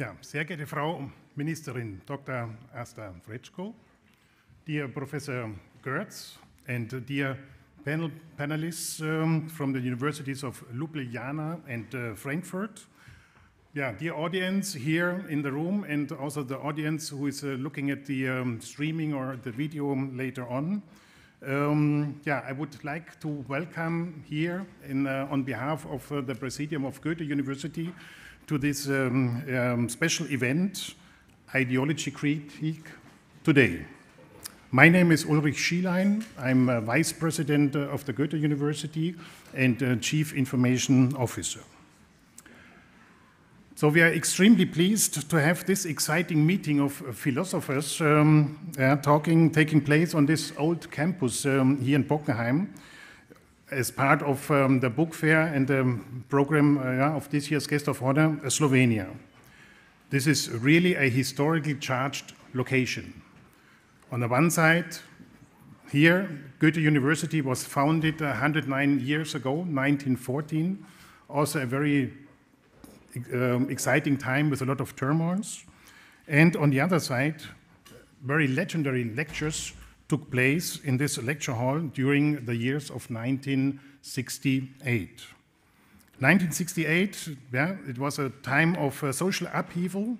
Ja, sehr geehrte Frau Ministerin Dr. Asta Vrečko, dear Professor Gertz, and dear panel panelists um, from the universities of Ljubljana and uh, Frankfurt. Yeah, dear audience here in the room, and also the audience who is uh, looking at the um, streaming or the video later on. Um, yeah, I would like to welcome here in, uh, on behalf of uh, the Presidium of Goethe University to this um, um, special event, Ideology Critique Today. My name is Ulrich Schielein. I'm uh, Vice President uh, of the Goethe University and uh, Chief Information Officer. So we are extremely pleased to have this exciting meeting of philosophers um, uh, talking, taking place on this old campus um, here in Bockenheim as part of um, the book fair and the program uh, of this year's Guest of Honor, uh, Slovenia. This is really a historically charged location. On the one side, here, Goethe University was founded 109 years ago, 1914, also a very um, exciting time with a lot of turmoils. And on the other side, very legendary lectures took place in this lecture hall during the years of 1968. 1968, yeah, it was a time of uh, social upheaval,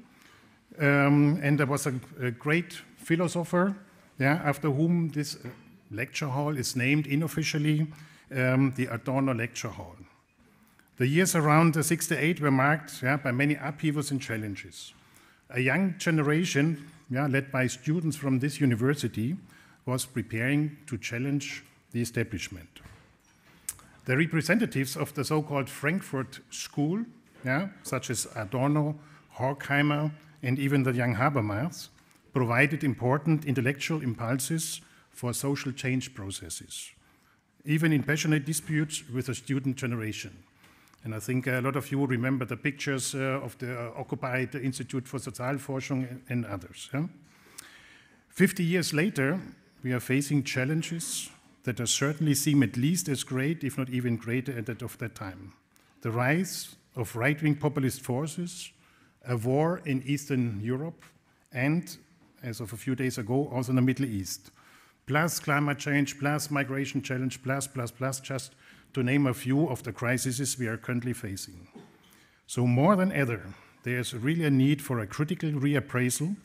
um, and there was a, a great philosopher, yeah, after whom this uh, lecture hall is named unofficially um, the Adorno Lecture Hall. The years around 68 were marked yeah, by many upheavals and challenges. A young generation, yeah, led by students from this university, was preparing to challenge the establishment. The representatives of the so called Frankfurt School, yeah, such as Adorno, Horkheimer, and even the young Habermas, provided important intellectual impulses for social change processes, even in passionate disputes with the student generation. And I think a lot of you remember the pictures uh, of the uh, occupied Institute for Sozialforschung and, and others. Yeah? 50 years later, we are facing challenges that certainly seem at least as great, if not even greater, at that of that time. The rise of right wing populist forces, a war in Eastern Europe, and, as of a few days ago, also in the Middle East, plus climate change, plus migration challenge, plus, plus, plus, just to name a few of the crises we are currently facing. So, more than ever, there's really a need for a critical reappraisal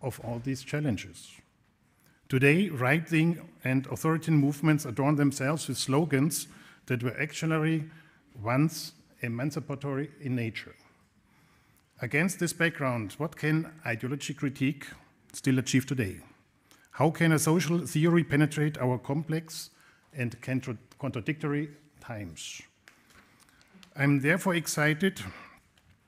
of all these challenges. Today, right wing and authoritarian movements adorn themselves with slogans that were actually once emancipatory in nature. Against this background, what can ideology critique still achieve today? How can a social theory penetrate our complex and contradictory times? I'm therefore excited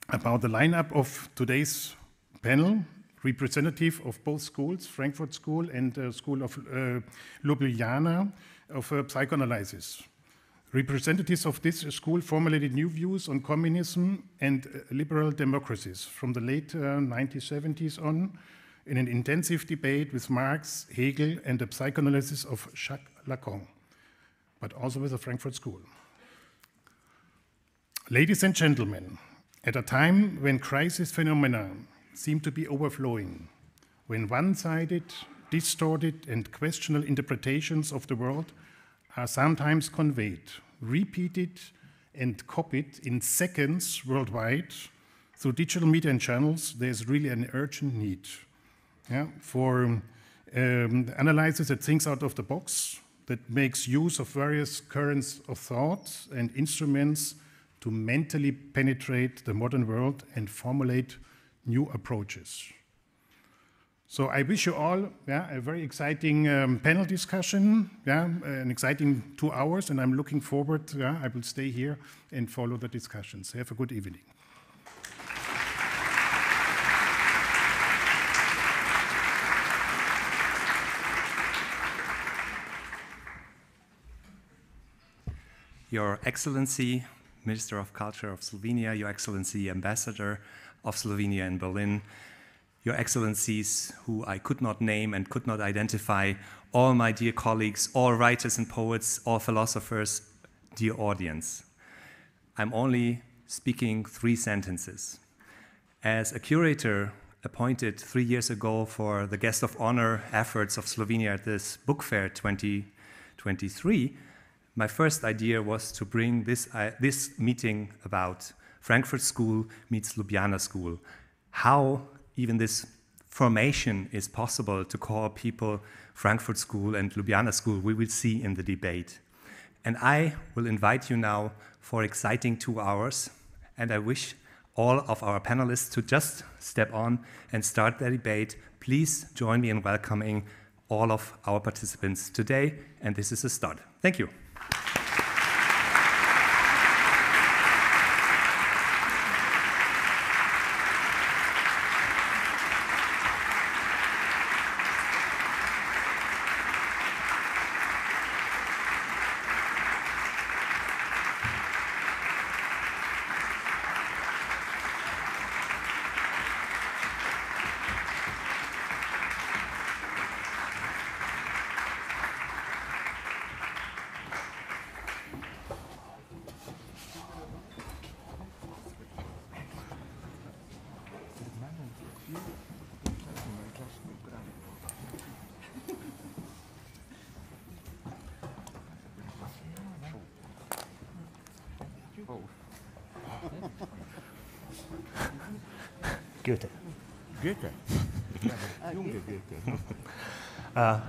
about the lineup of today's panel representative of both schools, Frankfurt School and the School of uh, Ljubljana of uh, Psychoanalysis. Representatives of this school formulated new views on communism and uh, liberal democracies from the late 1970s uh, on in an intensive debate with Marx, Hegel, and the psychoanalysis of Jacques Lacan, but also with the Frankfurt School. Ladies and gentlemen, at a time when crisis phenomena seem to be overflowing. When one sided, distorted, and questionable interpretations of the world are sometimes conveyed, repeated, and copied in seconds worldwide through digital media and channels, there's really an urgent need yeah, for um, analysis that thinks out of the box, that makes use of various currents of thought and instruments to mentally penetrate the modern world and formulate new approaches. So I wish you all yeah, a very exciting um, panel discussion, yeah, an exciting two hours, and I'm looking forward, yeah, I will stay here and follow the discussions. Have a good evening. Your Excellency, Minister of Culture of Slovenia, Your Excellency, Ambassador, of Slovenia in Berlin, Your Excellencies, who I could not name and could not identify, all my dear colleagues, all writers and poets, all philosophers, dear audience. I'm only speaking three sentences. As a curator appointed three years ago for the guest of honor efforts of Slovenia at this book fair 2023, my first idea was to bring this, uh, this meeting about Frankfurt School meets Ljubljana School. How even this formation is possible to call people Frankfurt School and Ljubljana School, we will see in the debate. And I will invite you now for exciting two hours, and I wish all of our panelists to just step on and start the debate. Please join me in welcoming all of our participants today, and this is a start. Thank you.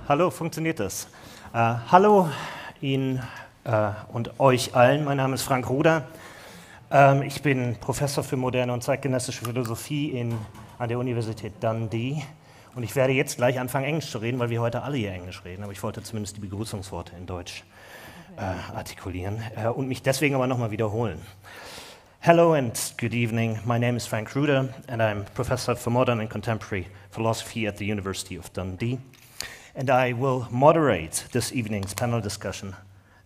Hallo, funktioniert das? Äh, hallo Ihnen äh, und euch allen. Mein Name ist Frank Ruder. Ähm, ich bin Professor für moderne und zeitgenössische Philosophie in, an der Universität Dundee. Und ich werde jetzt gleich anfangen, Englisch zu reden, weil wir heute alle hier Englisch reden. Aber ich wollte zumindest die Begrüßungsworte in Deutsch äh, artikulieren äh, und mich deswegen aber nochmal wiederholen. Hello and good evening. My name is Frank Ruder, and I'm Professor for Modern and Contemporary Philosophy at the University of Dundee. And I will moderate this evening's panel discussion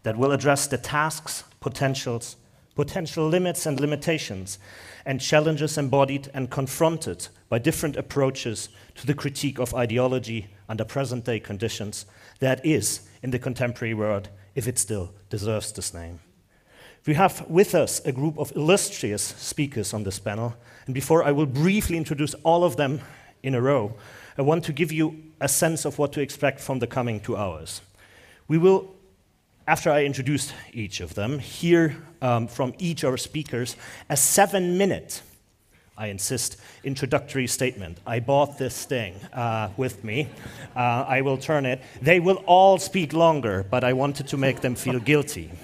that will address the tasks, potentials, potential limits and limitations, and challenges embodied and confronted by different approaches to the critique of ideology under present day conditions that is in the contemporary world, if it still deserves this name. We have with us a group of illustrious speakers on this panel, and before I will briefly introduce all of them in a row, I want to give you a sense of what to expect from the coming two hours. We will, after I introduce each of them, hear um, from each of our speakers a seven minute, I insist, introductory statement. I bought this thing uh, with me. Uh, I will turn it. They will all speak longer, but I wanted to make them feel guilty.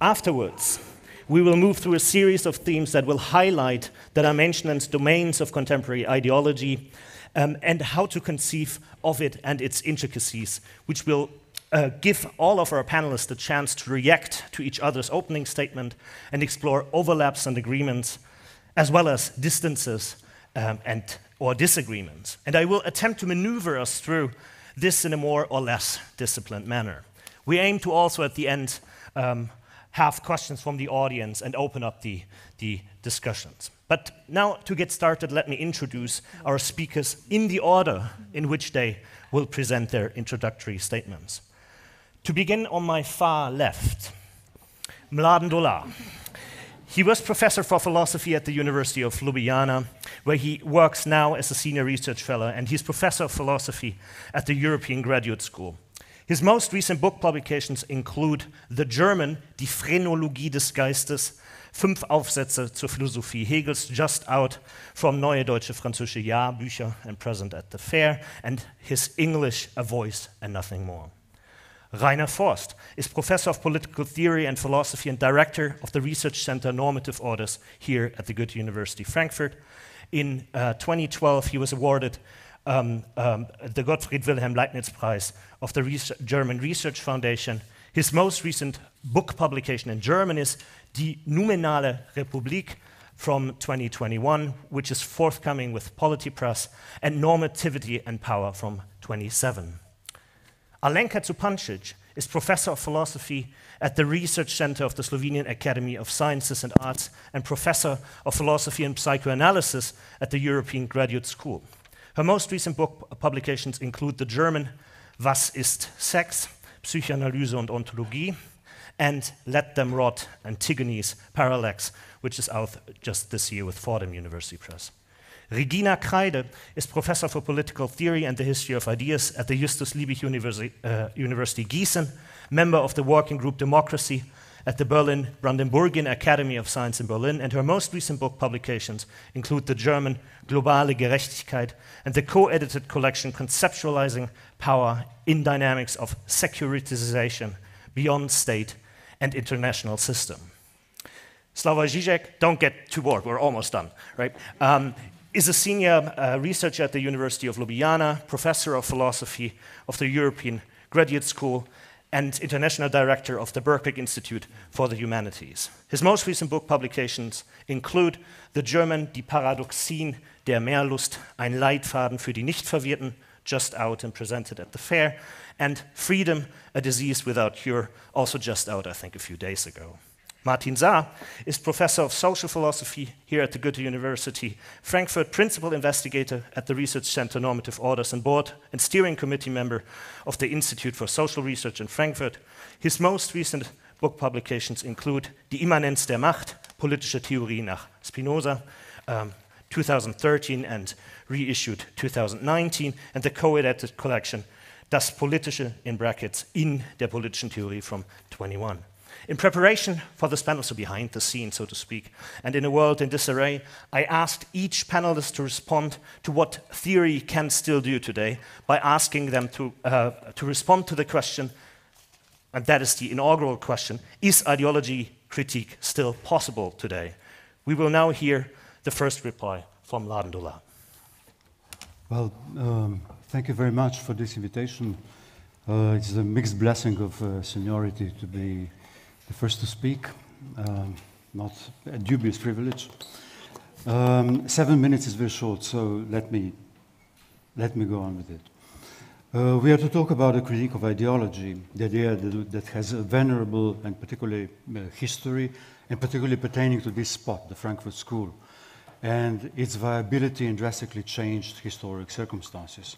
Afterwards, we will move through a series of themes that will highlight the dimensions domains of contemporary ideology um, and how to conceive of it and its intricacies, which will uh, give all of our panelists the chance to react to each other's opening statement and explore overlaps and agreements, as well as distances um, and or disagreements. And I will attempt to maneuver us through this in a more or less disciplined manner. We aim to also, at the end, um, have questions from the audience and open up the, the discussions. But now, to get started, let me introduce our speakers in the order in which they will present their introductory statements. To begin on my far left, Mladen Dolar. He was professor for philosophy at the University of Ljubljana, where he works now as a senior research fellow, and he's professor of philosophy at the European Graduate School. His most recent book publications include the German Die Phrenologie des Geistes, fünf Aufsätze zur Philosophie Hegels, just out from Neue Deutsche Französische Jahrbücher and present at the fair, and his English, A Voice and Nothing More. Rainer Forst is professor of political theory and philosophy and director of the research center Normative Orders here at the Goethe University Frankfurt. In uh, 2012, he was awarded um, um, the Gottfried Wilhelm Leibniz Prize of the German Research Foundation. His most recent book publication in German is Die Noumenale Republik from 2021, which is forthcoming with Polity Press, and Normativity and Power from 27. Alenka Zupančič is professor of philosophy at the Research Center of the Slovenian Academy of Sciences and Arts and professor of philosophy and psychoanalysis at the European Graduate School. Her most recent book publications include the German Was ist Sex? Psychoanalyse und Ontologie, and Let Them Rot, Antigone's Parallax, which is out just this year with Fordham University Press. Regina Kreide is professor for political theory and the history of ideas at the Justus Liebig University, uh, University Gießen, member of the working group Democracy at the Berlin Brandenburgian Academy of Science in Berlin, and her most recent book publications include the German Globale Gerechtigkeit and the co edited collection Conceptualizing Power in Dynamics of Securitization Beyond State and International System. Slava Žižek, don't get too bored, we're almost done, right? Um, is a senior uh, researcher at the University of Ljubljana, professor of philosophy of the European Graduate School, and international director of the Berkeley Institute for the Humanities. His most recent book publications include the German Die Paradoxien der Mehrlust, ein Leitfaden für die Nichtverwirrten, just out and presented at the fair, and Freedom, a Disease Without Cure, also just out, I think, a few days ago. Martin Saar is professor of social philosophy here at the Goethe University, Frankfurt principal investigator at the Research Center Normative Orders and board and steering committee member of the Institute for Social Research in Frankfurt. His most recent book publications include Die Immanenz der Macht, Politische Theorie nach Spinoza, um, 2013 and reissued 2019, and the co-edited collection Das Politische in brackets in der politischen Theorie from 21. In preparation for this panel, so behind the scenes, so to speak, and in a world in disarray, I asked each panelist to respond to what theory can still do today by asking them to, uh, to respond to the question, and that is the inaugural question Is ideology critique still possible today? We will now hear the first reply from Mladen Dolar. Well, um, thank you very much for this invitation. Uh, it's a mixed blessing of uh, seniority to be the first to speak, um, not a dubious privilege. Um, seven minutes is very short, so let me, let me go on with it. Uh, we are to talk about a critique of ideology, the idea that, that has a venerable and particularly uh, history, and particularly pertaining to this spot, the Frankfurt School, and its viability in drastically changed historic circumstances.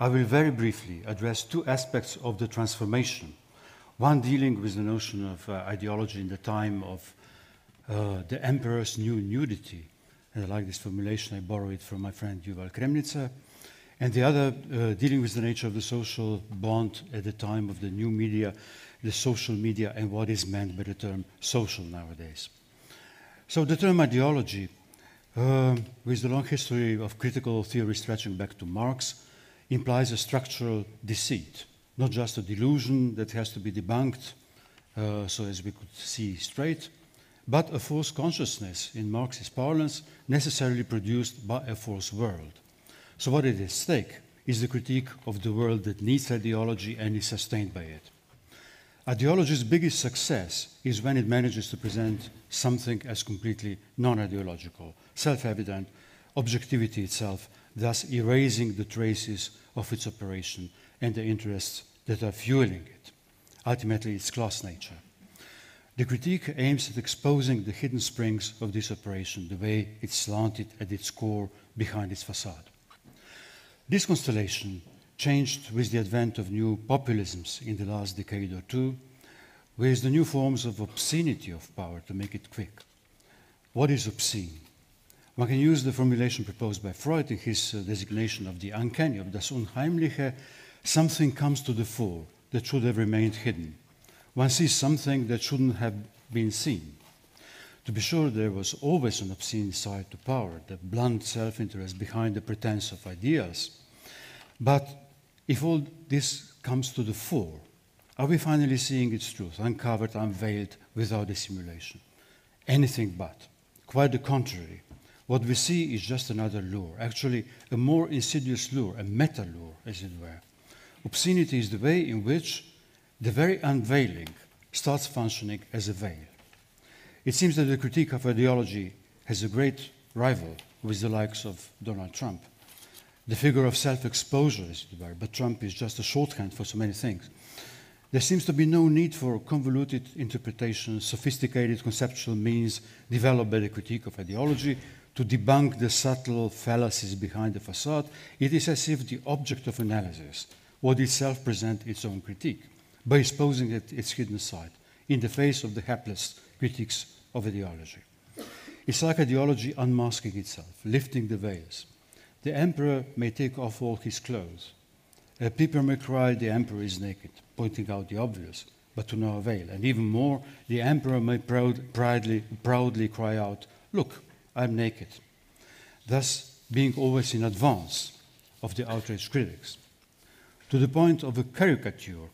I will very briefly address two aspects of the transformation one dealing with the notion of uh, ideology in the time of uh, the emperor's new nudity. And I like this formulation, I borrow it from my friend Yuval Kremnitzer. And the other uh, dealing with the nature of the social bond at the time of the new media, the social media, and what is meant by the term social nowadays. So the term ideology, uh, with the long history of critical theory stretching back to Marx, implies a structural deceit not just a delusion that has to be debunked uh, so as we could see straight, but a false consciousness in Marxist parlance necessarily produced by a false world. So, what is at stake is the critique of the world that needs ideology and is sustained by it. Ideology's biggest success is when it manages to present something as completely non ideological, self evident, objectivity itself, thus erasing the traces of its operation and the interests that are fueling it. Ultimately, its class nature. The critique aims at exposing the hidden springs of this operation, the way it's slanted at its core behind its facade. This constellation changed with the advent of new populisms in the last decade or two, with the new forms of obscenity of power, to make it quick. What is obscene? One can use the formulation proposed by Freud in his uh, designation of the uncanny, of das Unheimliche, something comes to the fore that should have remained hidden. One sees something that shouldn't have been seen. To be sure, there was always an obscene side to power, the blunt self interest behind the pretense of ideals. But if all this comes to the fore, are we finally seeing its truth, uncovered, unveiled, without dissimulation? Anything but. Quite the contrary. What we see is just another lure, actually, a more insidious lure, a meta lure, as it were. Obscenity is the way in which the very unveiling starts functioning as a veil. It seems that the critique of ideology has a great rival with the likes of Donald Trump. The figure of self exposure, is it were, but Trump is just a shorthand for so many things. There seems to be no need for convoluted interpretations, sophisticated conceptual means developed by the critique of ideology to debunk the subtle fallacies behind the facade. It is as if the object of analysis would itself present its own critique. by exposing it, its hidden side in the face of the hapless critics of ideology. It's like ideology unmasking itself, lifting the veils. The emperor may take off all his clothes. Uh, people may cry, the emperor is naked, pointing out the obvious, but to no avail. And even more, the emperor may proud, proudly, proudly cry out, Look, I'm naked. Thus, being always in advance of the outraged critics. To the point of a caricature,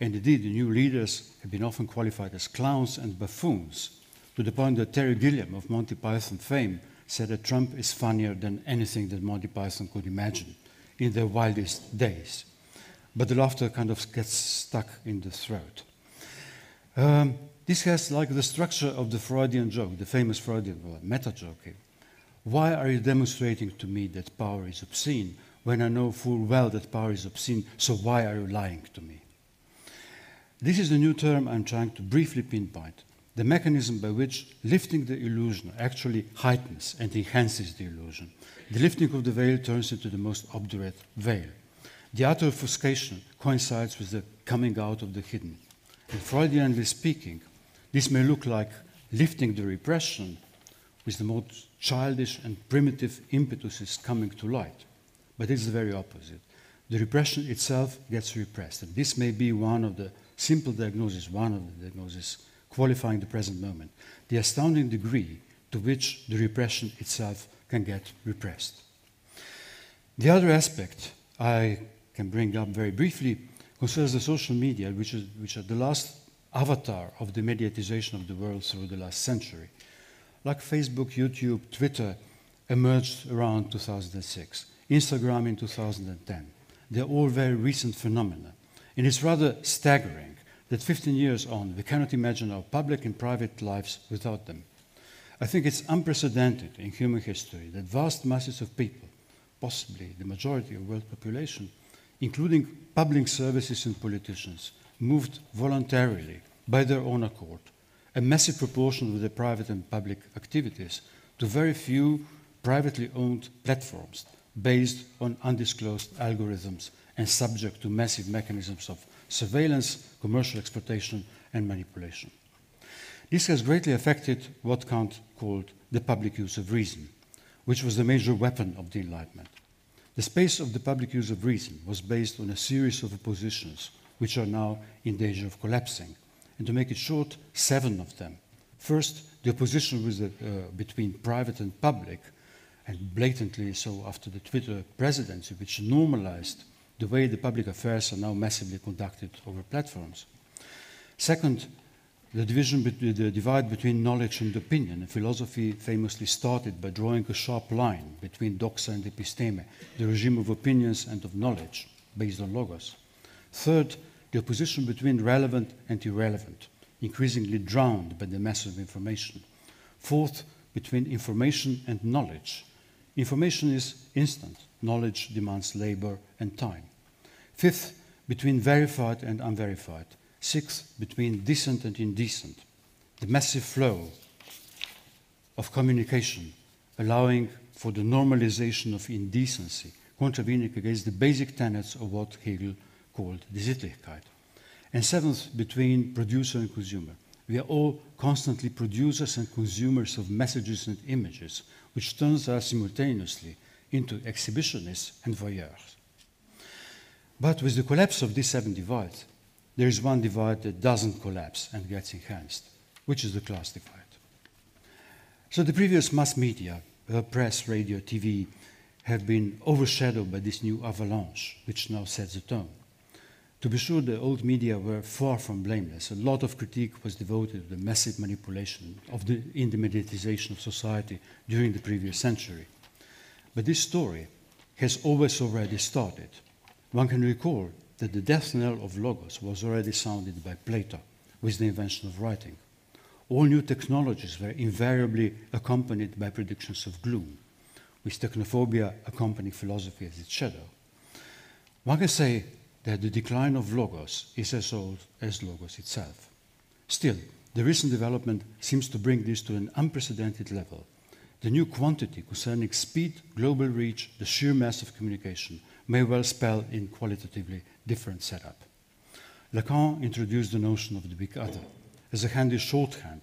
and indeed the new leaders have been often qualified as clowns and buffoons, to the point that Terry Gilliam of Monty Python fame said that Trump is funnier than anything that Monty Python could imagine in their wildest days. But the laughter kind of gets stuck in the throat. Um, this has like the structure of the Freudian joke, the famous Freudian meta joke. Why are you demonstrating to me that power is obscene when I know full well that power is obscene, so why are you lying to me? This is the new term I'm trying to briefly pinpoint the mechanism by which lifting the illusion actually heightens and enhances the illusion. The lifting of the veil turns into the most obdurate veil. The utter offuscation coincides with the coming out of the hidden. And Freudianly speaking, this may look like lifting the repression with the most childish and primitive impetuses coming to light. But it's the very opposite. The repression itself gets repressed. And this may be one of the simple diagnoses, one of the diagnoses qualifying the present moment, the astounding degree to which the repression itself can get repressed. The other aspect I can bring up very briefly concerns the social media, which, is, which are the last avatar of the mediatization of the world through the last century. Like Facebook, YouTube, Twitter emerged around 2006, Instagram in 2010. They're all very recent phenomena. And it's rather staggering that 15 years on, we cannot imagine our public and private lives without them. I think it's unprecedented in human history that vast masses of people, possibly the majority of world population, including public services and politicians, moved voluntarily by their own accord, a massive proportion of their private and public activities, to very few privately owned platforms based on undisclosed algorithms and subject to massive mechanisms of surveillance, commercial exploitation, and manipulation. This has greatly affected what Kant called the public use of reason, which was the major weapon of the Enlightenment. The space of the public use of reason was based on a series of oppositions, which are now in danger of collapsing. And to make it short, seven of them. First, the opposition the, uh, between private and public, and blatantly so after the Twitter presidency, which normalized the way the public affairs are now massively conducted over platforms. Second, the division, the divide between knowledge and opinion. And philosophy famously started by drawing a sharp line between doxa and episteme, the regime of opinions and of knowledge based on logos. Third, the opposition between relevant and irrelevant, increasingly drowned by the mass of information. Fourth, between information and knowledge. Information is instant, knowledge demands labor and time. Fifth, between verified and unverified. Sixth, between decent and indecent. The massive flow of communication allowing for the normalization of indecency, contravening against the basic tenets of what Hegel called die Sittlichkeit. And seventh, between producer and consumer. We are all constantly producers and consumers of messages and images, which turns us simultaneously into exhibitionists and voyeurs. But with the collapse of these seven divides, there is one divide that doesn't collapse and gets enhanced, which is the class divide. So the previous mass media, uh, press, radio, TV, have been overshadowed by this new avalanche, which now sets the tone. To be sure, the old media were far from blameless. A lot of critique was devoted to the massive manipulation of the, in the mediatization of society during the previous century. But this story has always already started. One can recall that the death knell of Logos was already sounded by Plato with the invention of writing. All new technologies were invariably accompanied by predictions of gloom, with technophobia accompanying philosophy as its shadow. One can say that the decline of Logos is as old as Logos itself. Still, the recent development seems to bring this to an unprecedented level the new quantity concerning speed, global reach, the sheer mass of communication may well spell in qualitatively different setup. Lacan introduced the notion of the big other as a handy shorthand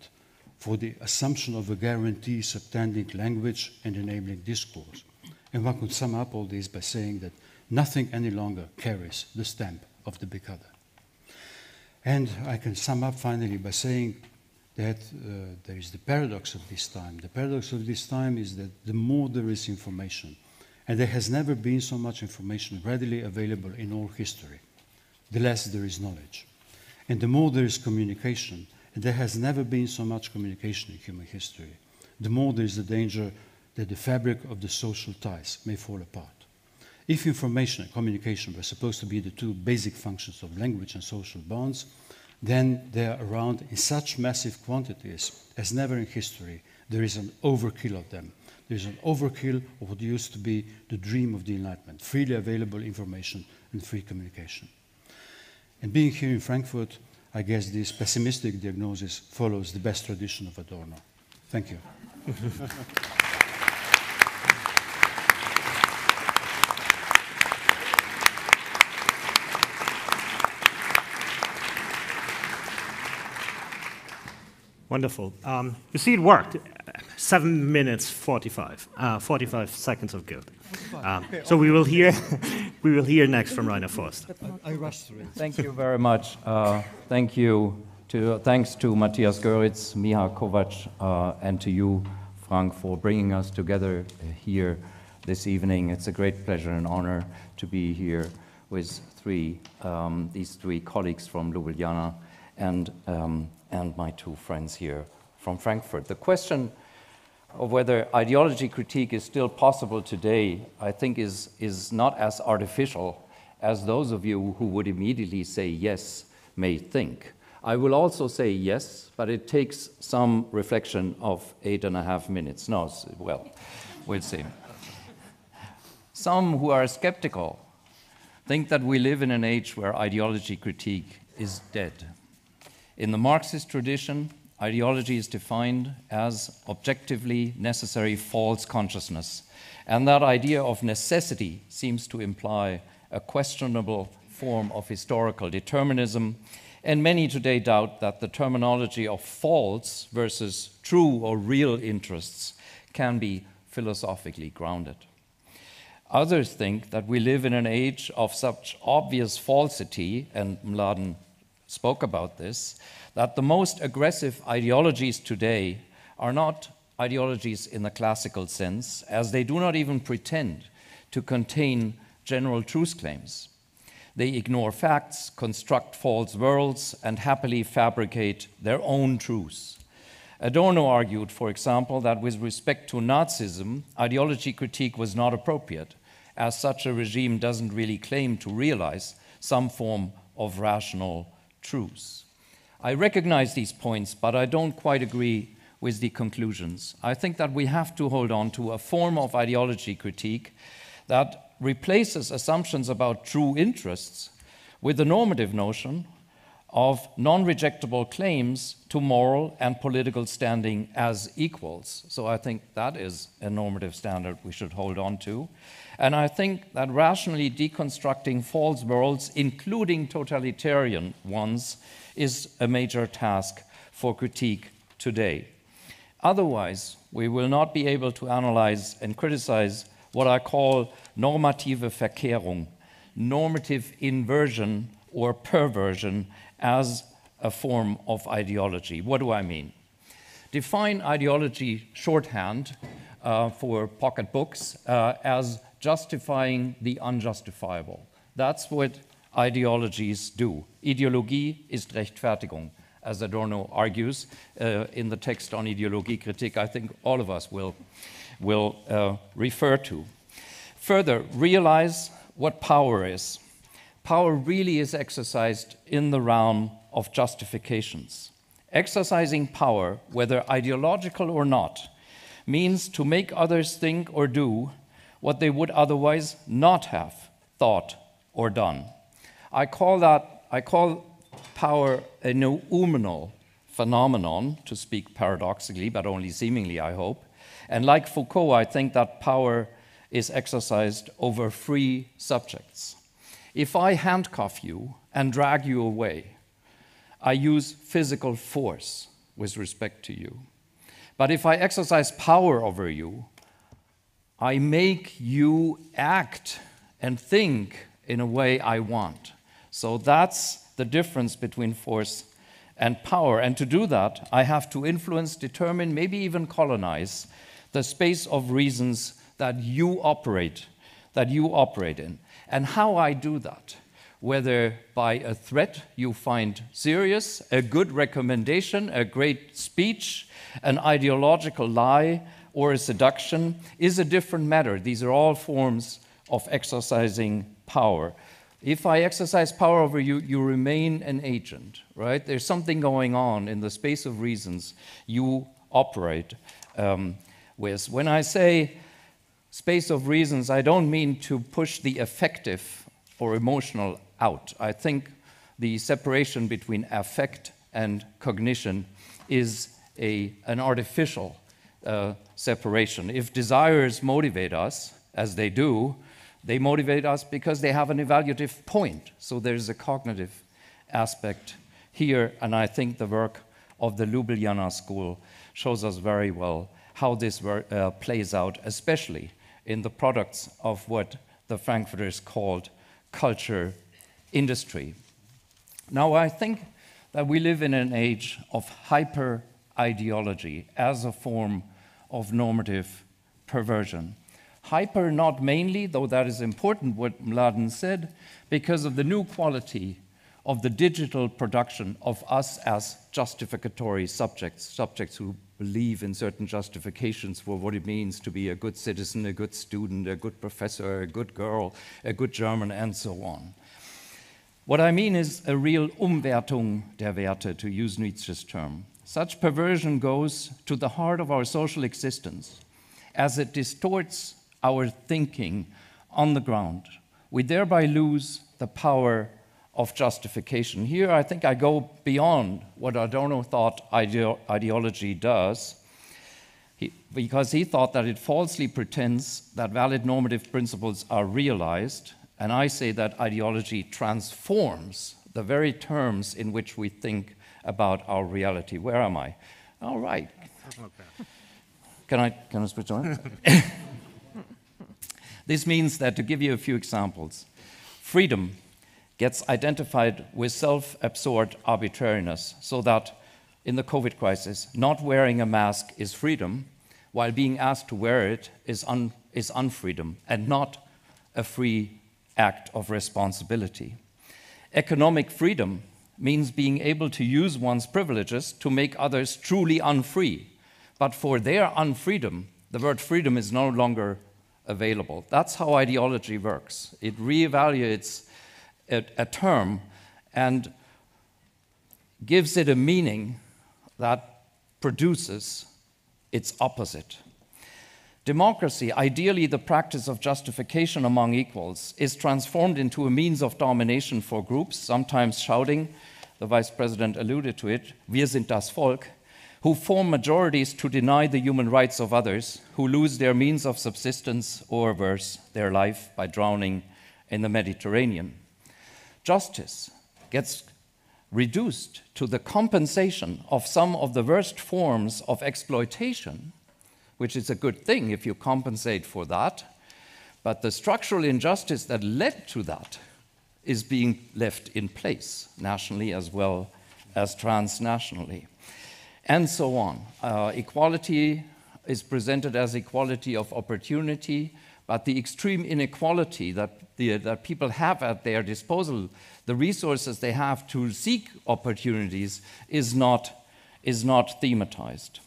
for the assumption of a guarantee subtending language and enabling discourse. And one could sum up all this by saying that nothing any longer carries the stamp of the big other. And I can sum up finally by saying that uh, there is the paradox of this time. The paradox of this time is that the more there is information, and there has never been so much information readily available in all history, the less there is knowledge. And the more there is communication, and there has never been so much communication in human history, the more there is the danger that the fabric of the social ties may fall apart. If information and communication were supposed to be the two basic functions of language and social bonds, then they are around in such massive quantities as never in history. There is an overkill of them. There is an overkill of what used to be the dream of the Enlightenment freely available information and free communication. And being here in Frankfurt, I guess this pessimistic diagnosis follows the best tradition of Adorno. Thank you. Wonderful. Um, you see, it worked. Seven minutes, 45, uh, 45 seconds of good. Um, so we will hear, we will hear next from Rainer Forst. I, I rushed through it. Thank you very much. Uh, thank you. To, thanks to Matthias Göritz, Miha Kovac, uh, and to you, Frank, for bringing us together here this evening. It's a great pleasure and honor to be here with three, um, these three colleagues from Ljubljana and um, and my two friends here from Frankfurt. The question of whether ideology critique is still possible today, I think, is, is not as artificial as those of you who would immediately say yes may think. I will also say yes, but it takes some reflection of eight and a half minutes. No, well, we'll see. Some who are skeptical think that we live in an age where ideology critique is dead. In the Marxist tradition, ideology is defined as objectively necessary false consciousness. And that idea of necessity seems to imply a questionable form of historical determinism. And many today doubt that the terminology of false versus true or real interests can be philosophically grounded. Others think that we live in an age of such obvious falsity, and Mladen spoke about this, that the most aggressive ideologies today are not ideologies in the classical sense, as they do not even pretend to contain general truth claims. They ignore facts, construct false worlds, and happily fabricate their own truths. Adorno argued, for example, that with respect to Nazism, ideology critique was not appropriate, as such a regime doesn't really claim to realize some form of rational truths. I recognize these points, but I don't quite agree with the conclusions. I think that we have to hold on to a form of ideology critique that replaces assumptions about true interests with the normative notion of non rejectable claims to moral and political standing as equals. So I think that is a normative standard we should hold on to. And I think that rationally deconstructing false worlds, including totalitarian ones, is a major task for critique today. Otherwise, we will not be able to analyze and criticize what I call normative Verkehrung, normative inversion or perversion as a form of ideology. What do I mean? Define ideology shorthand uh, for pocketbooks uh, as justifying the unjustifiable. That's what ideologies do. Ideologie ist Rechtfertigung, as Adorno argues uh, in the text on Ideologiekritik, I think all of us will, will uh, refer to. Further, realize what power is. Power really is exercised in the realm of justifications. Exercising power, whether ideological or not, means to make others think or do what they would otherwise not have thought or done. I call that, I call power a noumenal phenomenon, to speak paradoxically, but only seemingly, I hope. And like Foucault, I think that power is exercised over free subjects. If I handcuff you and drag you away. I use physical force with respect to you. But if I exercise power over you, I make you act and think in a way I want. So that's the difference between force and power. And to do that, I have to influence, determine, maybe even colonize the space of reasons that you operate, that you operate in. And how I do that, whether by a threat you find serious, a good recommendation, a great speech, an ideological lie, or a seduction, is a different matter. These are all forms of exercising power. If I exercise power over you, you remain an agent, right? There's something going on in the space of reasons you operate um, with. When I say space of reasons, I don't mean to push the affective or emotional out. I think the separation between affect and cognition is a, an artificial uh, separation. If desires motivate us, as they do, they motivate us because they have an evaluative point. So there's a cognitive aspect here, and I think the work of the Ljubljana School shows us very well how this uh, plays out, especially in the products of what the Frankfurters called culture industry. Now, I think that we live in an age of hyper ideology as a form of normative perversion. Hyper, not mainly, though that is important, what Mladen said, because of the new quality of the digital production of us as justificatory subjects, subjects who believe in certain justifications for what it means to be a good citizen, a good student, a good professor, a good girl, a good German, and so on. What I mean is a real Umwertung der Werte, to use Nietzsche's term. Such perversion goes to the heart of our social existence as it distorts our thinking on the ground. We thereby lose the power of justification. Here, I think I go beyond what Adorno thought ideo ideology does, he, because he thought that it falsely pretends that valid normative principles are realized, and I say that ideology transforms the very terms in which we think about our reality. Where am I? All right. Can I, can I switch on? This means that, to give you a few examples, freedom gets identified with self absorbed arbitrariness, so that in the COVID crisis, not wearing a mask is freedom, while being asked to wear it is, un, is unfreedom and not a free act of responsibility. Economic freedom means being able to use one's privileges to make others truly unfree. But for their unfreedom, the word freedom is no longer available. That's how ideology works. It reevaluates a, a term and gives it a meaning that produces its opposite. Democracy, ideally the practice of justification among equals, is transformed into a means of domination for groups, sometimes shouting, the vice president alluded to it, wir sind das Volk, who form majorities to deny the human rights of others, who lose their means of subsistence or worse, their life by drowning in the Mediterranean. Justice gets reduced to the compensation of some of the worst forms of exploitation, which is a good thing if you compensate for that. But the structural injustice that led to that is being left in place nationally as well as transnationally and so on. Uh, equality is presented as equality of opportunity, but the extreme inequality that, the, that people have at their disposal, the resources they have to seek opportunities, is not, is not thematized.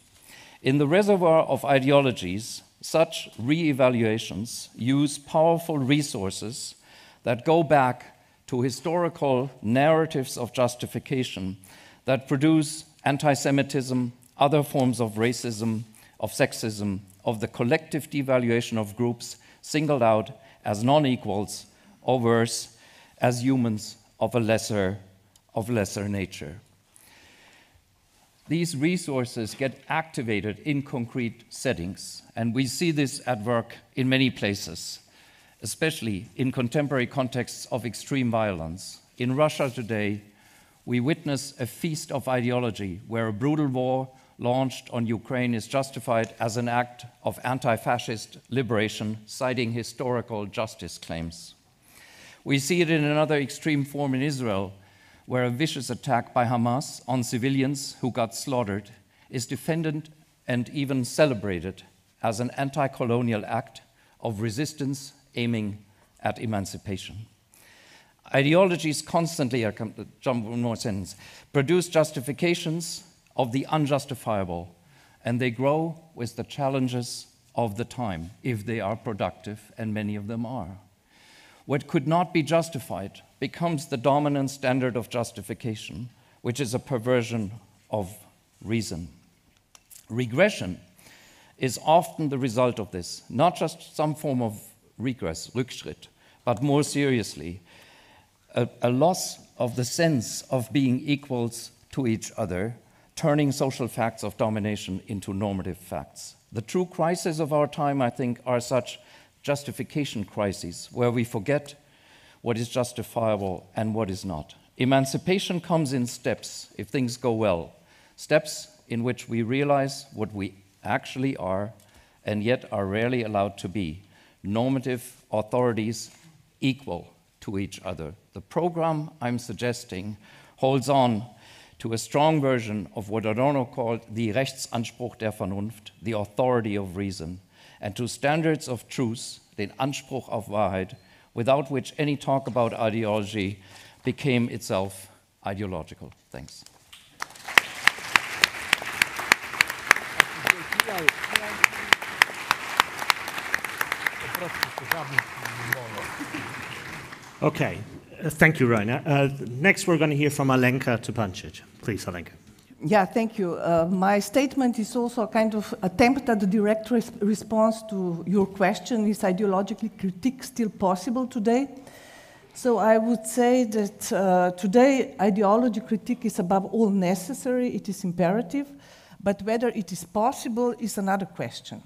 In the reservoir of ideologies, such re evaluations use powerful resources that go back to historical narratives of justification that produce anti Semitism, other forms of racism, of sexism, of the collective devaluation of groups singled out as non equals or worse, as humans of a lesser, of lesser nature. These resources get activated in concrete settings, and we see this at work in many places, especially in contemporary contexts of extreme violence. In Russia today, we witness a feast of ideology where a brutal war launched on Ukraine is justified as an act of anti fascist liberation, citing historical justice claims. We see it in another extreme form in Israel, where a vicious attack by Hamas on civilians who got slaughtered is defended and even celebrated as an anti colonial act of resistance aiming at emancipation. Ideologies constantly, I come to jump one more sentence, produce justifications of the unjustifiable, and they grow with the challenges of the time, if they are productive, and many of them are. What could not be justified becomes the dominant standard of justification, which is a perversion of reason. Regression is often the result of this, not just some form of regress, Rückschritt, but more seriously, a, a loss of the sense of being equals to each other, turning social facts of domination into normative facts. The true crises of our time, I think, are such justification crises where we forget what is justifiable and what is not. Emancipation comes in steps if things go well, steps in which we realize what we actually are and yet are rarely allowed to be normative authorities equal to each other. The program I'm suggesting holds on to a strong version of what Adorno called the Rechtsanspruch der Vernunft, the authority of reason, and to standards of truth, den Anspruch auf Wahrheit, without which any talk about ideology became itself ideological. Thanks. Okay, uh, thank you, Rainer. Uh, next, we're going to hear from Alenka Zupančič. Please, Alenka. Yeah, thank you. Uh, my statement is also a kind of attempt at a direct res response to your question is ideological critique still possible today? So I would say that uh, today ideology critique is above all necessary, it is imperative, but whether it is possible is another question.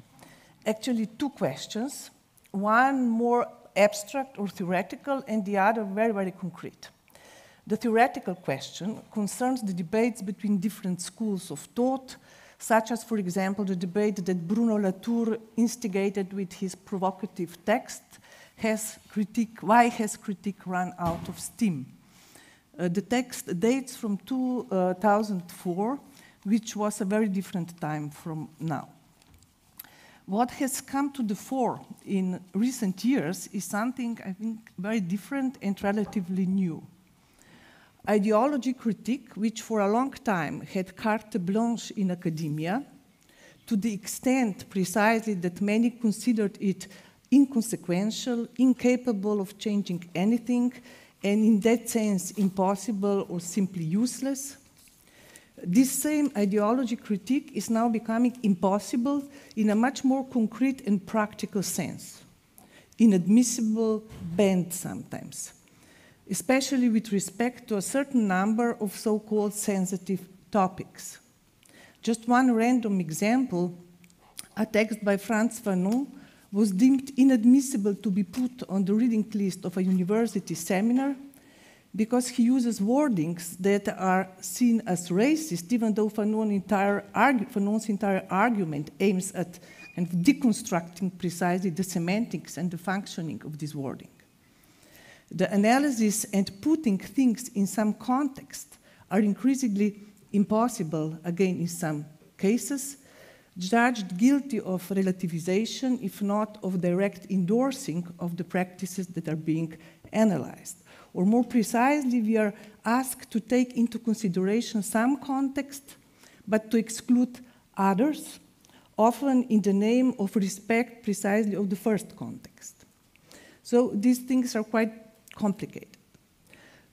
Actually, two questions. One more abstract or theoretical, and the other very, very concrete. The theoretical question concerns the debates between different schools of thought, such as, for example, the debate that Bruno Latour instigated with his provocative text, has critique, why has critique run out of steam? Uh, the text dates from 2004, which was a very different time from now. What has come to the fore in recent years is something, I think, very different and relatively new. Ideology critique, which for a long time had carte blanche in academia, to the extent precisely that many considered it inconsequential, incapable of changing anything, and in that sense impossible or simply useless, this same ideology critique is now becoming impossible in a much more concrete and practical sense, inadmissible, banned sometimes, especially with respect to a certain number of so called sensitive topics. Just one random example a text by Frantz Fanon was deemed inadmissible to be put on the reading list of a university seminar because he uses wordings that are seen as racist, even though Fanon's entire, Fanon's entire argument aims at deconstructing precisely the semantics and the functioning of this wording. The analysis and putting things in some context are increasingly impossible, again, in some cases, judged guilty of relativization, if not of direct endorsing of the practices that are being analyzed. Or more precisely, we are asked to take into consideration some context, but to exclude others, often in the name of respect precisely of the first context. So these things are quite complicated.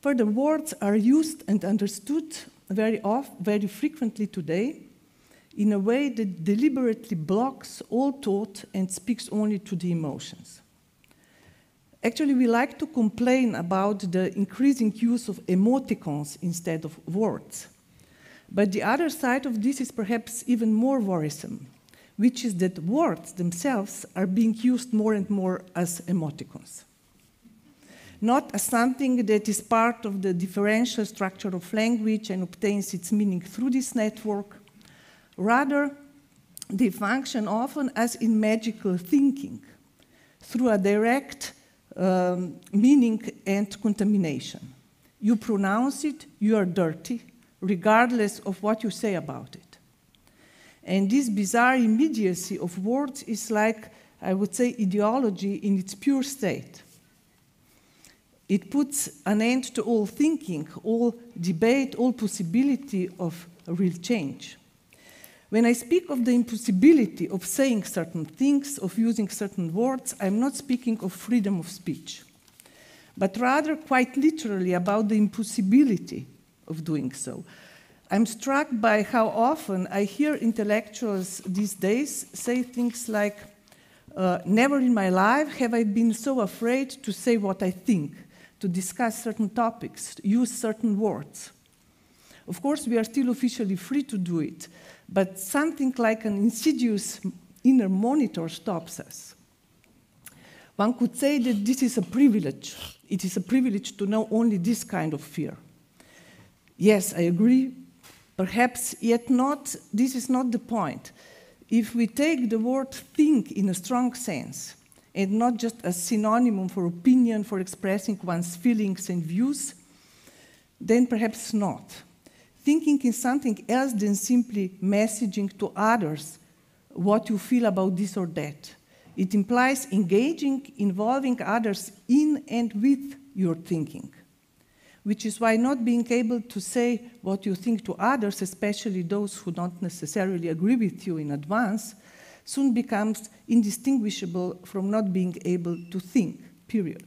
Further, words are used and understood very, oft, very frequently today in a way that deliberately blocks all thought and speaks only to the emotions. Actually, we like to complain about the increasing use of emoticons instead of words. But the other side of this is perhaps even more worrisome, which is that words themselves are being used more and more as emoticons. not as something that is part of the differential structure of language and obtains its meaning through this network. Rather, they function often as in magical thinking, through a direct um, meaning and contamination. You pronounce it, you are dirty, regardless of what you say about it. And this bizarre immediacy of words is like, I would say, ideology in its pure state. It puts an end to all thinking, all debate, all possibility of real change. When I speak of the impossibility of saying certain things, of using certain words, I'm not speaking of freedom of speech, but rather quite literally about the impossibility of doing so. I'm struck by how often I hear intellectuals these days say things like, uh, Never in my life have I been so afraid to say what I think, to discuss certain topics, use certain words. Of course, we are still officially free to do it, but something like an insidious inner monitor stops us. One could say that this is a privilege. It is a privilege to know only this kind of fear. Yes, I agree. Perhaps, yet not, this is not the point. If we take the word think in a strong sense, and not just a synonym for opinion, for expressing one's feelings and views, then perhaps not thinking is something else than simply messaging to others what you feel about this or that. It implies engaging, involving others in and with your thinking, which is why not being able to say what you think to others, especially those who don't necessarily agree with you in advance, soon becomes indistinguishable from not being able to think, period.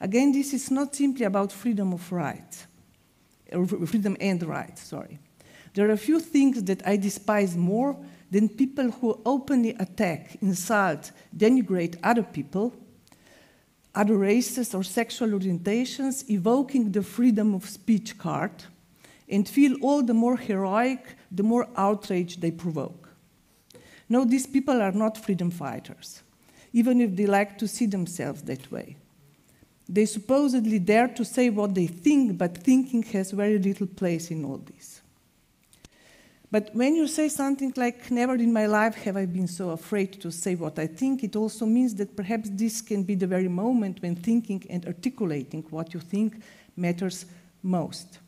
Again, this is not simply about freedom of right freedom and rights, sorry. There are a few things that I despise more than people who openly attack, insult, denigrate other people, other races or sexual orientations, evoking the freedom of speech card, and feel all the more heroic the more outrage they provoke. No, these people are not freedom fighters, even if they like to see themselves that way. They supposedly dare to say what they think, but thinking has very little place in all this. But when you say something like, Never in my life have I been so afraid to say what I think, it also means that perhaps this can be the very moment when thinking and articulating what you think matters most.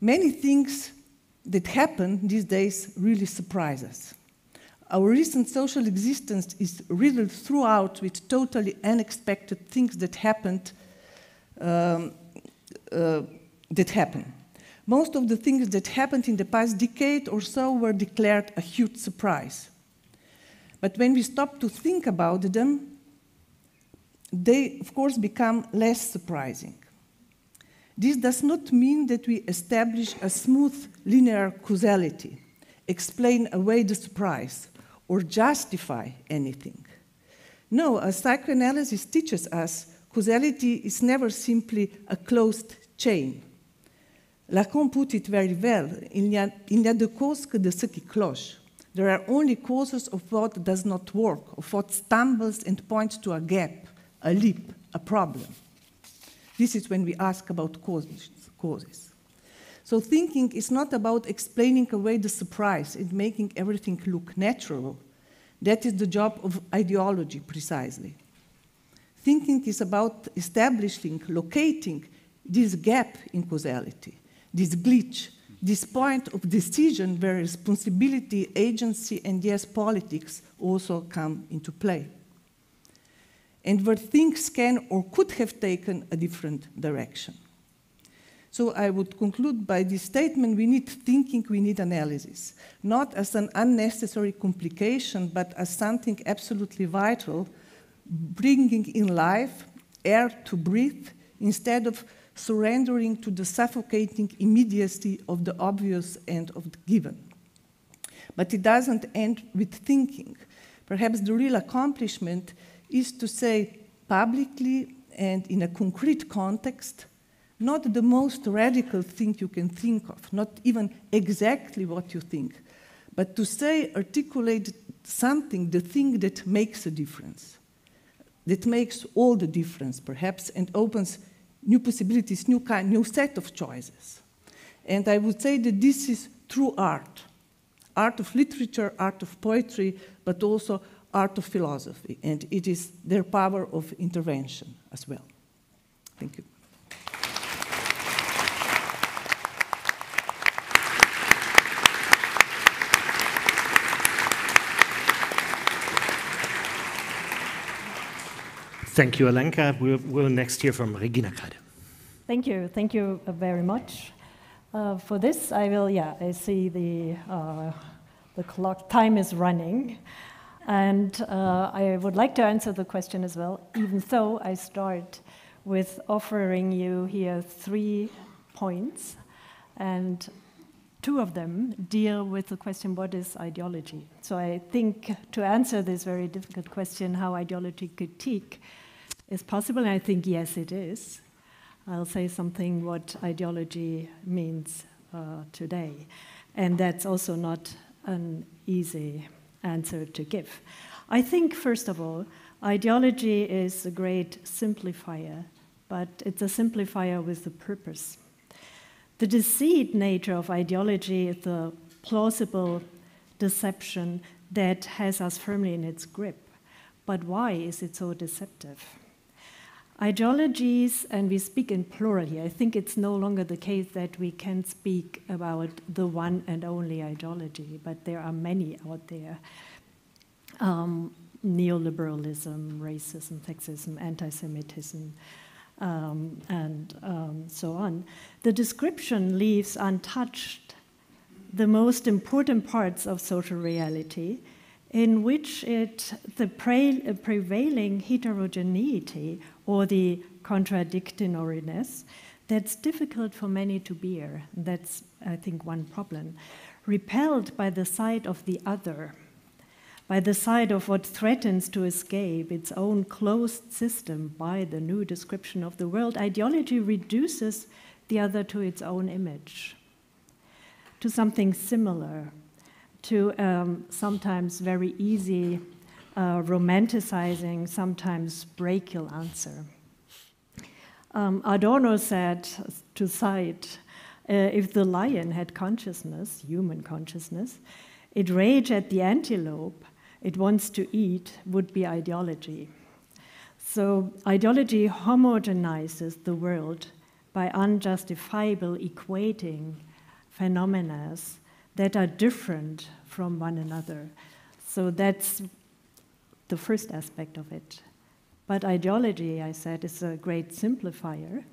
Many things that happen these days really surprise us. Our recent social existence is riddled throughout with totally unexpected things that happened. Um, uh, that happen. Most of the things that happened in the past decade or so were declared a huge surprise. But when we stop to think about them, they, of course, become less surprising. This does not mean that we establish a smooth linear causality, explain away the surprise, or justify anything. No, as psychoanalysis teaches us, causality is never simply a closed chain. Lacan put it very well a, il n'y a de cause que de ce qui cloche. There are only causes of what does not work, of what stumbles and points to a gap, a leap, a problem. This is when we ask about causes. causes. So thinking is not about explaining away the surprise and making everything look natural. That is the job of ideology, precisely. Thinking is about establishing, locating this gap in causality, this glitch, this point of decision where responsibility, agency, and yes, politics also come into play. And where things can or could have taken a different direction. So I would conclude by this statement we need thinking, we need analysis, not as an unnecessary complication, but as something absolutely vital, bringing in life, air to breathe, instead of surrendering to the suffocating immediacy of the obvious and of the given. But it doesn't end with thinking. Perhaps the real accomplishment is to say publicly and in a concrete context not the most radical thing you can think of, not even exactly what you think, but to say, articulate something, the thing that makes a difference, that makes all the difference, perhaps, and opens new possibilities, new kind, new set of choices. And I would say that this is true art, art of literature, art of poetry, but also art of philosophy, and it is their power of intervention as well. Thank you. Thank you, Alenka. We'll, we'll next hear from Regina Kreide. Thank you. Thank you very much. Uh, for this, I will, yeah, I see the, uh, the clock time is running. And uh, I would like to answer the question as well, even though I start with offering you here three points. And two of them deal with the question what is ideology? So I think to answer this very difficult question, how ideology critique is possible, and I think yes, it is. I'll say something what ideology means uh, today. And that's also not an easy answer to give. I think, first of all, ideology is a great simplifier, but it's a simplifier with a purpose. The deceit nature of ideology is the plausible deception that has us firmly in its grip. But why is it so deceptive? Ideologies, and we speak in plural here, I think it's no longer the case that we can speak about the one and only ideology, but there are many out there. Um, neoliberalism, racism, sexism, anti Semitism, um, and um, so on. The description leaves untouched the most important parts of social reality, in which it, the pre- prevailing heterogeneity or the contradictoriness that's difficult for many to bear. That's, I think, one problem. Repelled by the sight of the other, by the sight of what threatens to escape its own closed system by the new description of the world, ideology reduces the other to its own image, to something similar, to um, sometimes very easy uh, romanticizing, sometimes brachial answer. Um, Adorno said, to cite, uh, if the lion had consciousness, human consciousness, it rage at the antelope it wants to eat would be ideology. So, ideology homogenizes the world by unjustifiable equating phenomena that are different from one another. So, that's the first aspect of it. But ideology, I said, is a great simplifier,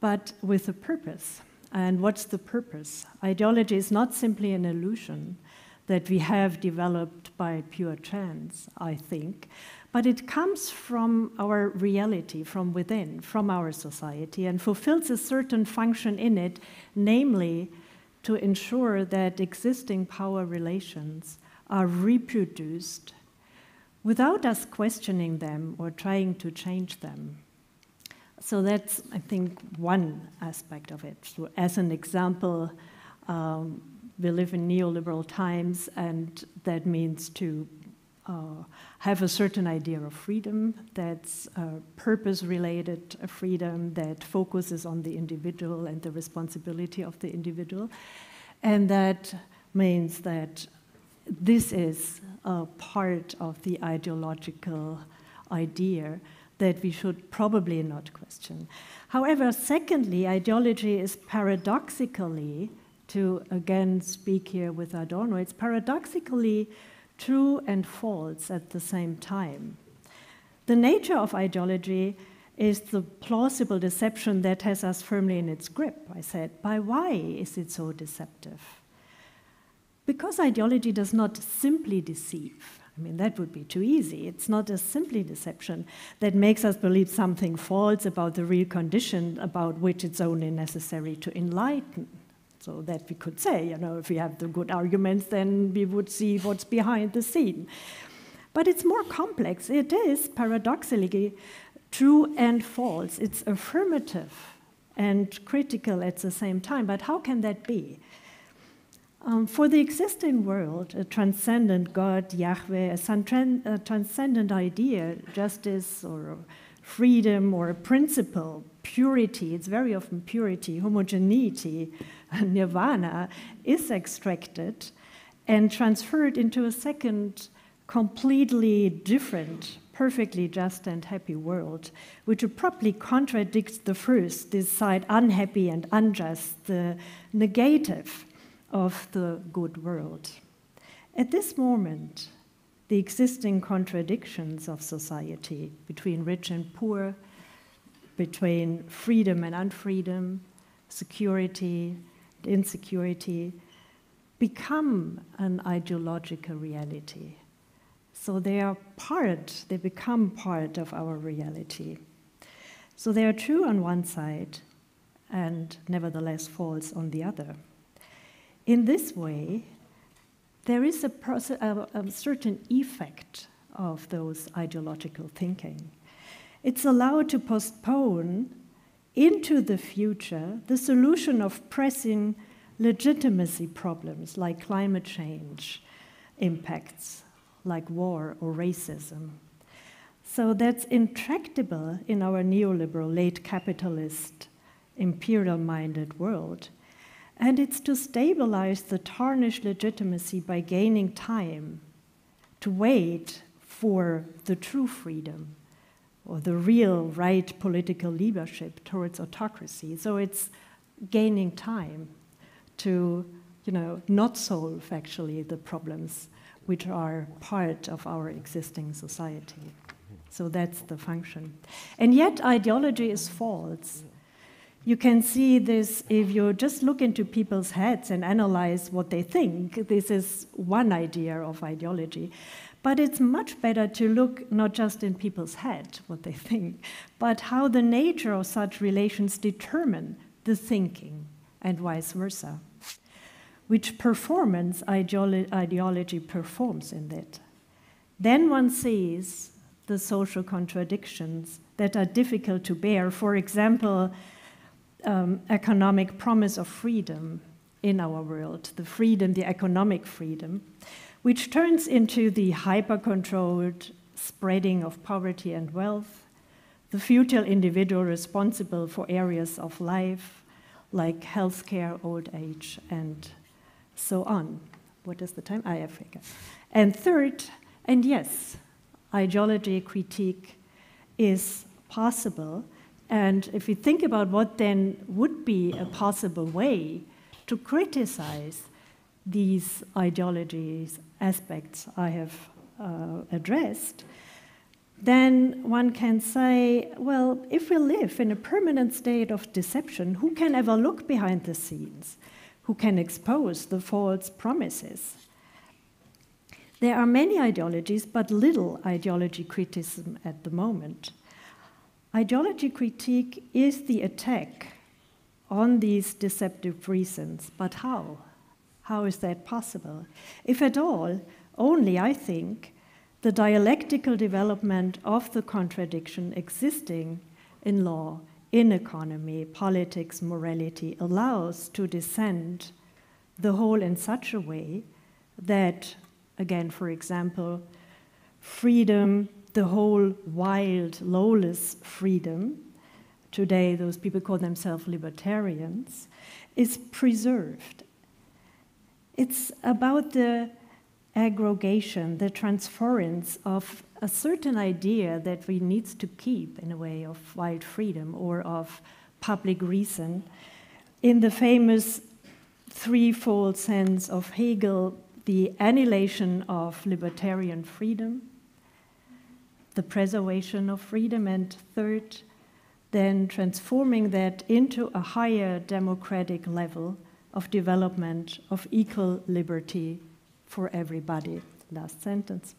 but with a purpose. And what's the purpose? Ideology is not simply an illusion that we have developed by pure chance, I think, but it comes from our reality, from within, from our society, and fulfills a certain function in it, namely to ensure that existing power relations are reproduced without us questioning them or trying to change them. So that's, I think, one aspect of it. So, as an example, um, we live in neoliberal times, and that means to uh, have a certain idea of freedom that's purpose related freedom that focuses on the individual and the responsibility of the individual. And that means that this is a part of the ideological idea that we should probably not question. However, secondly, ideology is paradoxically, to again speak here with Adorno, it's paradoxically true and false at the same time. The nature of ideology is the plausible deception that has us firmly in its grip. I said, by why is it so deceptive? Because ideology does not simply deceive. I mean, that would be too easy. It's not a simply deception that makes us believe something false about the real condition about which it's only necessary to enlighten. So that we could say, you know, if we have the good arguments, then we would see what's behind the scene. But it's more complex. It is paradoxically true and false. It's affirmative and critical at the same time. But how can that be? Um, for the existing world, a transcendent God, Yahweh, a, a transcendent idea, justice or freedom or a principle, purity, it's very often purity, homogeneity, nirvana, is extracted and transferred into a second, completely different, perfectly just and happy world, which abruptly contradicts the first, this side unhappy and unjust, the negative of the good world. At this moment, the existing contradictions of society between rich and poor, between freedom and unfreedom, security, insecurity, become an ideological reality. So they are part, they become part of our reality. So they are true on one side and nevertheless false on the other. In this way, there is a, a, a certain effect of those ideological thinking. It's allowed to postpone into the future the solution of pressing legitimacy problems like climate change impacts, like war or racism. So that's intractable in our neoliberal, late capitalist, imperial minded world. And it's to stabilize the tarnished legitimacy by gaining time to wait for the true freedom or the real right political leadership towards autocracy. So it's gaining time to, you know, not solve actually the problems which are part of our existing society. So that's the function. And yet ideology is false you can see this if you just look into people's heads and analyze what they think. This is one idea of ideology. But it's much better to look not just in people's head, what they think, but how the nature of such relations determine the thinking and vice versa. Which performance ideolo ideology performs in it. Then one sees the social contradictions that are difficult to bear. For example, um, economic promise of freedom in our world, the freedom, the economic freedom, which turns into the hyper controlled spreading of poverty and wealth, the futile individual responsible for areas of life like healthcare, old age, and so on. What is the time? Ah, I have figured. And third, and yes, ideology critique is possible and if you think about what then would be a possible way to criticize these ideologies, aspects I have uh, addressed, then one can say, well, if we live in a permanent state of deception, who can ever look behind the scenes? Who can expose the false promises? There are many ideologies, but little ideology criticism at the moment. Ideology critique is the attack on these deceptive reasons, but how? How is that possible? If at all, only, I think, the dialectical development of the contradiction existing in law, in economy, politics, morality allows to descend the whole in such a way that, again, for example, freedom the whole wild, lawless freedom, today those people call themselves libertarians, is preserved. It's about the aggregation, the transference of a certain idea that we need to keep in a way of wild freedom or of public reason. In the famous threefold sense of Hegel, the annihilation of libertarian freedom, the preservation of freedom, and third, then transforming that into a higher democratic level of development of equal liberty for everybody. Last sentence.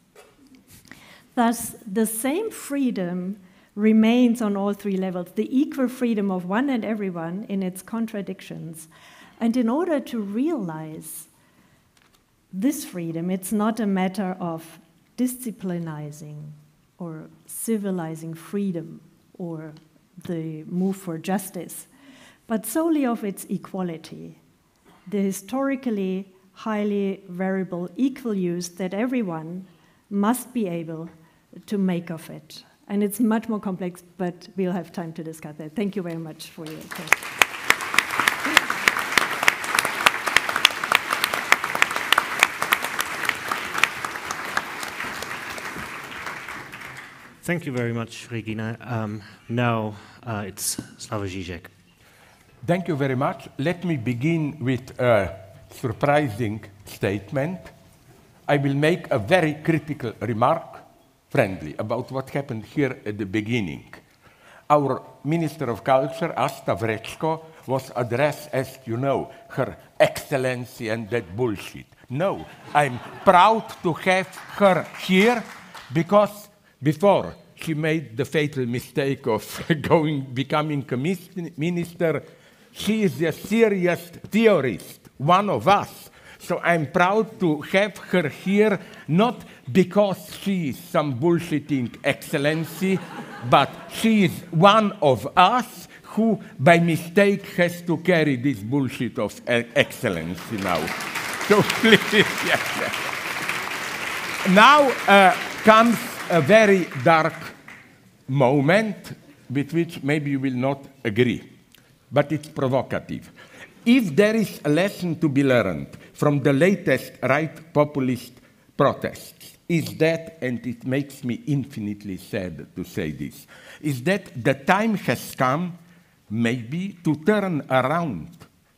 Thus, the same freedom remains on all three levels the equal freedom of one and everyone in its contradictions. And in order to realize this freedom, it's not a matter of disciplinizing or civilizing freedom or the move for justice, but solely of its equality, the historically highly variable equal use that everyone must be able to make of it. And it's much more complex, but we'll have time to discuss that. Thank you very much for your attention. Thank you very much, Regina. Um, now uh, it's Slavoj Žižek. Thank you very much. Let me begin with a surprising statement. I will make a very critical remark, friendly, about what happened here at the beginning. Our Minister of Culture, Asta Vrečko, was addressed as, you know, Her Excellency and that bullshit. No, I'm proud to have her here because before she made the fatal mistake of going, becoming a minister, she is a serious theorist, one of us. So I'm proud to have her here, not because she is some bullshitting excellency, but she is one of us who, by mistake, has to carry this bullshit of excellency now. So please, yes, yes. Now uh, comes a very dark moment with which maybe you will not agree, but it's provocative. If there is a lesson to be learned from the latest right populist protests, is that, and it makes me infinitely sad to say this, is that the time has come maybe to turn around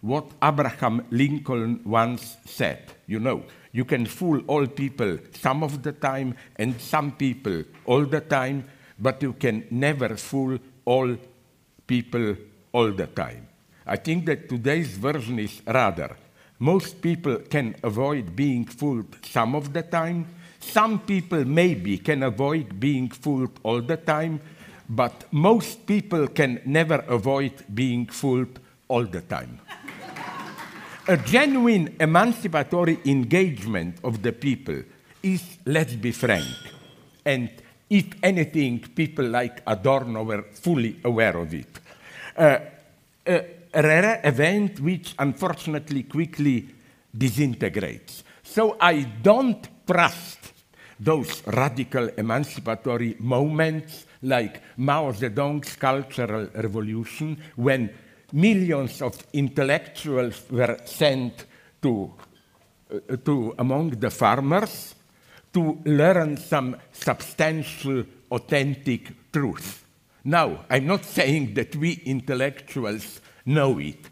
what Abraham Lincoln once said. You know, you can fool all people some of the time and some people all the time, but you can never fool all people all the time. I think that today's version is rather most people can avoid being fooled some of the time. Some people maybe can avoid being fooled all the time, but most people can never avoid being fooled all the time. A genuine emancipatory engagement of the people is, let's be frank, and if anything, people like Adorno were fully aware of it. Uh, a rare event which unfortunately quickly disintegrates. So I don't trust those radical emancipatory moments like Mao Zedong's Cultural Revolution when millions of intellectuals were sent to, uh, to among the farmers to learn some substantial, authentic truth. Now, I'm not saying that we intellectuals know it.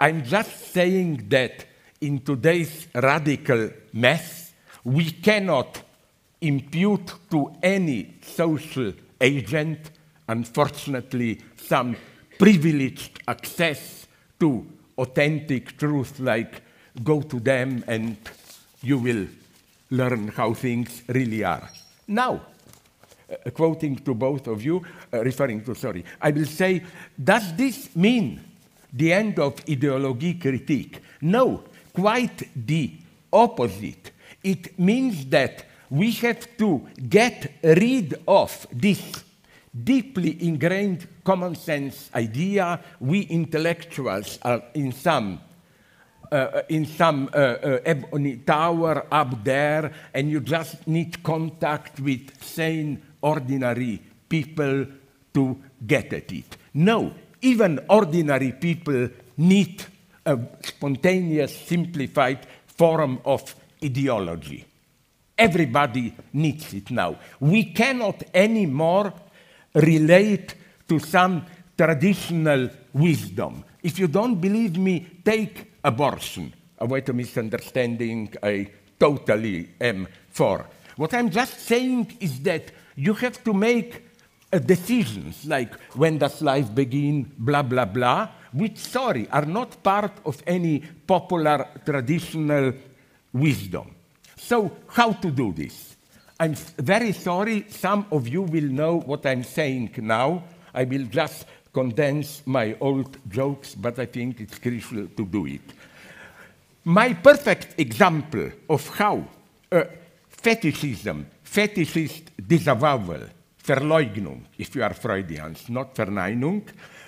I'm just saying that in today's radical mess, we cannot impute to any social agent, unfortunately, some privileged access to authentic truth, like go to them and you will learn how things really are. Now, quoting to both of you, uh, referring to, sorry, I will say, does this mean the end of ideology critique? No, quite the opposite. It means that we have to get rid of this deeply ingrained common sense idea we intellectuals are in some uh, in some uh, uh, ebony tower up there and you just need contact with sane ordinary people to get at it. No, even ordinary people need a spontaneous, simplified form of ideology. Everybody needs it now. We cannot anymore relate to some traditional wisdom. If you don't believe me, take abortion. Avoid a misunderstanding, I totally am for. What I'm just saying is that you have to make decisions like when does life begin, blah, blah, blah, which, sorry, are not part of any popular traditional wisdom. So, how to do this? I'm very sorry, some of you will know what I'm saying now. I will just condense my old jokes, but I think it's crucial to do it. My perfect example of how uh, fetishism fetishist disavowal, Verleugnung, if you are Freudians, not Verneinung,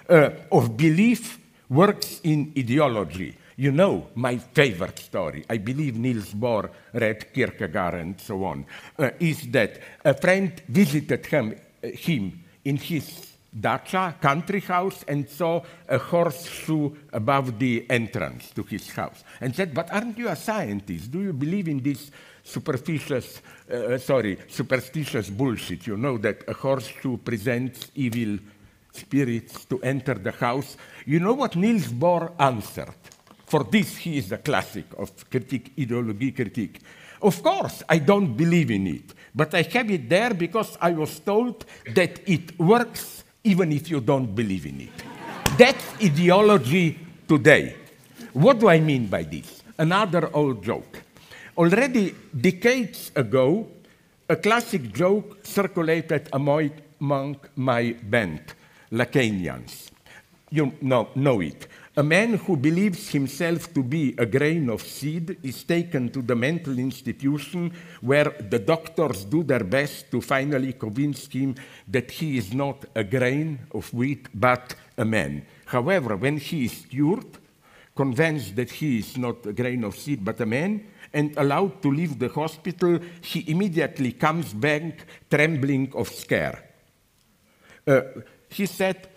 uh, of belief works in ideology You know my favorite story. I believe Niels Bohr read Kierkegaard and so on. Uh, is that a friend visited him, uh, him in his dacha, country house, and saw a horseshoe above the entrance to his house, and said, "But aren't you a scientist? Do you believe in this superstitious, uh, sorry, superstitious bullshit? You know that a horseshoe presents evil spirits to enter the house." You know what Niels Bohr answered? For this, he is a classic of critique, ideology critique. Of course, I don't believe in it, but I have it there because I was told that it works even if you don't believe in it. That's ideology today. What do I mean by this? Another old joke. Already decades ago, a classic joke circulated among my band, Lacanians. You know, know it. A man who believes himself to be a grain of seed is taken to the mental institution where the doctors do their best to finally convince him that he is not a grain of wheat but a man. However, when he is cured, convinced that he is not a grain of seed but a man, and allowed to leave the hospital, he immediately comes back trembling of scare. Uh, he said,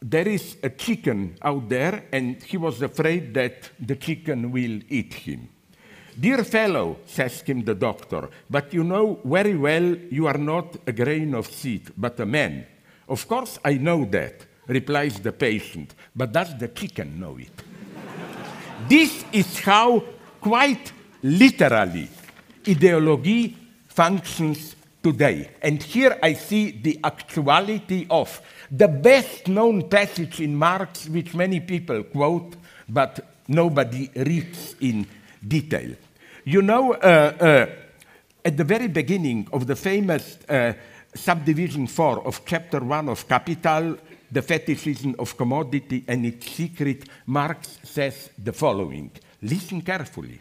there is a chicken out there, and he was afraid that the chicken will eat him. Dear fellow, says him the doctor, but you know very well you are not a grain of seed, but a man. Of course, I know that, replies the patient, but does the chicken know it? this is how, quite literally, ideology functions today. And here I see the actuality of the best known passage in Marx, which many people quote, but nobody reads in detail. You know, uh, uh, at the very beginning of the famous uh, subdivision 4 of chapter 1 of Capital, the fetishism of commodity and its secret, Marx says the following Listen carefully.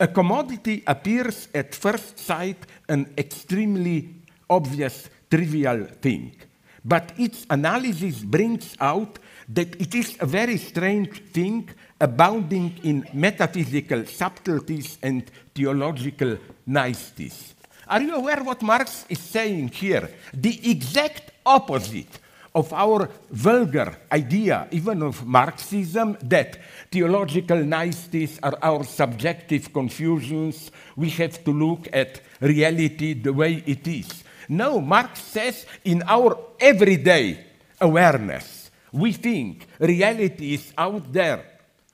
A commodity appears at first sight an extremely obvious, trivial thing. But its analysis brings out that it is a very strange thing, abounding in metaphysical subtleties and theological niceties. Are you aware what Marx is saying here? The exact opposite of our vulgar idea, even of Marxism, that theological niceties are our subjective confusions. We have to look at reality the way it is. No, Marx says in our everyday awareness, we think reality is out there,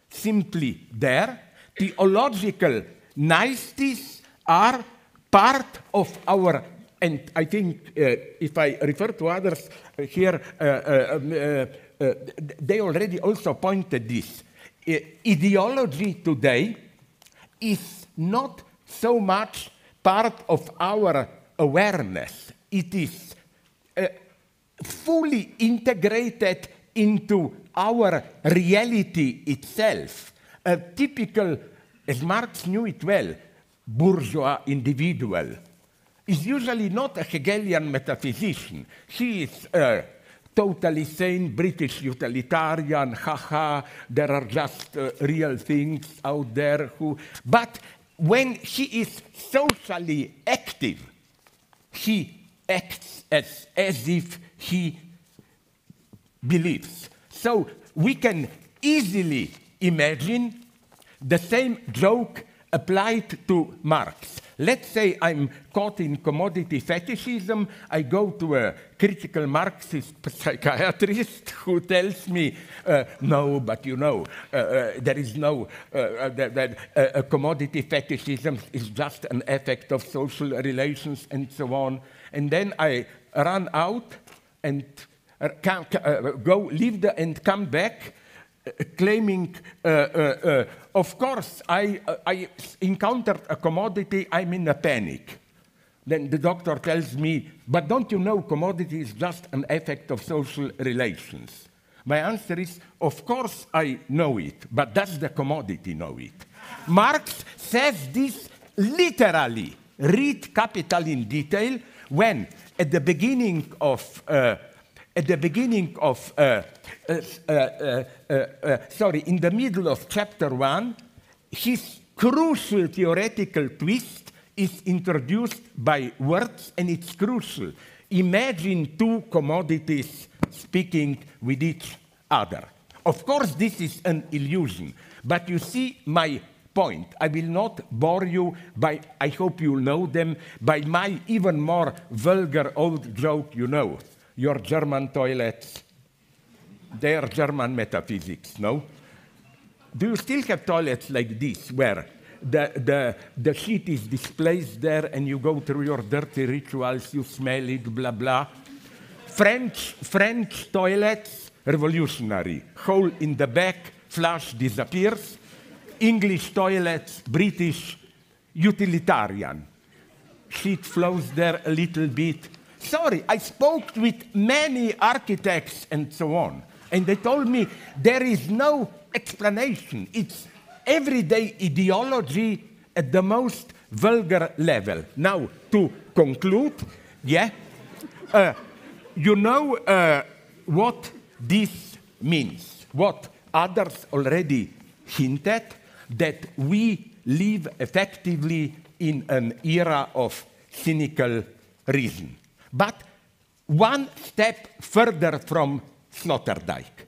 simply there. Theological niceties are part of our, and I think uh, if I refer to others uh, here, uh, um, they already also pointed this. ideology today is not so much part of our awareness. It is fully integrated into our reality itself. A typical, as Marx knew it well, bourgeois individual is usually not a Hegelian metaphysician. He is a totally sane British utilitarian, haha, there are just uh, real things out there who. But when he is socially active, he acts as, as if he believes. So we can easily imagine the same joke applied to Marx. Let's say I'm caught in commodity fetishism. I go to a critical Marxist psychiatrist who tells me, uh, no, but you know, uh, uh, there is no, uh, uh, that, that uh, commodity fetishism is just an effect of social relations and so on. And then I run out and go, leave the, and come back claiming, uh, uh, uh, of course, I, I encountered a commodity, I'm in a panic. Then the doctor tells me, but don't you know commodity is just an effect of social relations? My answer is, of course I know it, but does the commodity know it? Marx says this literally. Read Capital in detail when, at the beginning of uh, at the beginning of, uh, uh, uh, uh, uh, sorry, in the middle of chapter one, his crucial theoretical twist is introduced by words, and it's crucial. Imagine two commodities speaking with each other. Of course, this is an illusion, but you see my point. I will not bore you by, I hope you know them, by my even more vulgar old joke you know. Your German toilets, they are German metaphysics, no? Do you still have toilets like this where the, the, the sheet is displaced there and you go through your dirty rituals, you smell it, blah, blah? French, French toilets, revolutionary. Hole in the back, flush disappears. English toilets, British, utilitarian. Sheet flows there a little bit. Sorry, I spoke with many architects and so on, and they told me there is no explanation. It's everyday ideology at the most vulgar level. Now, to conclude, yeah, uh, you know uh, what this means, what others already hinted, that we live effectively in an era of cynical reason. But one step further from Sloterdijk.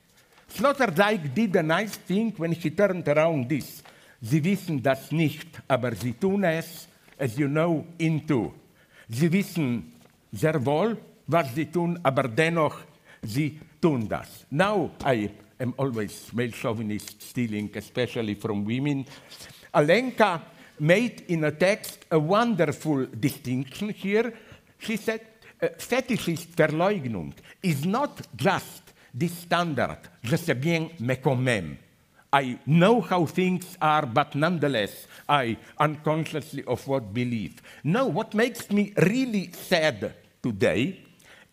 Sloterdijk did a nice thing when he turned around this. Sie wissen das nicht, aber sie tun es, as you know, into. Sie wissen sehr wohl, was sie tun, aber dennoch, sie tun das. Now I am always male chauvinist, stealing, especially from women. Alenka made in a text a wonderful distinction here. She said, Eh, fetishist Verleugnung is not just this standard, je sais bien, mais quand même. I know how things are, but nonetheless, I unconsciously of what believe. No, what makes me really sad today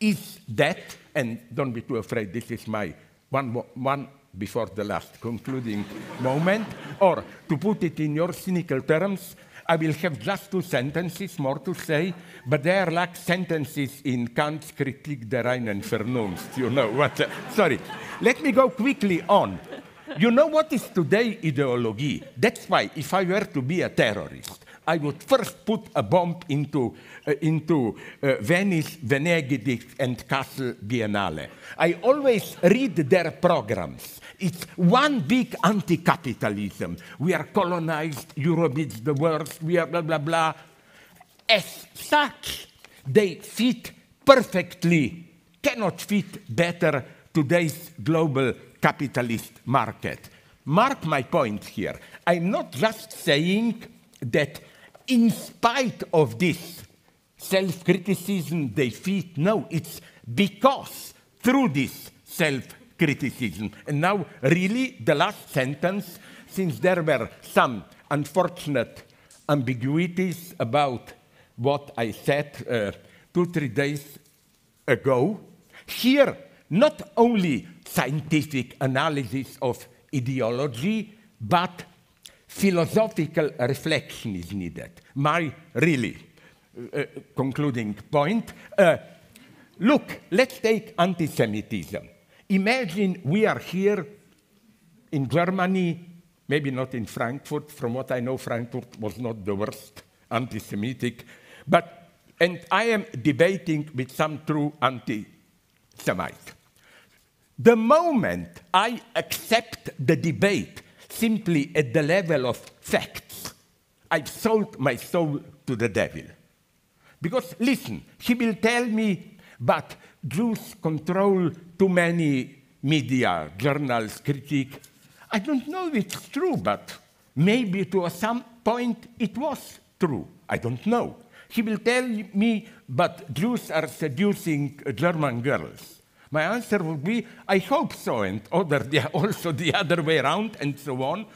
is that, and don't be too afraid, this is my one, one before the last concluding moment, or to put it in your cynical terms, I will have just two sentences more to say, but they are like sentences in Kant's Kritik der reinen Vernunft. You know what? Uh, sorry. Let me go quickly on. You know what is today ideology? That's why, if I were to be a terrorist, I would first put a bomb into, uh, into uh, Venice, Venedig, and Kassel Biennale. I always read their programs. It's one big anti capitalism. We are colonized, Europe is the worst, we are blah, blah, blah. As such, they fit perfectly, cannot fit better today's global capitalist market. Mark my point here. I'm not just saying that in spite of this self criticism they fit. No, it's because through this self criticism. And now, really, the last sentence, since there were some unfortunate ambiguities about what I said uh, two, three days ago, here, not only scientific analysis of ideology, but philosophical reflection is needed. My really uh, concluding point. Uh, look, let's take anti Semitism. Imagine we are here in Germany, maybe not in Frankfurt. From what I know, Frankfurt was not the worst anti Semitic, but and I am debating with some true anti Semite. The moment I accept the debate simply at the level of facts, I've sold my soul to the devil. Because listen, he will tell me, but Jews control too many media, journals, critique. I don't know if it's true, but maybe to some point it was true. I don't know. He will tell me, but Jews are seducing German girls. My answer would be, I hope so, and other, also the other way around, and so on.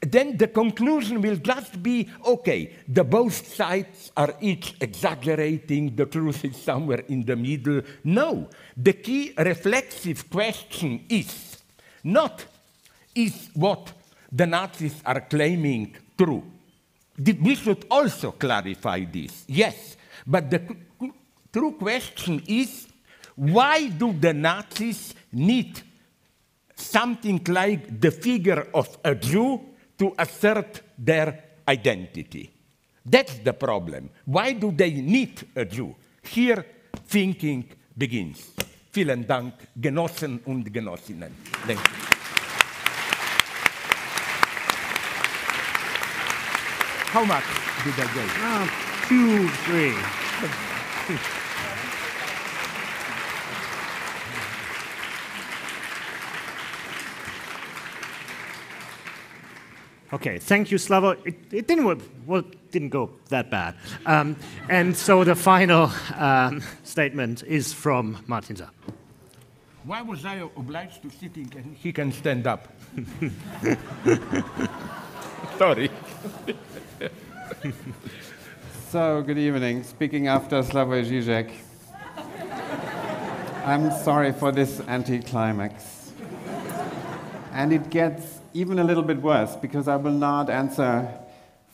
Then the conclusion will just be okay, the both sides are each exaggerating, the truth is somewhere in the middle. No, the key reflexive question is not is what the Nazis are claiming true. We should also clarify this, yes, but the true question is Why do the Nazis need something like the figure of a Jew to assert their identity? That's the problem. Why do they need a Jew? Here, thinking begins. Vielen Dank, Genossen und Genossinnen. Thank you. How much did I get? Ah, two, three. Okay, thank you, Slavo. It, it didn't work, well, didn't go that bad. Um, and so the final um, statement is from Martin Saar. Why was I obliged to sit in and he can stand up? Sorry. So, good evening. Speaking after Slavoj Žižek. I'm sorry for this anticlimax. And it gets even a little bit worse because I will not answer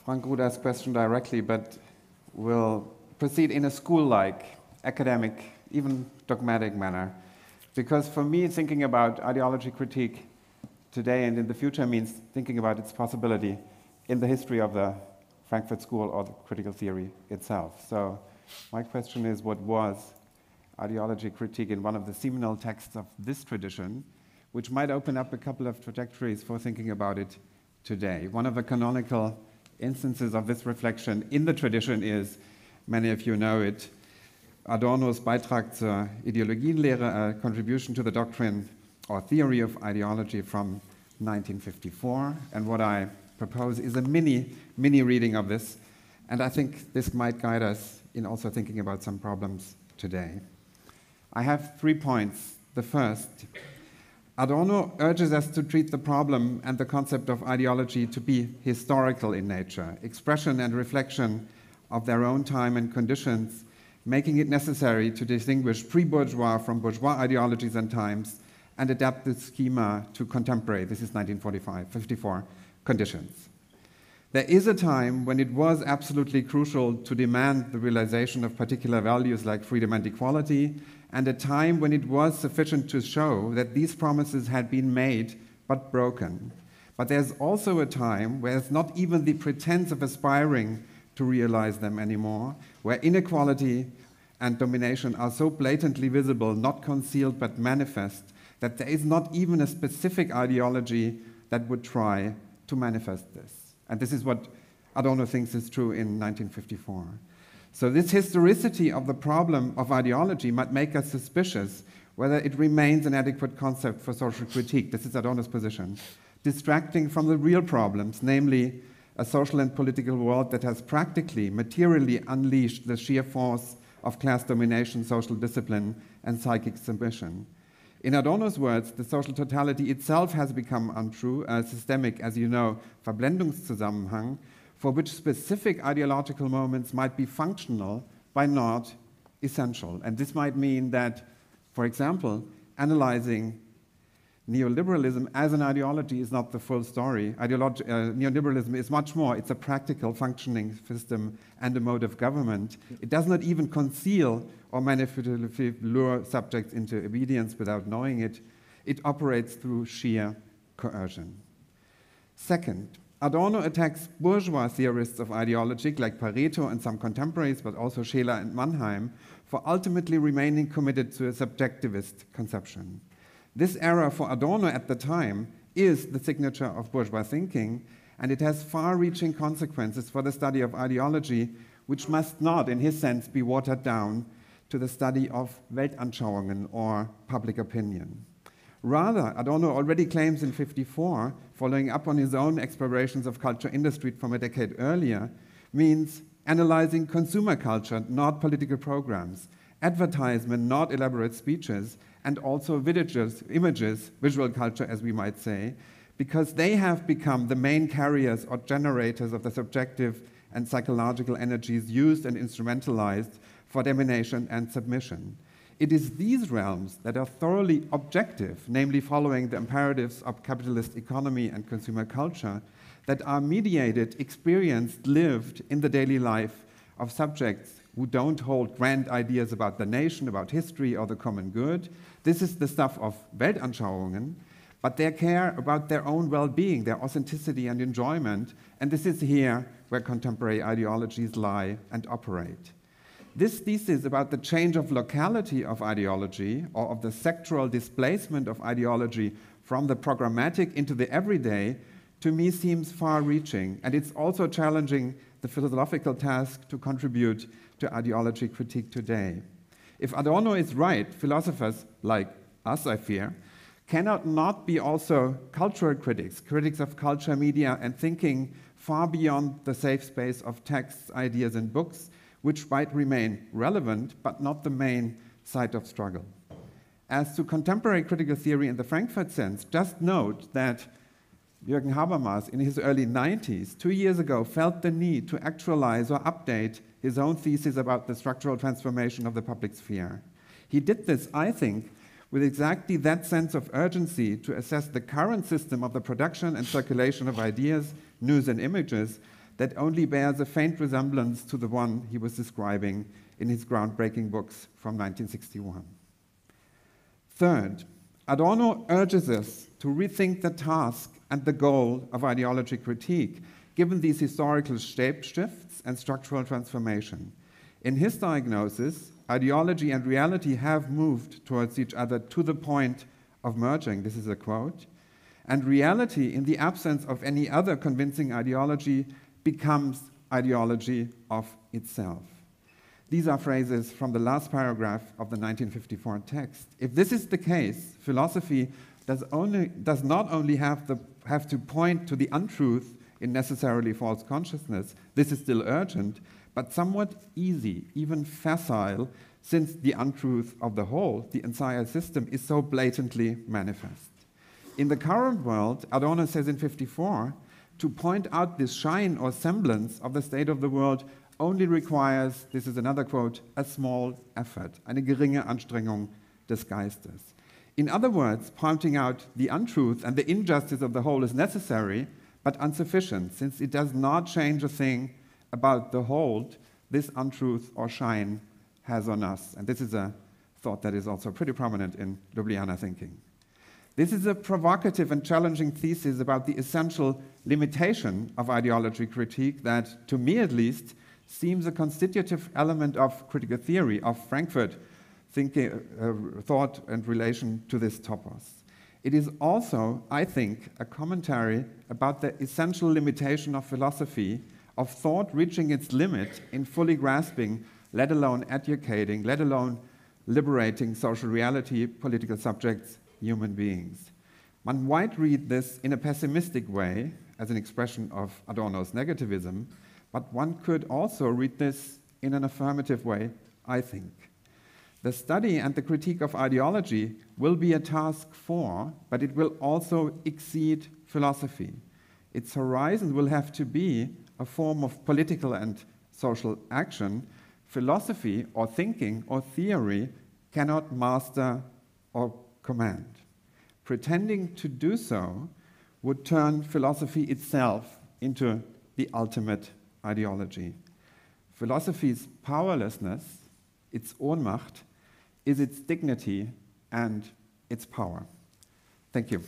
Frank Ruda's question directly, but will proceed in a school like, academic, even dogmatic manner. Because for me, thinking about ideology critique today and in the future means thinking about its possibility in the history of the Frankfurt School or the critical theory itself. So, my question is what was ideology critique in one of the seminal texts of this tradition, which might open up a couple of trajectories for thinking about it today? One of the canonical instances of this reflection in the tradition is, many of you know it, Adorno's Beitrag zur Ideologienlehre, a contribution to the doctrine or theory of ideology from 1954. And what I propose is a mini, mini reading of this. And I think this might guide us in also thinking about some problems today. I have three points. The first, Adorno urges us to treat the problem and the concept of ideology to be historical in nature, expression and reflection of their own time and conditions, making it necessary to distinguish pre bourgeois from bourgeois ideologies and times and adapt the schema to contemporary, this is 1945, 54 conditions. There is a time when it was absolutely crucial to demand the realization of particular values like freedom and equality, and a time when it was sufficient to show that these promises had been made but broken. But there's also a time where it's not even the pretense of aspiring to realize them anymore, where inequality and domination are so blatantly visible, not concealed but manifest, that there is not even a specific ideology that would try to manifest this. And this is what Adorno thinks is true in 1954. So, this historicity of the problem of ideology might make us suspicious whether it remains an adequate concept for social critique. This is Adorno's position. Distracting from the real problems, namely a social and political world that has practically, materially unleashed the sheer force of class domination, social discipline, and psychic submission. In Adorno's words, the social totality itself has become untrue, a systemic, as you know, Verblendungszusammenhang, for which specific ideological moments might be functional but not essential. And this might mean that, for example, analyzing neoliberalism as an ideology is not the full story. Uh, neoliberalism is much more. It's a practical functioning system and a mode of government. It does not even conceal or manipulatively lure subjects into obedience without knowing it. It operates through sheer coercion. Second, Adorno attacks bourgeois theorists of ideology like Pareto and some contemporaries, but also Scheler and Mannheim, for ultimately remaining committed to a subjectivist conception. This error for Adorno at the time is the signature of bourgeois thinking, and it has far reaching consequences for the study of ideology, which must not, in his sense, be watered down to the study of Weltanschauungen or public opinion. Rather, Adorno already claims in 54, following up on his own explorations of culture industry from a decade earlier, means analyzing consumer culture, not political programs, advertisement, not elaborate speeches, and also images, images, visual culture, as we might say, because they have become the main carriers or generators of the subjective and psychological energies used and instrumentalized for domination and submission. It is these realms that are thoroughly objective, namely following the imperatives of capitalist economy and consumer culture, that are mediated, experienced, lived in the daily life of subjects who don't hold grand ideas about the nation, about history, or the common good. This is the stuff of Weltanschauungen, but they care about their own well being, their authenticity and enjoyment, and this is here where contemporary ideologies lie and operate. This thesis about the change of locality of ideology or of the sectoral displacement of ideology from the programmatic into the everyday to me seems far reaching, and it's also challenging the philosophical task to contribute to ideology critique today. If Adorno is right, philosophers like us, I fear, cannot not be also cultural critics, critics of culture, media, and thinking far beyond the safe space of texts, ideas, and books, which might remain relevant but not the main site of struggle. As to contemporary critical theory in the Frankfurt sense, just note that Jürgen Habermas, in his early 90s, two years ago, felt the need to actualize or update his own thesis about the structural transformation of the public sphere. He did this, I think, with exactly that sense of urgency to assess the current system of the production and circulation of ideas, news, and images that only bears a faint resemblance to the one he was describing in his groundbreaking books from 1961. Third, Adorno urges us to rethink the task and the goal of ideology critique, given these historical shape shifts and structural transformation. In his diagnosis, ideology and reality have moved towards each other to the point of merging. This is a quote. And reality, in the absence of any other convincing ideology, becomes ideology of itself. These are phrases from the last paragraph of the 1954 text. If this is the case, philosophy does, only, does not only have, the, have to point to the untruth in necessarily false consciousness, this is still urgent, but somewhat easy, even facile, since the untruth of the whole, the entire system, is so blatantly manifest. In the current world, Adorno says in 54, to point out this shine or semblance of the state of the world only requires, this is another quote, a small effort, eine geringe Anstrengung des Geistes. In other words, pointing out the untruth and the injustice of the whole is necessary, but insufficient, since it does not change a thing about the hold this untruth or shine has on us. And this is a thought that is also pretty prominent in Ljubljana thinking. This is a provocative and challenging thesis about the essential limitation of ideology critique that, to me at least, seems a constitutive element of critical theory, of Frankfurt thinking, uh, thought and relation to this topos. It is also, I think, a commentary about the essential limitation of philosophy, of thought reaching its limit in fully grasping, let alone educating, let alone liberating social reality, political subjects, human beings. One might read this in a pessimistic way, as an expression of Adorno's negativism, but one could also read this in an affirmative way, I think. The study and the critique of ideology will be a task for, but it will also exceed philosophy. Its horizon will have to be a form of political and social action. Philosophy or thinking or theory cannot master or command. Pretending to do so would turn philosophy itself into the ultimate ideology. Philosophy's powerlessness, its Ohnmacht, is its dignity and its power. Thank you.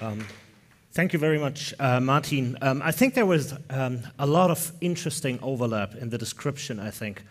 Um, thank you very much, uh, Martin. Um, I think there was um, a lot of interesting overlap in the description, I think,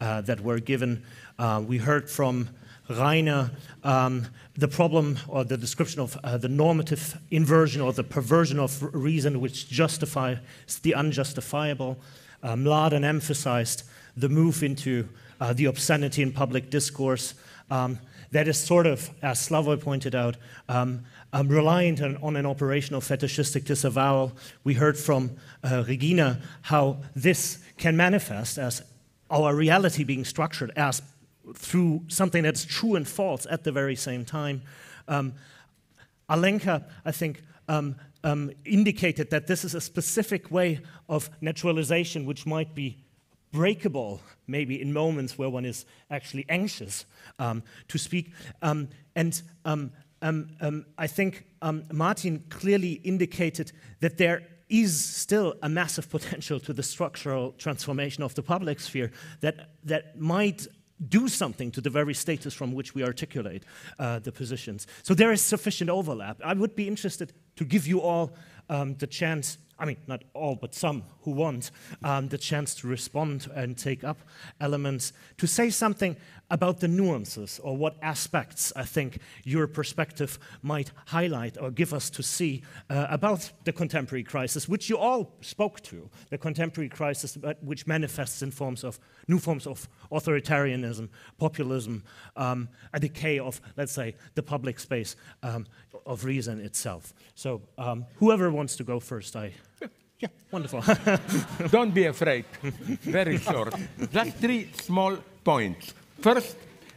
uh, that were given. Uh, we heard from Rainer um, the problem or the description of uh, the normative inversion or the perversion of reason which justifies the unjustifiable. Mladen emphasized the move into uh, the obscenity in public discourse. Um, that is sort of, as Slavoj pointed out, um, um, reliant on, on, an operational fetishistic disavowal. We heard from uh, Regina how this can manifest as our reality being structured as through something that's true and false at the very same time. Um, Alenka, I think, um, um, indicated that this is a specific way of naturalization which might be breakable, maybe in moments where one is actually anxious um, to speak. Um, and um, um, um, I think Martin clearly indicated that there is still a massive potential to the structural transformation of the public sphere that, that might do something to the very status from which we articulate uh, the positions. So there is sufficient overlap. I would be interested to give you all um, the chance I mean, not all, but some who want um, the chance to respond and take up elements, to say something about the nuances or what aspects I think your perspective might highlight or give us to see uh, about the contemporary crisis, which you all spoke to, the contemporary crisis which manifests in forms of new forms of authoritarianism, populism, um, a decay of, let's say, the public space um, of reason itself. So um, whoever wants to go first, I yeah, wonderful. Don't be afraid. Very short. Just three small points. First,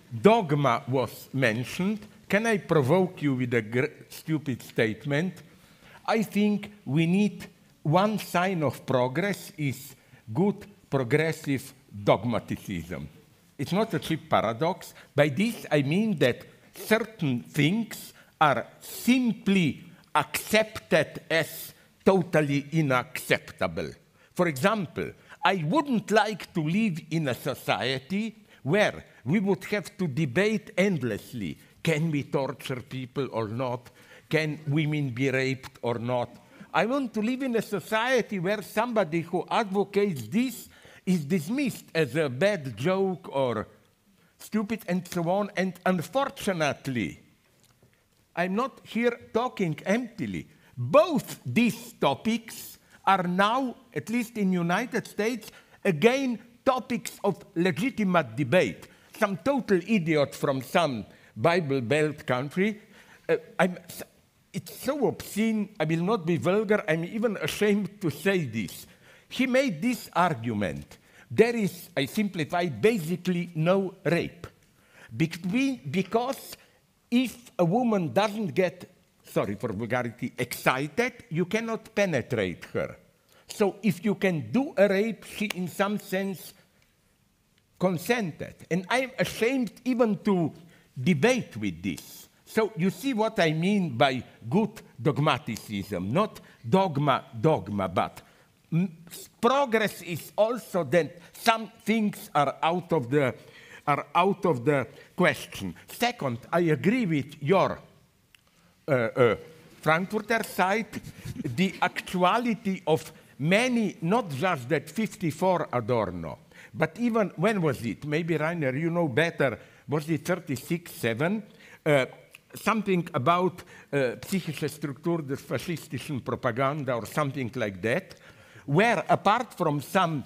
dogma was mentioned. Can I provoke you with a stupid statement? I think we need one sign of progress is good progressive dogmaticism. It's not a cheap paradox. By this, I mean that certain things are simply accepted as totally unacceptable. For example, I wouldn't like to live in a society where we would have to debate endlessly can we torture people or not? Can women be raped or not? I want to live in a society where somebody who advocates this is dismissed as a bad joke or stupid and so on. And unfortunately, I'm not here talking emptily. Both these topics are now, at least in the United States, again topics of legitimate debate. Some total idiot from some Bible Belt country. Uh, it's so obscene, I will not be vulgar, I'm even ashamed to say this. He made this argument. There is, I simplify, basically no rape. because if a woman doesn't get, sorry for vulgarity, excited, you cannot penetrate her. So if you can do a rape, she in some sense consented. And I'm ashamed even to debate with this. So you see what I mean by good dogmaticism, not dogma, dogma, but progress is also that some things are out of the are out of the question. Second, I agree with your uh, uh, Frankfurter side, the actuality of many, not just that 54 Adorno, but even, when was it? Maybe Rainer, you know better, was it 36, 7? Uh, something about uh, psychische Struktur der faschistischen Propaganda or something like that, where apart from some,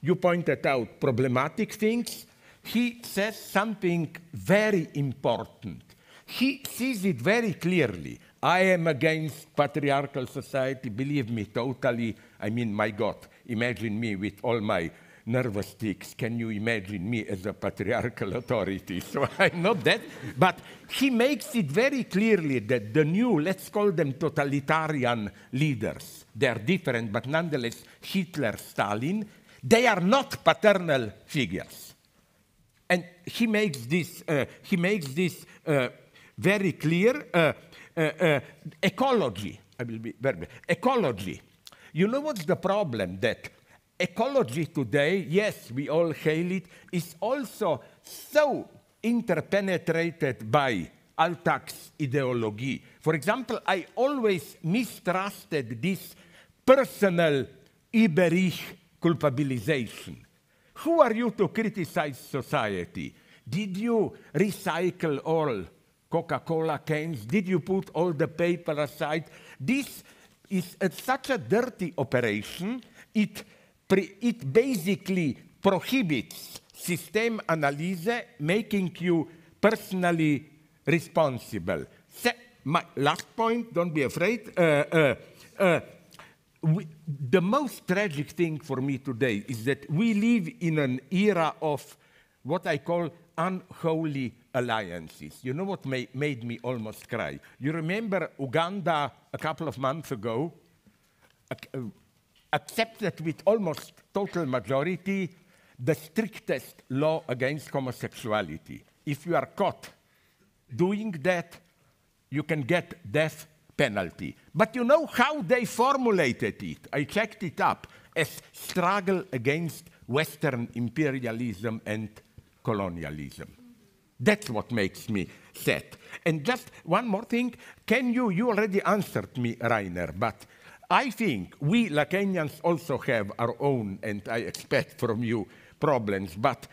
you pointed out, problematic things, he says something very important. He sees it very clearly. I am against patriarchal society, believe me, totally. I mean, my God, imagine me with all my nervous tics. Can you imagine me as a patriarchal authority? So I'm not that. But he makes it very clearly that the new, let's call them totalitarian leaders, they're different, but nonetheless, Hitler, Stalin, they are not paternal figures. And he makes this, uh, he makes this uh, very clear. Uh, uh, uh ecology, I will be very, ecology. You know what's the problem? That ecology today, yes, we all hail it, is also so interpenetrated by Alltags ideology. For example, I always mistrusted this personal Iberich culpabilization. Who are you to criticize society? Did you recycle all Coca-Cola cans? Did you put all the paper aside? This is a, such a dirty operation. It it basically prohibits system analysis, making you personally responsible. Se my last point, don't be afraid. Uh, uh, uh, we, the most tragic thing for me today is that we live in an era of what I call unholy alliances. You know what ma made me almost cry? You remember Uganda a couple of months ago? Accepted with almost total majority the strictest law against homosexuality. If you are caught doing that, you can get death penalty. But you know how they formulated it? I checked it up as struggle against Western imperialism and colonialism. That's what makes me sad. And just one more thing, can you, you already answered me, Rainer, but I think we Lacanians also have our own, and I expect from you, problems, but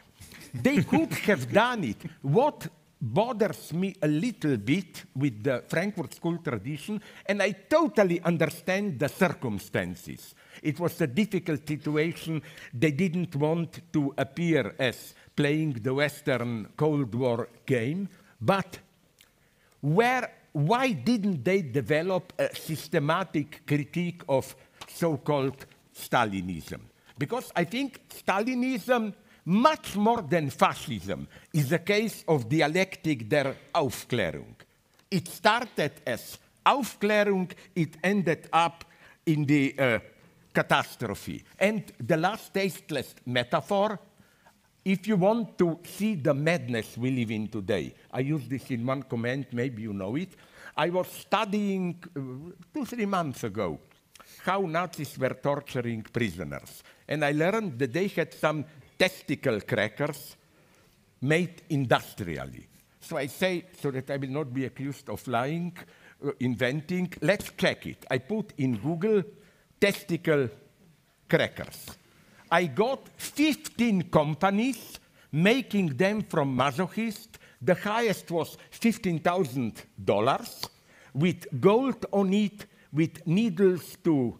they could have done it. What bothers me a little bit with the Frankfurt School tradition, and I totally understand the circumstances. It was a difficult situation. They didn't want to appear as playing the Western Cold War game, but where, why didn't they develop a systematic critique of so called Stalinism? Because I think Stalinism, much more than fascism, is a case of Dialektik der Aufklärung. It started as Aufklärung, it ended up in the uh, catastrophe. And the last tasteless metaphor if you want to see the madness we live in today, I use this in one comment, maybe you know it. I was studying uh, two, three months ago how Nazis were torturing prisoners. And I learned that they had some testicle crackers made industrially. So I say, so that I will not be accused of lying, uh, inventing, let's check it. I put in Google testicle crackers. I got 15 companies making them from masochist. The highest was $15,000 with gold on it, with needles to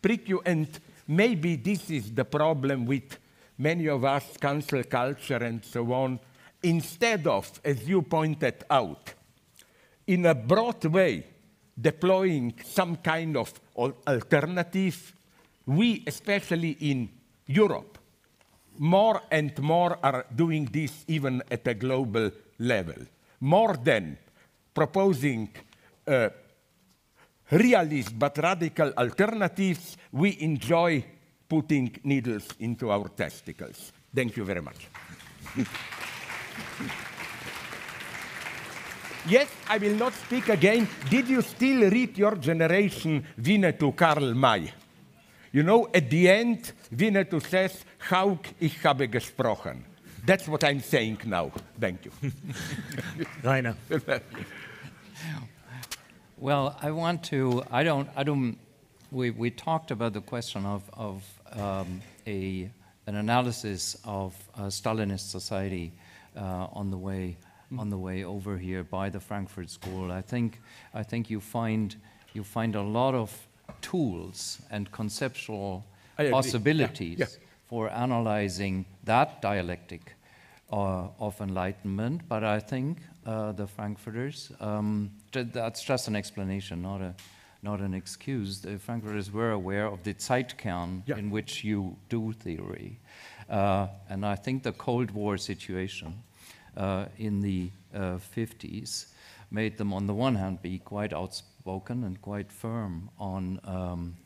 prick you. And maybe this is the problem with many of us, cancel culture and so on. Instead of, as you pointed out, in a broad way, deploying some kind of alternative we, especially in Europe, more and more are doing this even at a global level. More than proposing uh, realist but radical alternatives, we enjoy putting needles into our testicles. Thank you very much. yes, I will not speak again. Did you still read your generation Winnetou Karl May? You know, at the end, Winnetou says, Howgh, ich habe gesprochen. That's what I'm saying now. Thank you. Rainer. well, I want to, I don't, I don't, we, we talked about the question of, of um, a, an analysis of Stalinist society uh, on the way on the way over here by the Frankfurt School. I think I think you find you find a lot of tools and conceptual possibilities yeah. Yeah. for analyzing that dialectic uh, of enlightenment. But I think uh, the Frankfurters, um, that's just an explanation, not a not an excuse. The Frankfurters were aware of the Zeitkern yeah. in which you do theory. Uh, and I think the Cold War situation uh, in the 50s uh, made them, on the one hand, be quite outspoken outspoken and quite firm on um,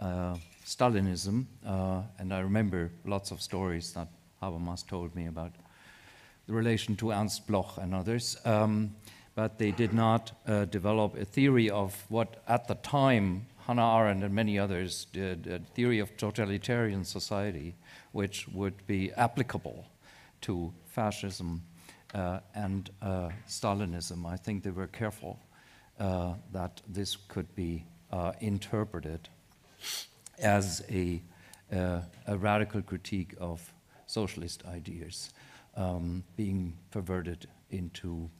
uh, Stalinism. Uh, and I remember lots of stories that Habermas told me about the relation to Ernst Bloch and others. Um, but they did not uh, develop a theory of what, at the time, Hannah Arendt and many others did, a theory of totalitarian society, which would be applicable to fascism uh, and uh, Stalinism. I think they were careful uh, that this could be uh, interpreted as a, uh, a, radical critique of socialist ideas um, being perverted into,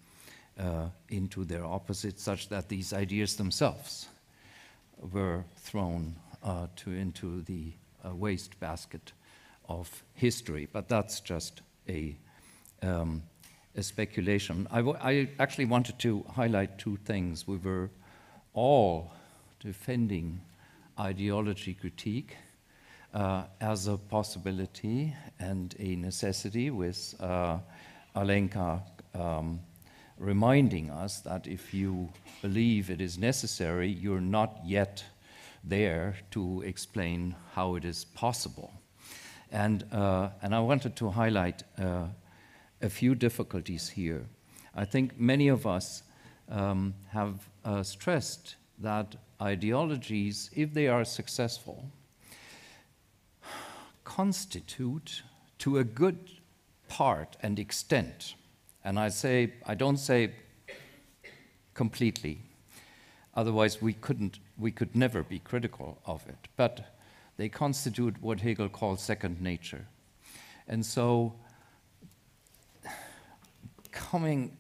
uh, into their opposite, such that these ideas themselves were thrown uh, to, into the waste basket of history. But that's just a um, a speculation. I, actually wanted to highlight two things. We were all defending ideology critique uh, as a possibility and a necessity, with uh, Alenka um, reminding us that if you believe it is necessary, you're not yet there to explain how it is possible. And, uh, and I wanted to highlight uh, a few difficulties here. I think many of us um, have uh, stressed that ideologies, if they are successful, constitute to a good part and extent, and I say, I don't say completely, otherwise we couldn't, we could never be critical of it, but they constitute what Hegel calls second nature. And so coming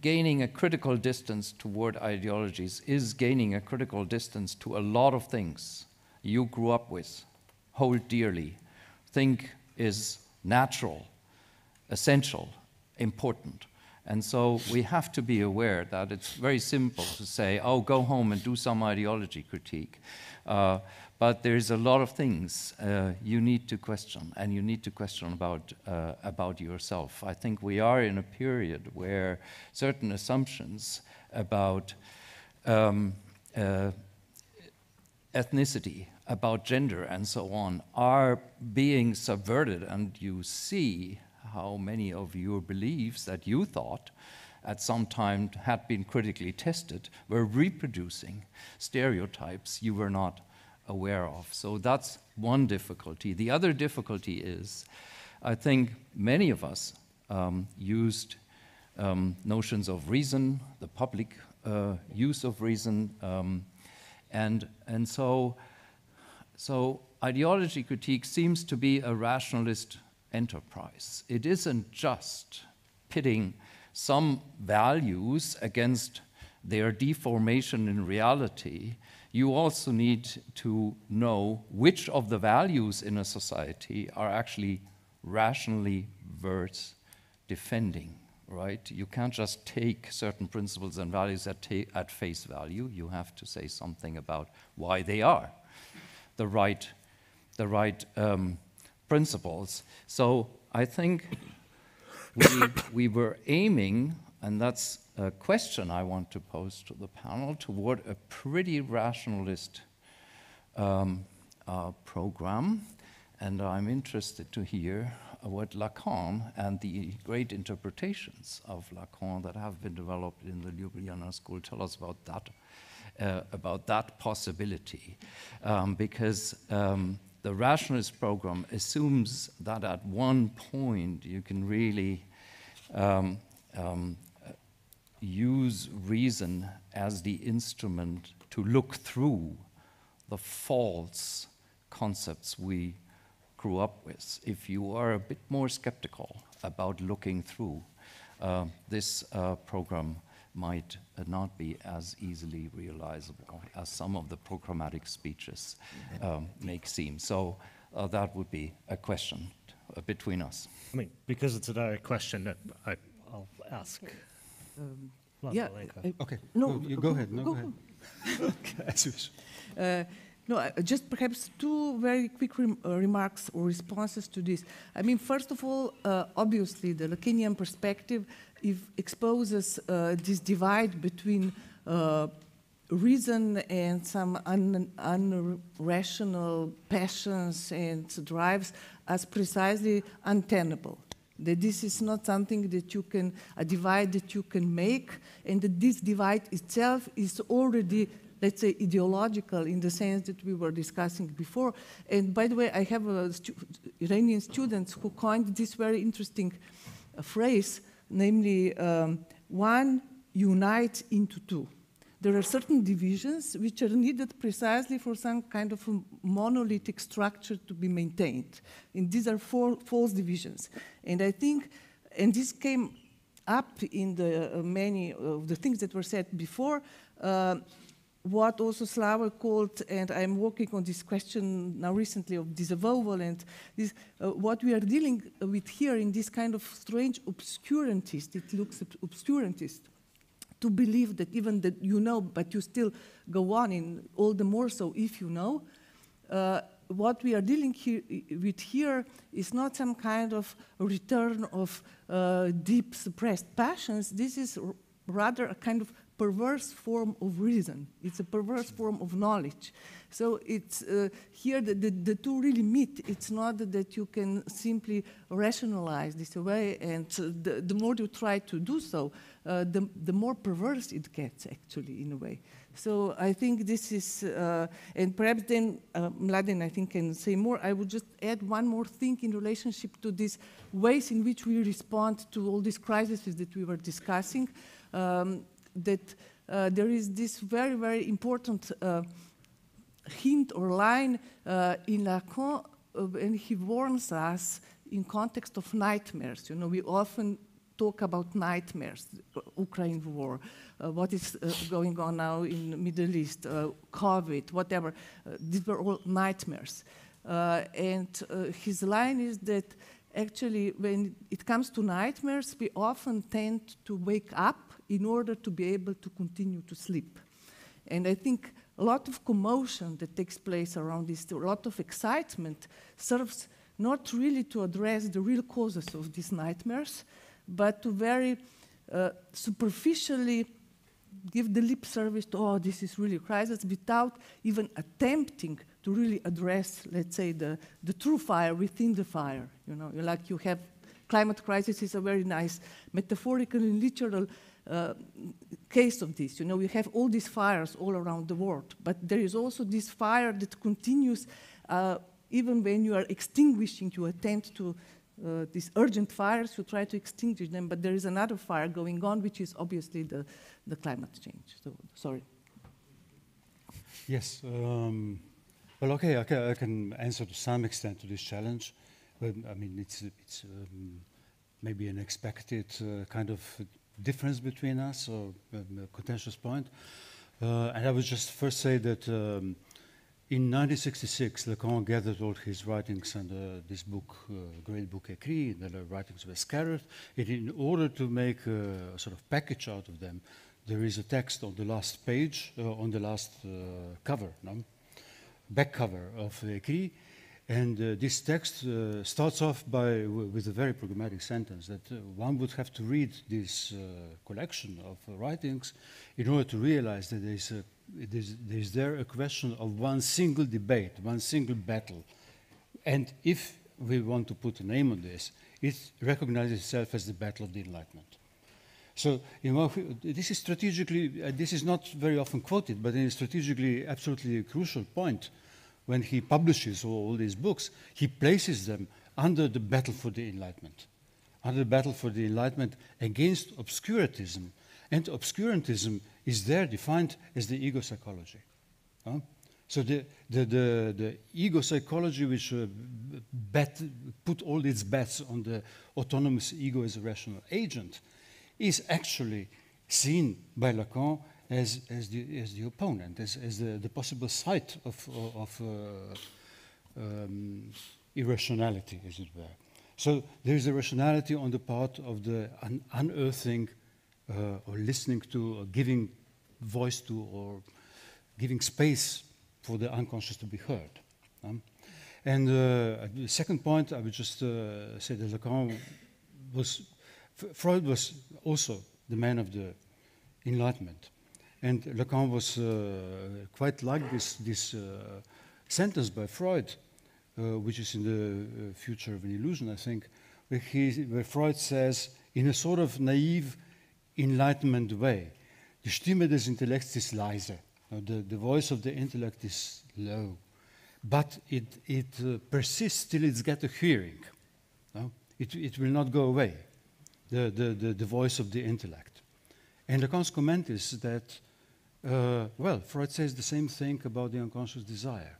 gaining a critical distance toward ideologies is gaining a critical distance to a lot of things you grew up with, hold dearly, think is natural, essential, important. And so we have to be aware that it's very simple to say, oh, go home and do some ideology critique. Uh, but there's a lot of things uh, you need to question, and you need to question about, uh, about yourself. I think we are in a period where certain assumptions about um, uh, ethnicity, about gender, and so on are being subverted, and you see how many of your beliefs that you thought at some time had been critically tested were reproducing stereotypes you were not aware of. So that's one difficulty. The other difficulty is, I think many of us um, used um, notions of reason, the public uh, use of reason, um, and, and so, so ideology critique seems to be a rationalist enterprise. It isn't just pitting some values against their deformation in reality. You also need to know which of the values in a society are actually rationally worth defending, right? You can't just take certain principles and values at, at face value. You have to say something about why they are the right, the right um, principles. So I think we, we were aiming, and that's a question I want to pose to the panel, toward a pretty rationalist um, uh, program. And I'm interested to hear what Lacan and the great interpretations of Lacan that have been developed in the Ljubljana school tell us about that, uh, about that possibility. Um, because um, the rationalist program assumes that at one point you can really um, um, use reason as the instrument to look through the false concepts we grew up with. If you are a bit more skeptical about looking through, uh, this uh, program might uh, not be as easily realizable as some of the programmatic speeches um, make seem. So uh, that would be a question uh, between us. I mean, because it's a direct question, that I, will ask. Um, yeah. okay. No, go, you go, go ahead. No, go, go ahead. No, just perhaps two very quick rem uh, remarks or responses to this. I mean, first of all, uh, obviously, the Lacanian perspective exposes uh, this divide between uh, reason and some un passions and drives as precisely untenable. That this is not something that you can, a divide that you can make, and that this divide itself is already let's say, ideological in the sense that we were discussing before. And by the way, I have stu Iranian students who coined this very interesting uh, phrase, namely, um, one unites into two. There are certain divisions which are needed precisely for some kind of monolithic structure to be maintained. And these are four false divisions. And I think, and this came up in the uh, many of the things that were said before, uh, what also Slavoj called, and I'm working on this question now recently of disavowal, and this, uh, what we are dealing with here in this kind of strange obscurantist, it looks obscurantist, to believe that even that you know, but you still go on, in all the more so if you know. Uh, what we are dealing here, with here is not some kind of return of uh, deep suppressed passions. This is rather a kind of perverse form of reason. It's a perverse form of knowledge. So it's uh, here that the, the, two really meet. It's not that you can simply rationalize this away, and the, the more you try to do so, uh, the, the more perverse it gets, actually, in a way. So I think this is, uh, and perhaps then uh, Mladen, I think, can say more. I would just add one more thing in relationship to these ways in which we respond to all these crises that we were discussing. Um, that uh, there is this very, very important uh, hint or line uh, in Lacan, and he warns us in context of nightmares. You know, we often talk about nightmares, Ukraine war, uh, what is uh, going on now in the Middle East, uh, COVID, whatever. these were all nightmares. and his line is that actually when it comes to nightmares, we often tend to wake up in order to be able to continue to sleep. And I think a lot of commotion that takes place around this, a lot of excitement, serves not really to address the real causes of these nightmares, but to very uh, superficially give the lip service to, oh, this is really a crisis, without even attempting to really address, let's say, the, the true fire within the fire. You know, like you have climate crisis is a very nice metaphorical and literal uh, case of this. You know, we have all these fires all around the world, but there is also this fire that continues uh, even when you are extinguishing, you attend to uh, these urgent fires, you try to extinguish them, but there is another fire going on, which is obviously the, the climate change. So, sorry. Yes. Um, well, okay, can, I can, answer to some extent to this challenge. But, I mean, it's, it's um, maybe an expected uh, kind of difference between us or um, a contentious point. Uh, and I would just first say that um, in 1966, Lacan gathered all his writings under this book, uh, great book Écrits, the writings were scattered. And in order to make a, sort of package out of them, there is a text on the last page, uh, on the last uh, cover, no? back cover of Écrits, and uh, this text uh, starts off by, with a very programmatic sentence that uh, one would have to read this uh, collection of writings in order to realize that there's, a, there's, there's there a question of one single debate, one single battle. And if we want to put a name on this, it recognizes itself as the battle of the Enlightenment. So, you know, this is strategically, uh, this is not very often quoted, but it is strategically absolutely a crucial point when he publishes all these books, he places them under the battle for the Enlightenment, under the battle for the Enlightenment against obscurantism. And obscurantism is there defined as the ego psychology. Huh? So the, the, the, the, ego psychology, which uh, bet, put all its bets on the autonomous ego as a rational agent, is actually seen by Lacan as, as, the, as the opponent, as, as the, the possible site of, of uh, um, irrationality, as it were. So there is a rationality on the part of the un unearthing uh, or listening to or giving voice to or giving space for the unconscious to be heard. Um, and uh, the second point, I would just uh, say that Lacan was, Freud was also the man of the Enlightenment. And Lacan was uh, quite like this, this uh, sentence by Freud, uh, which is in the Future of an Illusion, I think, where, he, where Freud says, in a sort of naive enlightenment way, die Stimme des Intellekts ist leise. The, the voice of the intellect is low, but it, it uh, persists till it's got a hearing. It, it will not go away, the, the, the, the voice of the intellect. And Lacan's comment is that uh, well, Freud says the same thing about the unconscious desire.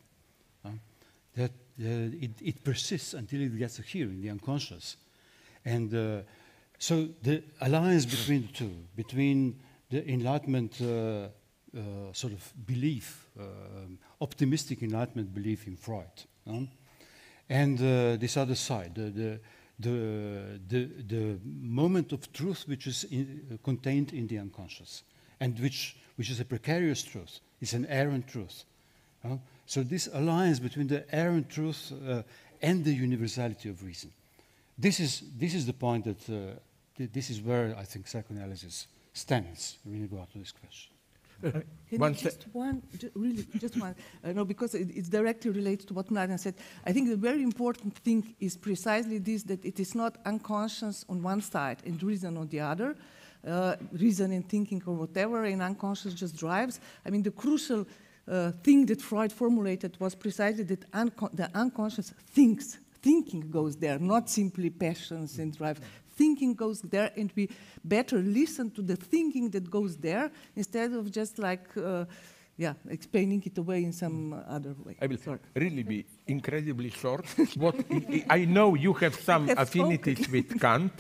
That uh, it, it, persists until it gets a hearing, the unconscious. And uh, so the alliance between the two, between the Enlightenment uh, uh, sort of belief, um, optimistic Enlightenment belief in Freud, and this other side, the, the the, the, the, moment of truth which is in, uh, contained in the unconscious and which which is a precarious truth. It's an errant truth. Uh, so this alliance between the errant truth uh, and the universality of reason. This is, this is the point that, uh, this is where I think psychoanalysis stands in regard to this question. Can One just one, ju- really, just one, uh, no, because it, it's directly related to what Nadia said. I think the very important thing is precisely this, that it is not unconscious on one side and reason on the other, uh, reason and thinking or whatever, and unconscious just drives. I mean, the crucial uh, thing that Freud formulated was precisely that unco- the unconscious thinks, thinking goes there, not simply passions and drive thinking goes there and we better listen to the thinking that goes there instead of just like uh, yeah explaining it away in some other way I will Sorry. really be incredibly short. what I, I know you have some have affinities with Kant,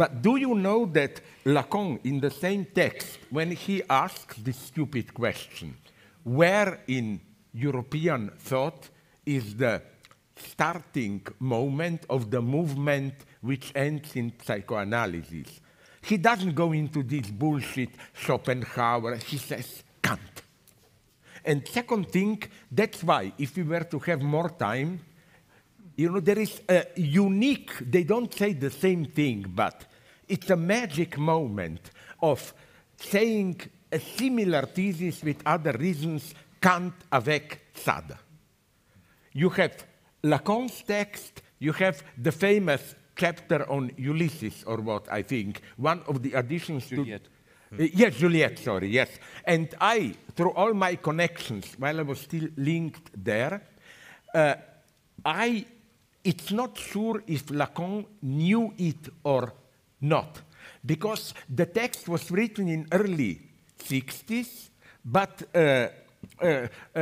but do you know that Lacan, in the same text, when he asks this stupid question, where in European thought is the starting moment of the movement which ends in psychoanalysis? He doesn't go into this bullshit Schopenhauer. He says Kant. And second thing, that's why if we were to have more time, you know, there is a unique, they don't say the same thing, but it's a magic moment of saying a similar thesis with other reasons, Kant avec Sade. You have Lacan's text, you have the famous chapter on Ulysses, or what I think, one of the additions Juliet. to. Uh, yes, Juliet, sorry, yes. And I, through all my connections, while I was still linked there, uh, I, it's not sure if Lacan knew it or not, because the text was written in early 60s, but uh, uh, uh,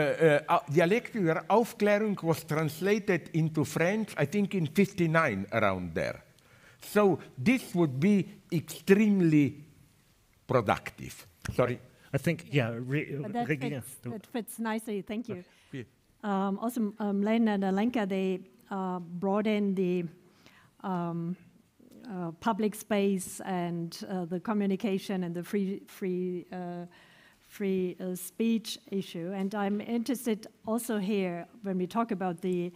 uh, Dialektik der Aufklärung was translated into French, I think in 59, around there. So this would be extremely productive. Sorry. I think, yeah, re, that Regina. fits, that fits nicely, thank you. Yeah. Um, also, um, Len and Alenka, they uh, brought in the um, uh, public space and uh, the communication and the free, free, uh, free uh, speech issue. And I'm interested also here when we talk about the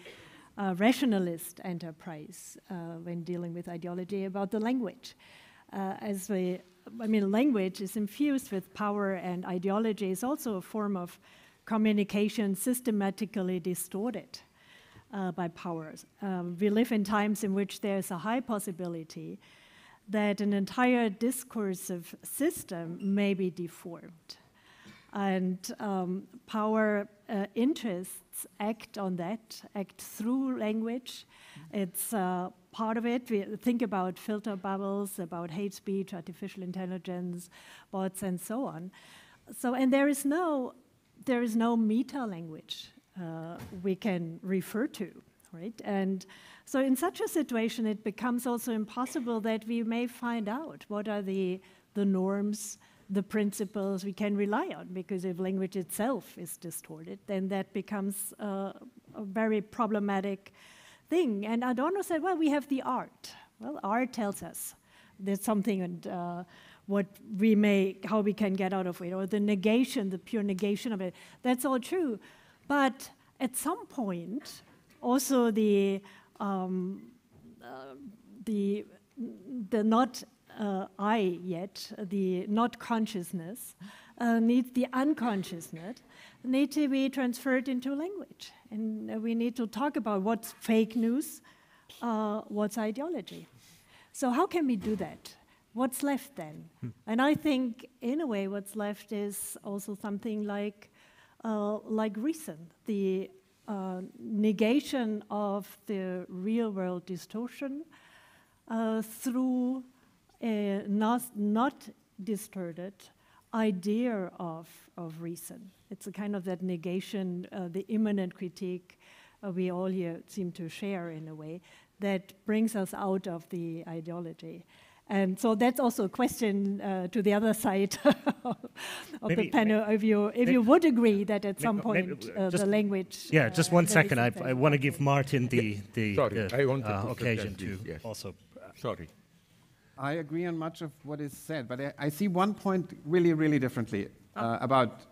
uh, rationalist enterprise uh, when dealing with ideology about the language. Uh, as we, I mean, language is infused with power, and ideology is also a form of communication systematically distorted uh, by powers. Um, we live in times in which there's a high possibility that an entire discursive system may be deformed. And um, power uh, interests act on that, act through language. It's uh, part of it. We think about filter bubbles, about hate speech, artificial intelligence, bots, and so on. So, and there is no, there is no meta language uh, we can refer to, right? And so, in such a situation, it becomes also impossible that we may find out what are the the norms, the principles we can rely on, because if language itself is distorted, then that becomes a very problematic thing. And Adorno said, well, we have the art. Well, art tells us there's something and uh, what we may, how we can get out of it, or the negation, the pure negation of it. That's all true. But at some point, also the, um, uh, the, the not uh, I yet, the not consciousness, uh, needs the unconsciousness, need to be transferred into language. And we need to talk about what's fake news, uh, what's ideology. So, how can we do that? What's left then? And I think, in a way, what's left is also something like, uh, like reason, the uh, negation of the real world distortion uh, through a not, not distorted idea of, of reason. It's a kind of that negation, uh, the immanent critique uh, we all here seem to share in a way that brings us out of the ideology. And so that's also a question uh, to the other side of the Maybe- panel. If you, if you would agree that at some maybe- point uh, just- the language. Yeah, just uh, one that second. is I. I want to give Martin the, the, Sorry, the, I uh, occasion to suggest yes. also. Sorry. I agree on much of what is said, but I, I see one point really, really differently uh, about,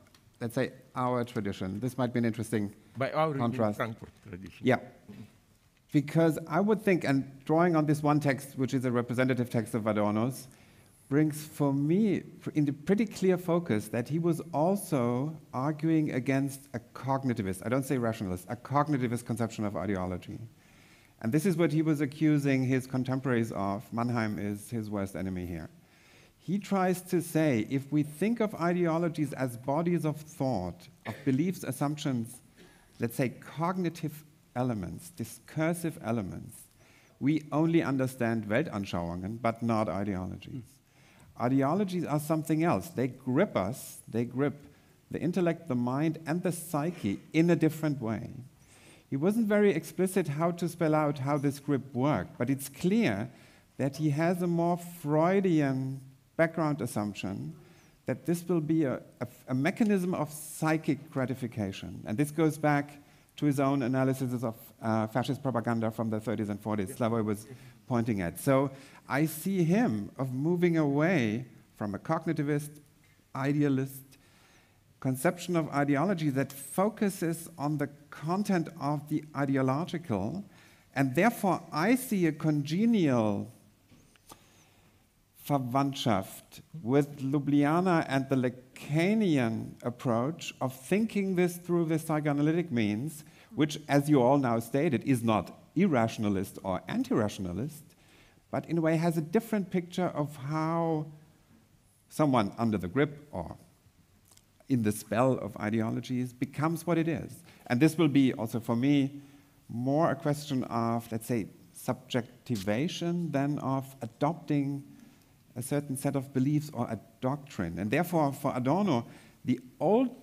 let's say, our tradition. This might be an interesting By our contrast. Frankfurt tradition. Yeah. Because I would think, and drawing on this one text, which is a representative text of Adorno's, brings for me into pretty clear focus that he was also arguing against a cognitivist, I don't say rationalist, a cognitivist conception of ideology. And this is what he was accusing his contemporaries of. Mannheim is his worst enemy here. He tries to say if we think of ideologies as bodies of thought, of beliefs, assumptions, let's say cognitive elements, discursive elements, we only understand Weltanschauungen, but not ideologies. Ideologies are something else. They grip us, they grip the intellect, the mind, and the psyche in a different way. He wasn't very explicit how to spell out how this grip worked, but it's clear that he has a more Freudian background assumption that this will be a, a, a mechanism of psychic gratification. And this goes back to his own analysis of uh, fascist propaganda from the 30s and 40s, Slavoj was pointing at. So I see him of moving away from a cognitivist, idealist conception of ideology that focuses on the content of the ideological, and therefore I see a congenial Verwandtschaft with Ljubljana and the Lacanian approach of thinking this through the psychoanalytic means, which, as you all now stated, is not irrationalist or anti rationalist, but in a way has a different picture of how someone under the grip or in the spell of ideologies becomes what it is. And this will be also for me more a question of, let's say, subjectivation than of adopting a certain set of beliefs or a doctrine. And therefore, for Adorno, the old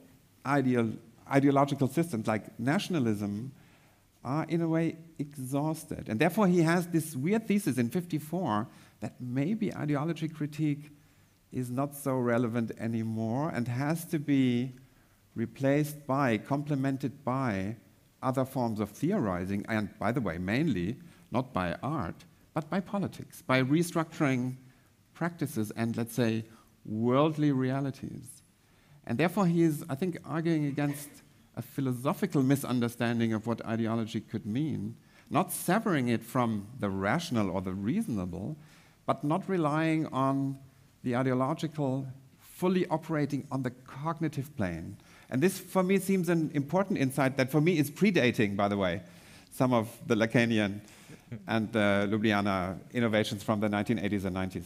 ideal, ideological systems like nationalism are in a way exhausted. And therefore, he has this weird thesis in 54 that maybe ideology critique is not so relevant anymore and has to be replaced by, complemented by other forms of theorizing, and by the way, mainly not by art, but by politics, by restructuring practices and, let's say, worldly realities. And therefore, he is, I think, arguing against a philosophical misunderstanding of what ideology could mean, not severing it from the rational or the reasonable, but not relying on the ideological fully operating on the cognitive plane. And this, for me, seems an important insight that, for me, is predating, by the way, some of the Lacanian and uh, Ljubljana innovations from the 1980s and 90s.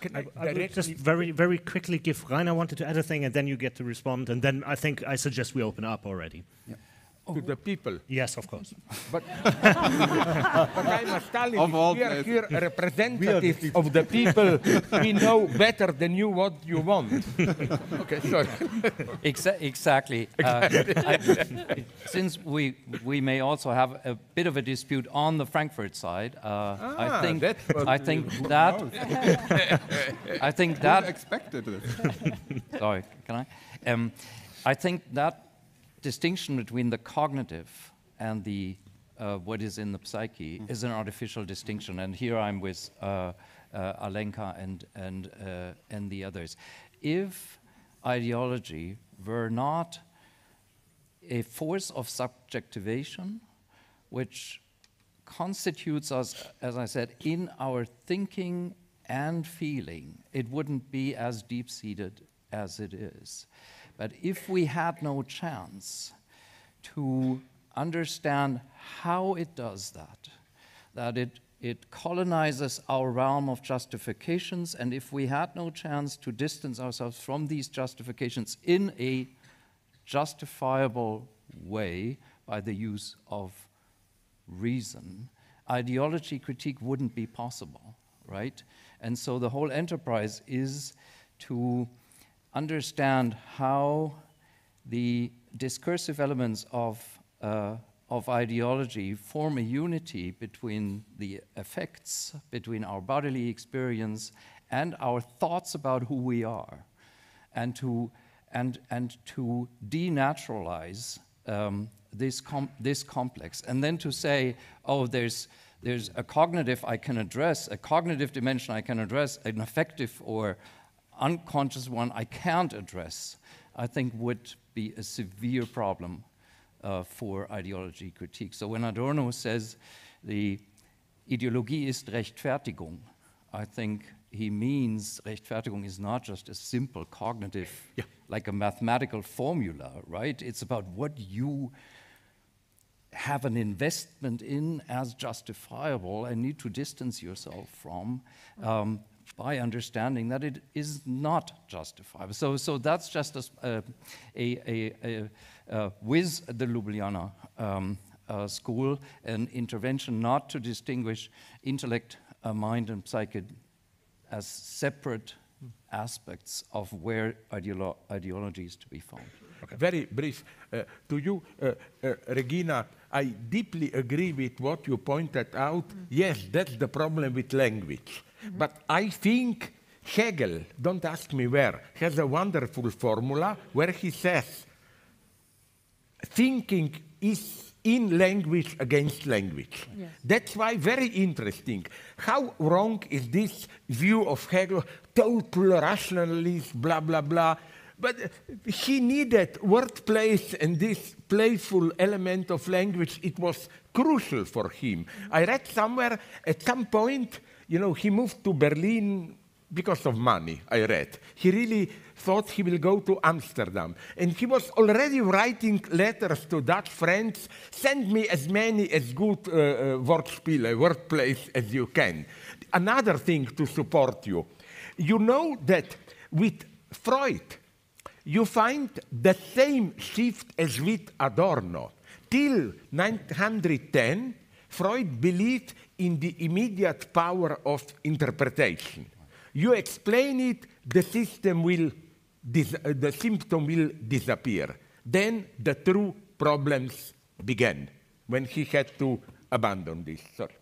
Can I, I will just very, very quickly give Rainer wanted to add a thing, and then you get to respond, and then I think I suggest we open up already. Yeah. To the people. Yes, of course. But, but I must tell you, we are here representatives of the people. we know better than you what you want. okay, sorry. Exa exactly. Uh, I, since we we may also have a bit of a dispute on the Frankfurt side, uh, ah, I think I think that I think that expected. sorry, can I? Um, I think that distinction between the cognitive and the uh, what is in the psyche mm. is an artificial distinction. And here I'm with uh, uh, Alenka and, and, uh, and the others. If ideology were not a force of subjectivation, which constitutes us, as I said, in our thinking and feeling, it wouldn't be as deep seated as it is. But if we had no chance to understand how it does that, that it, it colonizes our realm of justifications, and if we had no chance to distance ourselves from these justifications in a justifiable way by the use of reason, ideology critique wouldn't be possible, right? And so the whole enterprise is to understand how the discursive elements of, uh, of ideology form a unity between the effects, between our bodily experience and our thoughts about who we are, and to, and, and to denaturalize um, this, com this complex. And then to say, oh, there's, there's a cognitive I can address, a cognitive dimension I can address, an affective or unconscious one I can't address, I think would be a severe problem uh, for ideology critique. So when Adorno says the Ideologie ist Rechtfertigung, I think he means Rechtfertigung is not just a simple cognitive, Yeah. like a mathematical formula, right? It's about what you have an investment in as justifiable and need to distance yourself from um, by understanding that it is not justifiable. So, so that's just a, s- a, a, a, a, uh, with the Ljubljana um, uh, school, an intervention not to distinguish intellect, uh, mind, and psyche as separate aspects of where ideolo- ideology is to be found. Very brief. Uh, to you, uh, uh, Regina, I deeply agree with what you pointed out. Yes, that's the problem with language. Mm-hmm. But I think Hegel, don't ask me where, has a wonderful formula where he says thinking is in language against language. Yes. That's why very interesting. How wrong is this view of Hegel, total rationalist, blah, blah, blah. But he needed wordplays and this playful element of language. It was crucial for him. Mm-hmm. I read somewhere at some point, you know, he moved to Berlin because of money, I read. He really thought he will go to Amsterdam. And he was already writing letters to Dutch friends send me as many as good uh, uh, wordplays as you can. Another thing to support you. You know that with Freud, you find the same shift as with Adorno. Till 1910, Freud believed in the immediate power of interpretation. You explain it, the system will, dis- uh, the symptom will disappear. Then the true problems began when he had to abandon this. Sorry.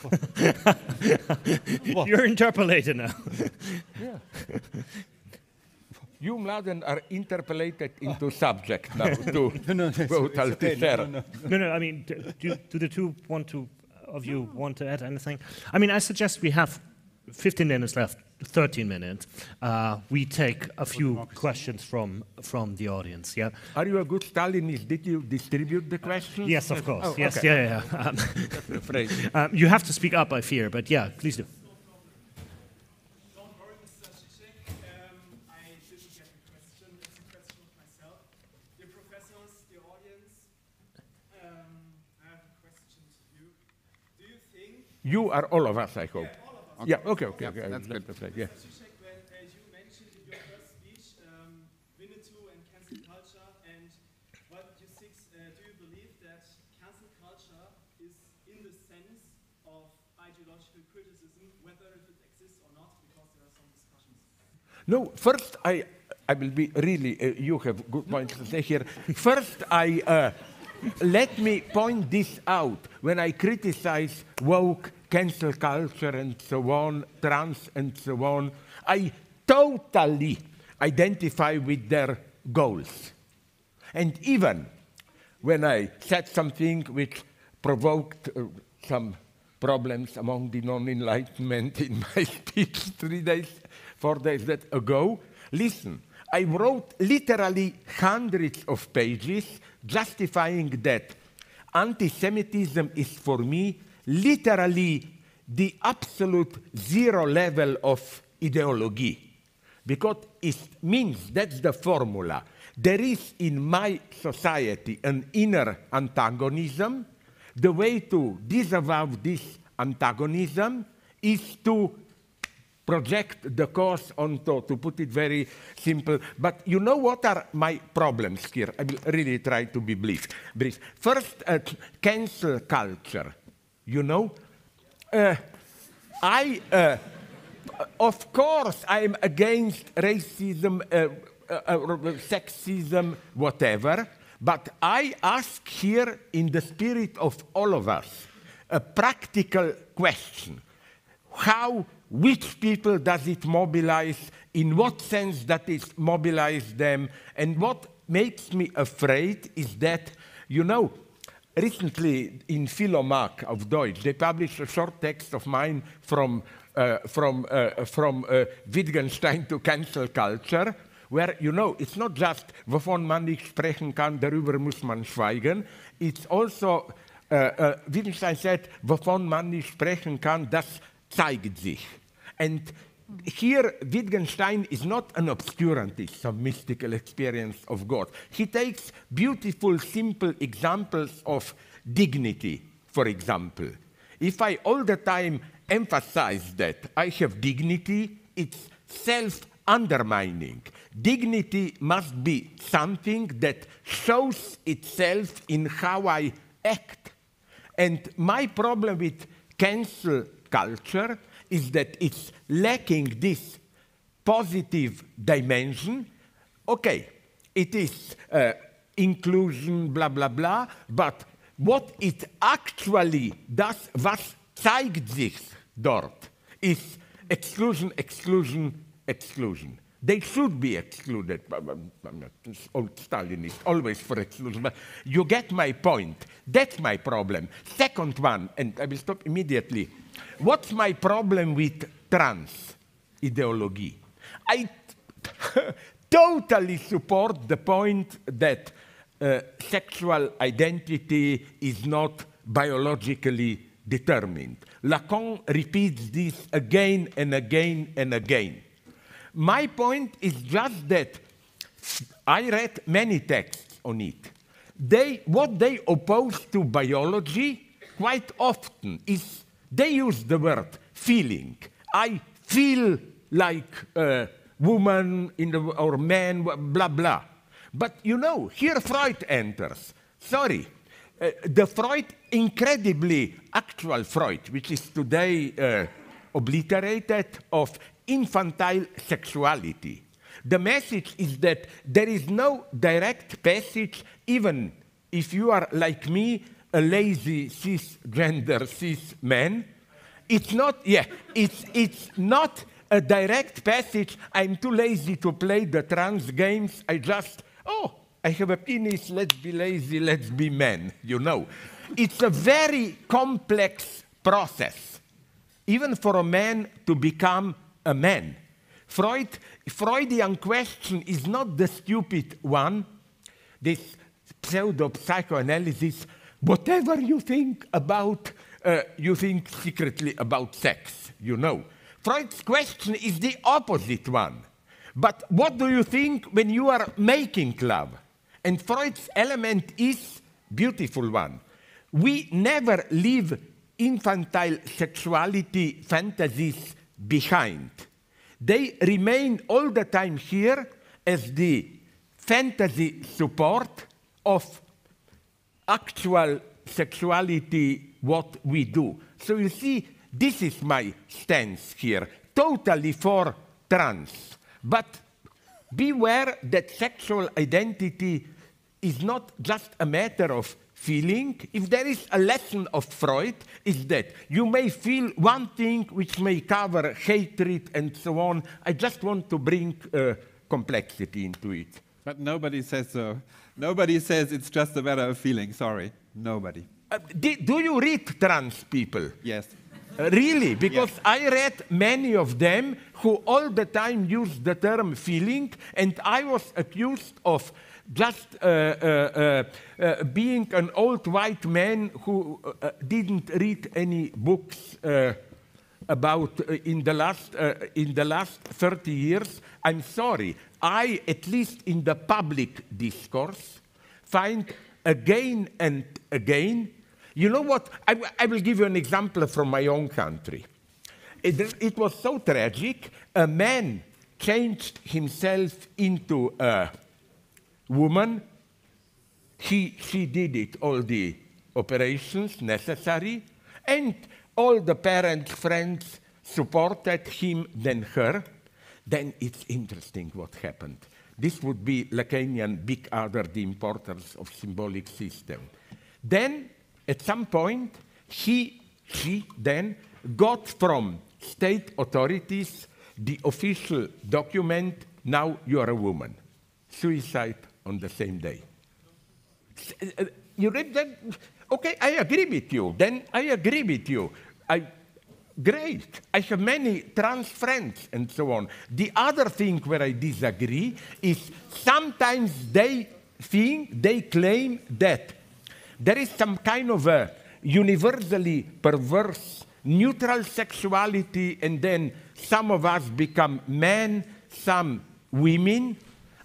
You're interpellated now. You, Mladen, are interpellated into subject now to No, no, it's- quote it's okay. Althusser. No, no, no, no. I mean, do, do, do the two want to of you want to add anything? I mean, I suggest we have 15 minutes left, 13 minutes. Uh, we take a few questions from from the audience. Yeah. Are you a good Stalinist? Did you distribute the questions? Yes, of course. Oh, yes. okay. Yeah, yeah. yeah. Um, um, you have to speak up, I fear. But yeah, please do. Don't worry, Mr. Žižek. Um, I didn't get the question. It's a question of myself. Dear professors, dear audience, um, I have a question to you. Do you think, You are all of us, I hope. all of us, Yeah, okay, okay, Yeah, okay. that's Let good. me play, Yeah. Mr. Žižek, when you mentioned in your first speech um, Winnetou and cancel culture, and what you six, uh, do you believe that cancel culture is in the sense of ideological criticism, whether it exists or not, because there are some discussions. No, first I, I will be really, uh, you have good points to say here. First I, uh, let me point this out. When I criticize woke, cancel culture and so on, trans and so on, I totally identify with their goals. And even when I said something which provoked uh, some problems among the non-enlightenment in my speech three days, four days that ago, listen, I wrote literally hundreds of pages justifying that anti-Semitism is for me literally the absolute zero level of ideology because it means that's the formula. There is in my society an inner antagonism. The way to disavow this antagonism is to project the cause onto, to put it very simple. But you know what are my problems here? I will really try to be brief. brief. First, uh, cancel culture. You know, uh, I, uh, of course, I'm against racism, uh, uh, uh, sexism, whatever. But I ask here, in the spirit of all of us, a practical question. How, which people does it mobilize? In what sense does it mobilize them? And what makes me afraid is that, you know, recently in Philomag of Deutsch, they published a short text of mine from, uh, from, uh, from uh, Wittgenstein to cancel culture, where, you know, it's not just, wovon man nicht sprechen kann, darüber muss man schweigen. It's also, uh, uh, Wittgenstein said, wovon man nicht sprechen kann, das zeigt sich. And here, Wittgenstein is not an obscurantist, of mystical experience of God. He takes beautiful, simple examples of dignity, for example. If I all the time emphasize that I have dignity, it's self undermining. Dignity must be something that shows itself in how I act. And my problem with cancel culture is that it's lacking this positive dimension. Okay, it is uh, inclusion, blah, blah, blah, but what it actually does, was zeigt sich dort, is exclusion, exclusion, exclusion. They should be excluded. I'm not old Stalinist, always for exclusion, but you get my point. That's my problem. Second one, and I will stop immediately. What's my problem with trans ideology? I totally support the point that uh, sexual identity is not biologically determined. Lacan repeats this again and again and again. My point is just that I read many texts on it. They, what they oppose to biology quite often is they use the word feeling. I feel like a woman in the, or man, blah, blah. But you know, here Freud enters. Sorry, uh, the Freud, incredibly actual Freud, which is today uh, obliterated, of infantile sexuality. The message is that there is no direct passage, even if you are like me, a lazy cisgender cis man. It's not, yeah, it's, it's not a direct passage. I'm too lazy to play the trans games. I just, oh, I have a penis, let's be lazy, let's be men, you know. It's a very complex process, even for a man to become a man. Freud, Freudian question is not the stupid one, this pseudo psychoanalysis, whatever you think about, uh, you think secretly about sex, you know. Freud's question is the opposite one. But what do you think when you are making love? And Freud's element is beautiful one. We never leave infantile sexuality fantasies behind. They remain all the time here as the fantasy support of actual sexuality, what we do. So you see, this is my stance here, totally for trans. But beware that sexual identity is not just a matter of feeling. If there is a lesson of Freud, is that you may feel one thing which may cover hatred and so on. I just want to bring uh, complexity into it. But nobody says so. Nobody says it's just a matter of feeling. Sorry, nobody. Uh, do you read trans people? Yes. Uh, really? Because yes. I read many of them who all the time use the term feeling, and I was accused of just uh, uh, uh, being an old white man who didn't read any books about in the last in the last 30 years. I'm sorry. I, at least in the public discourse, find again and again. You know what? I, I will give you an example from my own country. It, it was so tragic. A man changed himself into a woman. He, she did it, all the operations necessary, and all the parents, friends supported him than her. Then it's interesting what happened. This would be Lacanian big other, the importance of symbolic system. Then, at some point, he, she then got from state authorities the official document, now you are a woman. Suicide on the same day. Uh, you read that? Okay, I agree with you. Then I agree with you. I, great. I have many trans friends and so on. The other thing where I disagree is sometimes they think, they claim that there is some kind of a universally perverse neutral sexuality, and then some of us become men, some women.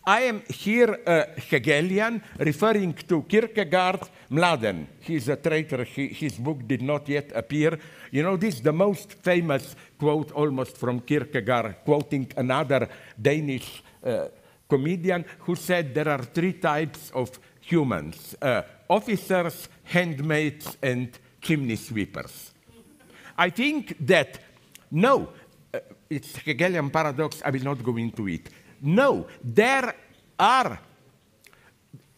I am here a Hegelian, referring to Kierkegaard, Mladen. He's a traitor. He, his book did not yet appear. You know, this is the most famous quote almost from Kierkegaard, quoting another Danish uh, comedian who said there are three types of humans uh, officers, handmaids, and chimney sweepers. I think that no, uh, it's a Hegelian paradox, I will not go into it. No, there are,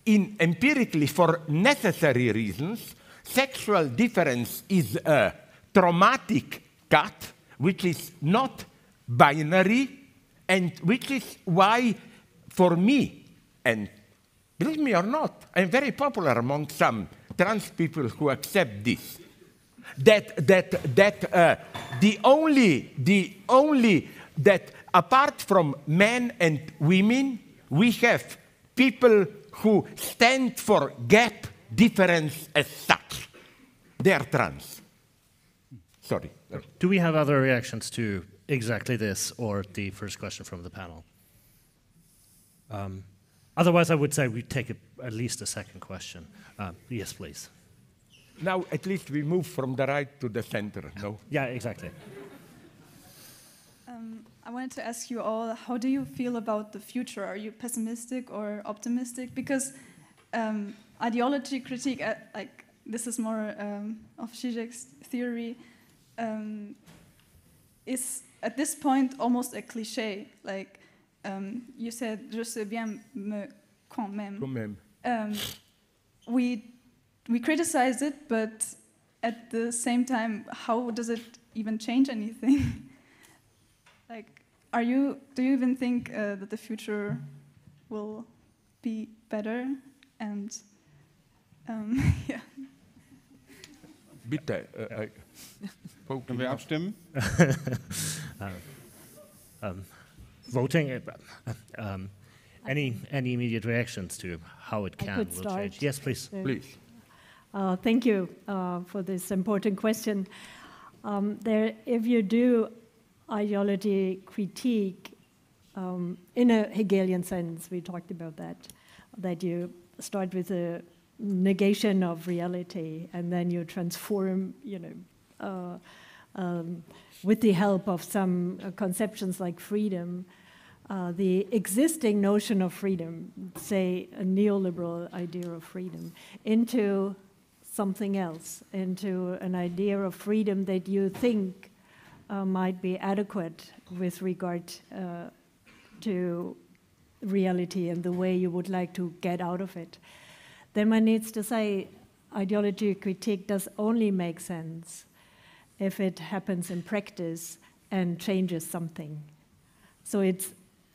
in empirically for necessary reasons, sexual difference is a traumatic cut, which is not binary, and which is why, for me, and believe me or not, I'm very popular among some trans people who accept this. That that that uh, the only the only that apart from men and women, we have people who stand for gap difference as such. They are trans. Sorry. Do we have other reactions to exactly this or the first question from the panel? Um, otherwise, I would say we take a, at least a second question. Um, yes, please. Now, at least we move from the right to the center, no? Yeah, exactly. Um, I wanted to ask you all, how do you feel about the future? Are you pessimistic or optimistic? Because um, ideology critique, uh, like this is more um, of Žižek's theory, um, is at this point almost a cliche. Like you said, je sais bien, mais quand même. Quand même. Um, we we criticize it, but at the same time, how does it even change anything? like, are you? Do you even think uh, that the future will be better? And um, yeah. Bitte. Uh, I, Können wir abstimmen? um, voting. uh, Um, any any immediate reactions to how it can will start. change? Yes, please. So- please. Uh, thank you uh, for this important question. Um, there, if you do ideology critique um, in a Hegelian sense, we talked about that, that you start with a negation of reality and then you transform, you know, uh, um, with the help of some uh, conceptions like freedom, uh, the existing notion of freedom, say a neoliberal idea of freedom, into something else, into an idea of freedom that you think uh, might be adequate with regard uh, to reality and the way you would like to get out of it, then one needs to say ideology critique does only make sense if it happens in practice and changes something. So it's,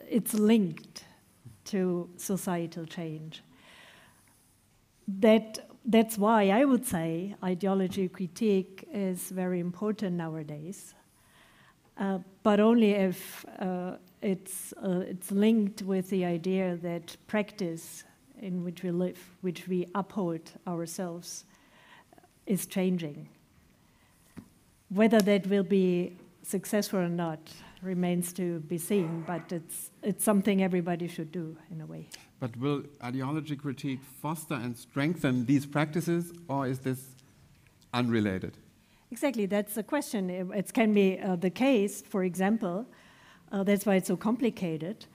it's linked to societal change. That, that's why I would say ideology critique is very important nowadays, uh, but only if uh, it's, uh, it's linked with the idea that practice in which we live, which we uphold ourselves, is changing. Whether that will be successful or not remains to be seen, but it's, it's something everybody should do in a way. But will ideology critique foster and strengthen these practices, or is this unrelated? Exactly, that's the question. It, it can be uh, the case, for example, uh, that's why it's so complicated,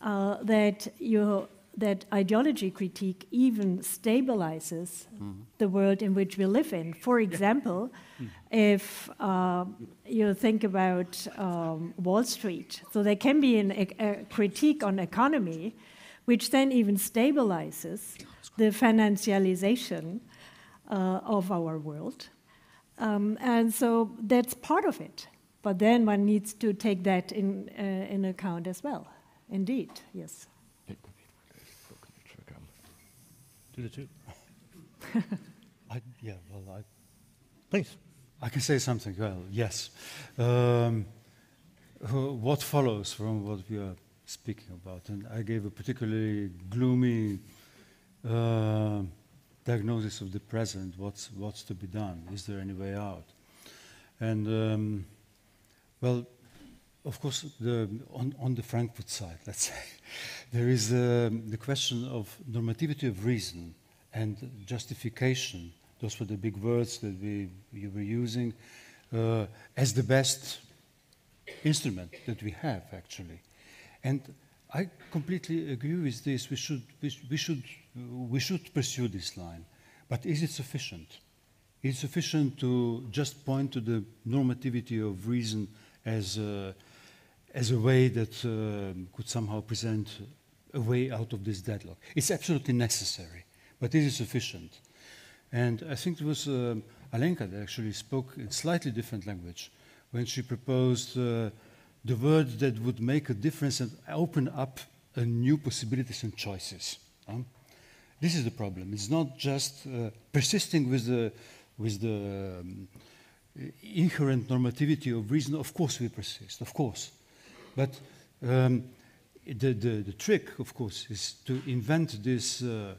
uh, that you that ideology critique even stabilizes the world in which we live in. For example, if uh, you think about um, Wall Street, so there can be an, a, a critique on economy, which then even stabilizes the financialization uh, of our world. Um, and so that's part of it. But then one needs to take that in, uh, in account as well. Indeed, yes. Do the two. I, yeah, well, I, Please. I can say something. Well, yes. Um, what follows from what we are speaking about? And I gave a particularly gloomy uh, diagnosis of the present. What's what's to be done? Is there any way out? And um, well, of course, the, on, on the Frankfurt side, let's say, there is um, the question of normativity of reason and justification. Those were the big words that we, you were using uh, as the best instrument that we have, actually. And I completely agree with this. We should, we, we should, we should pursue this line. But is it sufficient? Is it sufficient to just point to the normativity of reason as a, as a way that uh, could somehow present a way out of this deadlock? It's absolutely necessary, but is it sufficient? And I think it was um, Alenka that actually spoke in slightly different language when she proposed uh, the word that would make a difference and open up a new possibilities and choices. Um, this is the problem. It's not just uh, persisting with the, with the um, inherent normativity of reason. Of course, we persist, of course. But um, the, the, the, trick, of course, is to invent this uh,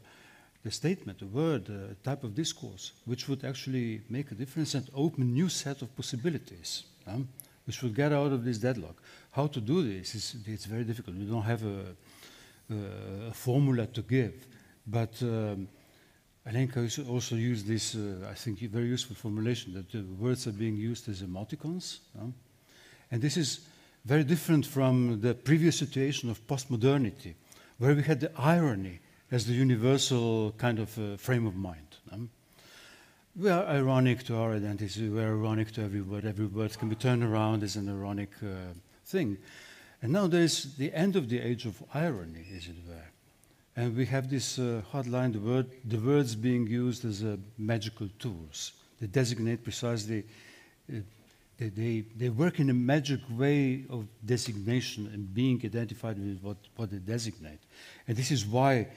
the statement, a word, a type of discourse, which would actually make a difference and open new set of possibilities, um, which would get out of this deadlock. How to do this is it's very difficult. We don't have a, a, formula to give, but um, Alenka also used this, uh, I think, very useful formulation that the words are being used as emoticons, and this is very different from the previous situation of postmodernity, where we had the irony as the universal kind of uh, frame of mind. Um, we are ironic to our identity, we are ironic to every word. Every word can be turned around as an ironic uh, thing. And now there is the end of the age of irony, as it were. And we have this uh, hard line, the, word, the words being used as uh, magical tools. They designate precisely, uh, they, they, they work in a magic way of designation and being identified with what, what they designate. And this is why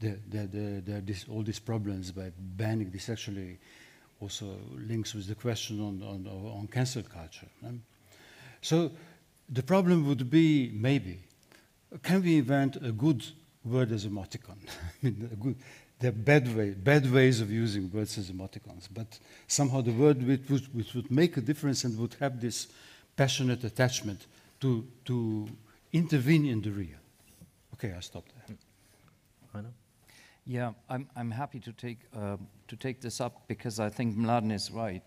the, the, the, all these problems by banning this actually also links with the question on, on, on cancel culture. So the problem would be maybe, can we invent a good word as emoticon? I mean, a good, there are bad, way, bad ways of using words as emoticons, but somehow the word which would, which would make a difference and would have this passionate attachment to, to intervene in the real. Okay, I stop there. I know. Yeah, I'm, I'm happy to take, uh, to take this up because I think Mladen is right.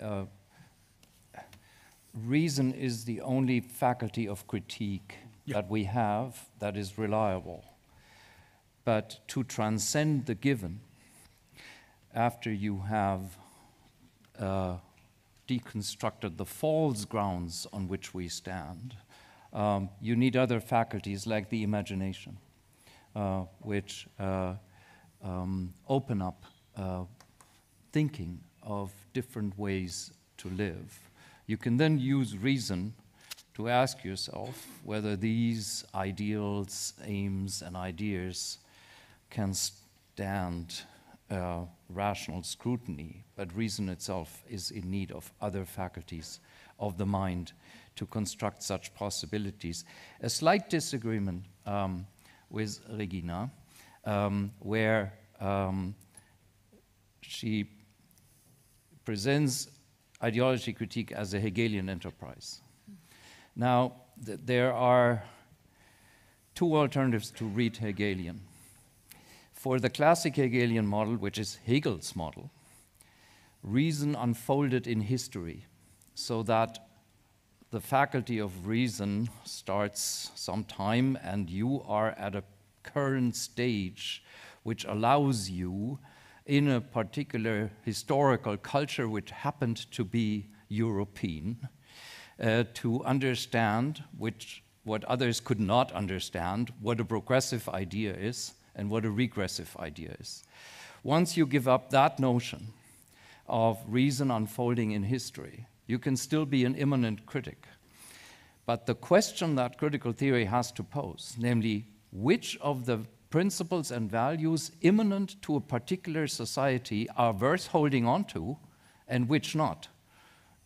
Uh, reason is the only faculty of critique yeah. that we have that is reliable. But to transcend the given, after you have uh, deconstructed the false grounds on which we stand, um, you need other faculties like the imagination, uh, which uh, um, open up uh, thinking of different ways to live. You can then use reason to ask yourself whether these ideals, aims, and ideas can stand uh, rational scrutiny, but reason itself is in need of other faculties of the mind to construct such possibilities. A slight disagreement um, with Regina um, where um, she presents ideology critique as a Hegelian enterprise. Now, th there are two alternatives to read Hegelian. For the classic Hegelian model, which is Hegel's model, reason unfolded in history so that the faculty of reason starts sometime and you are at a current stage which allows you in a particular historical culture which happened to be European uh, to understand which what others could not understand, what a progressive idea is and what a regressive idea is. Once you give up that notion of reason unfolding in history, you can still be an immanent critic. But the question that critical theory has to pose, namely, which of the principles and values immanent to a particular society are worth holding on to and which not?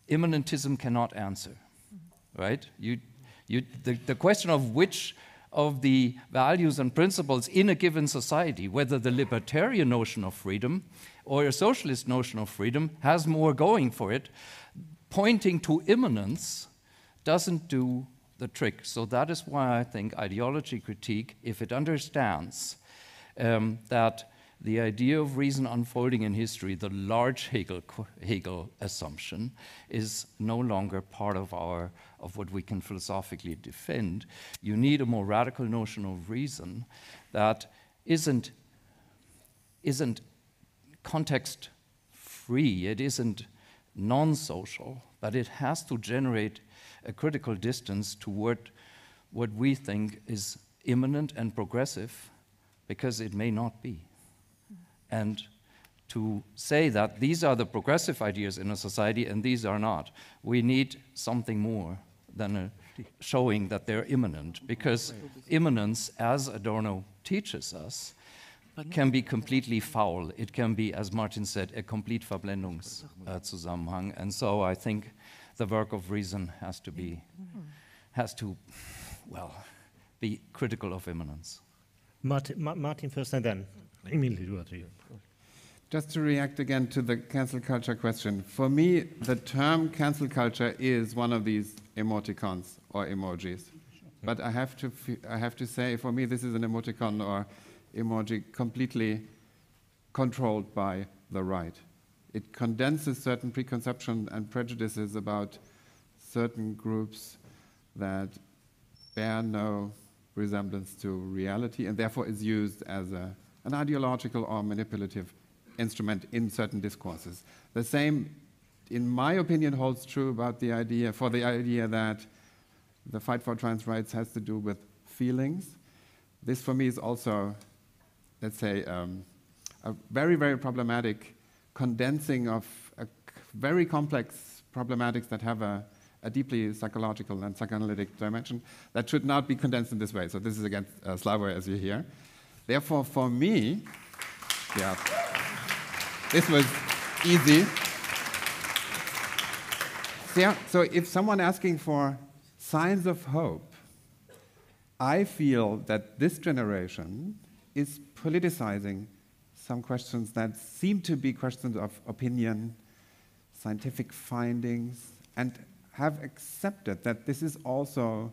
Immanentism cannot answer, right? You, you, the, the question of which of the values and principles in a given society, whether the libertarian notion of freedom or a socialist notion of freedom has more going for it, pointing to immanence doesn't do the trick. So that is why I think ideology critique, if it understands um, that the idea of reason unfolding in history, the large Hegel, Hegel assumption, is no longer part of, our, of what we can philosophically defend. You need a more radical notion of reason that isn't, isn't context free, it isn't non social, but it has to generate a critical distance toward what we think is immanent and progressive because it may not be. And to say that these are the progressive ideas in a society and these are not, we need something more than a showing that they're immanent because immanence, as Adorno teaches us, can be completely foul. It can be, as Martin said, a complete Verblendungszusammenhang. and so I think the work of reason has to be, has to, well, be critical of immanence. Martin, Martin first and then immediately Just to react again to the cancel culture question, for me, the term cancel culture is one of these emoticons or emojis. But I have to, I have to say, for me, this is an emoticon or emoji completely controlled by the right. It condenses certain preconceptions and prejudices about certain groups that bear no resemblance to reality and therefore is used as a, an ideological or manipulative instrument in certain discourses. The same, in my opinion, holds true about the idea, for the idea that the fight for trans rights has to do with feelings. This, for me, is also let's say, um, a very, very problematic condensing of very complex problematics that have a, a, deeply psychological and psychoanalytic dimension that should not be condensed in this way. So this is against uh, Slavoj, as you hear. Therefore, for me, yeah, this was easy. Yeah, so if someone asking for signs of hope, I feel that this generation is politicizing some questions that seem to be questions of opinion, scientific findings, and have accepted that this is also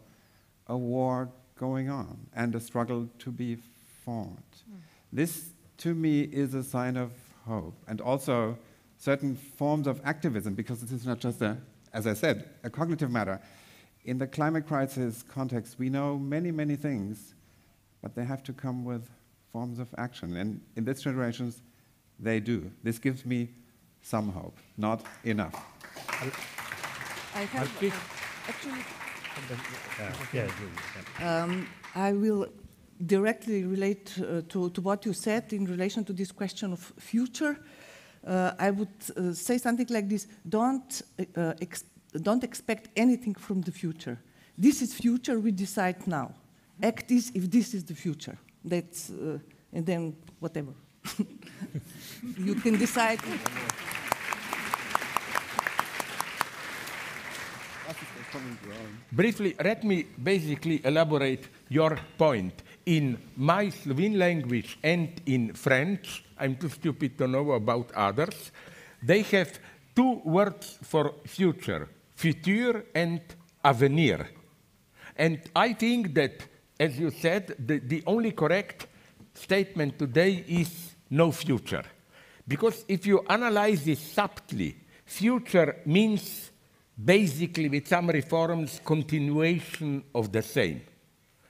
a war going on and a struggle to be fought. Mm. This, to me, is a sign of hope and also certain forms of activism because this is not just a, as I said, a cognitive matter. In the climate crisis context, we know many, many things, but they have to come with forms of action. And in this generation, they do. This gives me some hope, not enough. I have actually. Um, I will directly relate uh, to, to what you said in relation to this question of future. Uh, I would uh, say something like this: Don't ex don't expect anything from the future. This is future. We decide now. Act is if this is the future. That's, and then whatever. you can decide. Briefly, let me basically elaborate your point. In my Slovene language and in French, I'm too stupid to know about others, they have two words for future, futur and avenir. And I think that as you said, the, the only correct statement today is no future. Because if you analyze this subtly, future means basically, with some reforms, continuation of the same.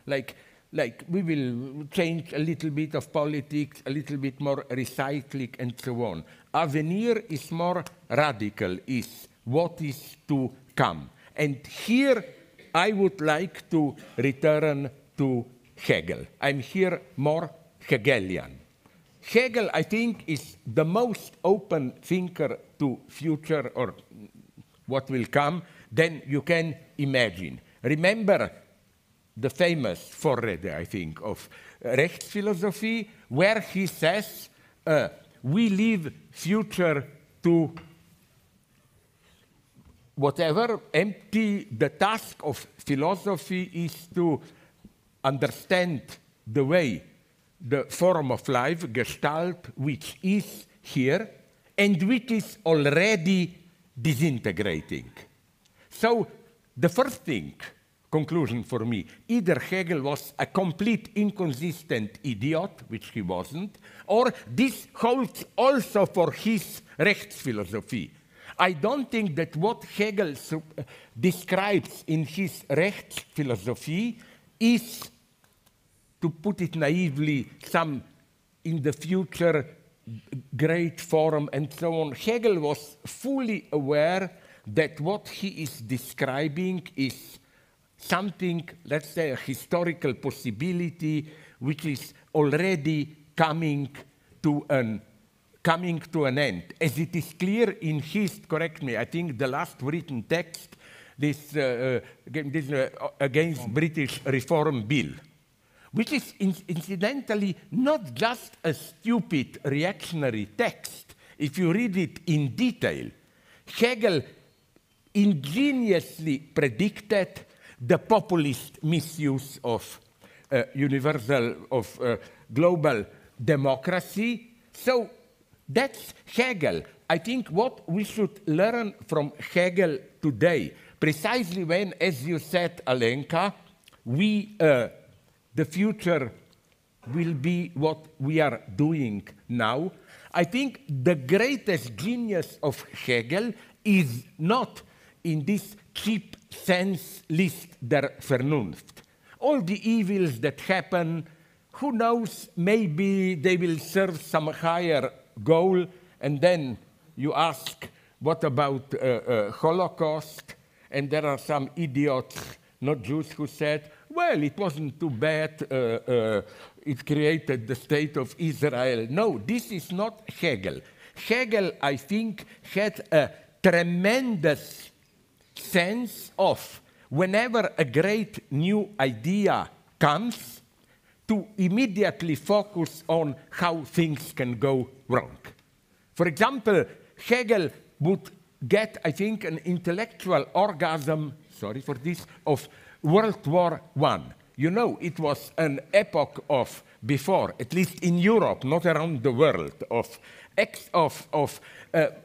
Like, like we will change a little bit of politics, a little bit more recycling, and so on. Avenir is more radical, is what is to come. And here I would like to return to Hegel. I'm here more Hegelian. Hegel, I think, is the most open thinker to future or what will come than you can imagine. Remember the famous Vorrede, I think, of Rechtsphilosophie, where he says, uh, we leave future to whatever empty. The task of philosophy is to understand the way, the form of life, Gestalt, which is here and which is already disintegrating. So the first thing, conclusion for me, either Hegel was a complete inconsistent idiot, which he wasn't, or this holds also for his Rechtsphilosophie. I don't think that what Hegel uh, describes in his Rechtsphilosophie is, to put it naively, some in the future great forum and so on. Hegel was fully aware that what he is describing is something, let's say, a historical possibility which is already coming to an coming to an end. As it is clear in his, correct me, I think the last written text, this, uh, uh, this uh, against British Reform Bill, which is in incidentally not just a stupid reactionary text. If you read it in detail, Hegel ingeniously predicted the populist misuse of uh, universal, of uh, global democracy. So that's Hegel. I think what we should learn from Hegel today, precisely when, as you said, Alenka, we, uh, the future will be what we are doing now. I think the greatest genius of Hegel is not in this cheap sense list der Vernunft. All the evils that happen, who knows, maybe they will serve some higher goal, and then you ask, what about uh, uh, Holocaust? And there are some idiots, not Jews, who said, well, it wasn't too bad. Uh, uh, it created the state of Israel. No, this is not Hegel. Hegel, I think, had a tremendous sense of whenever a great new idea comes, to immediately focus on how things can go wrong. For example, Hegel would get, I think, an intellectual orgasm, sorry for this, of World War I. You know, it was an epoch of before, at least in Europe, not around the world, of, of, of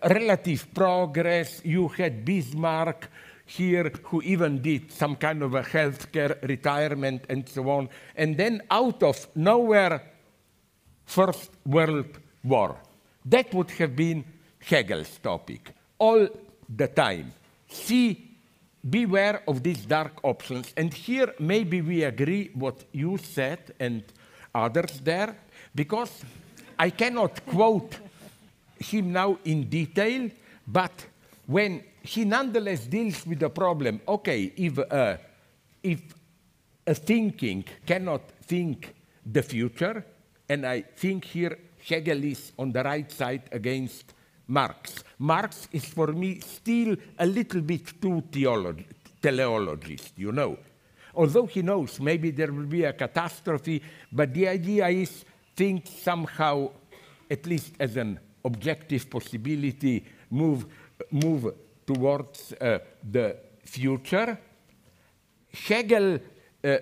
relative progress. You had Bismarck, here who even did some kind of a healthcare retirement and so on. And then out of nowhere, First World War. That would have been Hegel's topic all the time. See, beware of these dark options. And here maybe we agree what you said and others there, because I cannot quote him now in detail, but when he nonetheless deals with the problem. Okay, if, uh, if a thinking cannot think the future, and I think here Hegel is on the right side against Marx. Marx is for me still a little bit too theolog- teleologist, you know. Although he knows maybe there will be a catastrophe, but the idea is think somehow, at least as an objective possibility, move, move towards uh, the future. Hegel, uh,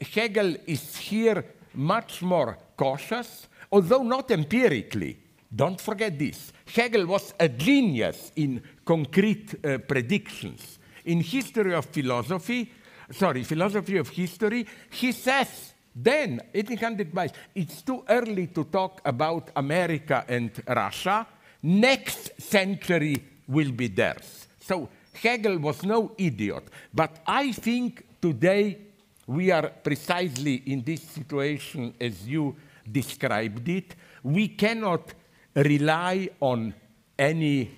Hegel is here much more cautious, although not empirically. Don't forget this. Hegel was a genius in concrete uh, predictions. In History of Philosophy, sorry, Philosophy of History, he says then, 1805, it's too early to talk about America and Russia. Next century will be theirs. So Hegel was no idiot. But I think today we are precisely in this situation as you described it. We cannot rely on any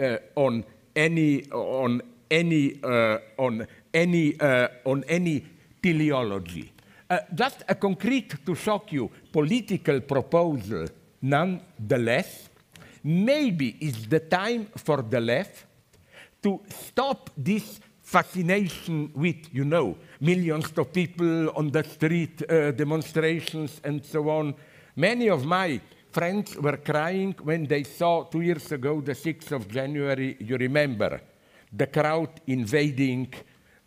uh, on any on any uh, on any uh, on any teleology. Uh, just a concrete to shock you political proposal nonetheless maybe is the time for the left to stop this fascination with, you know, millions of people on the street, uh, demonstrations, and so on. Many of my friends were crying when they saw two years ago, the 6th of January, you remember, the crowd invading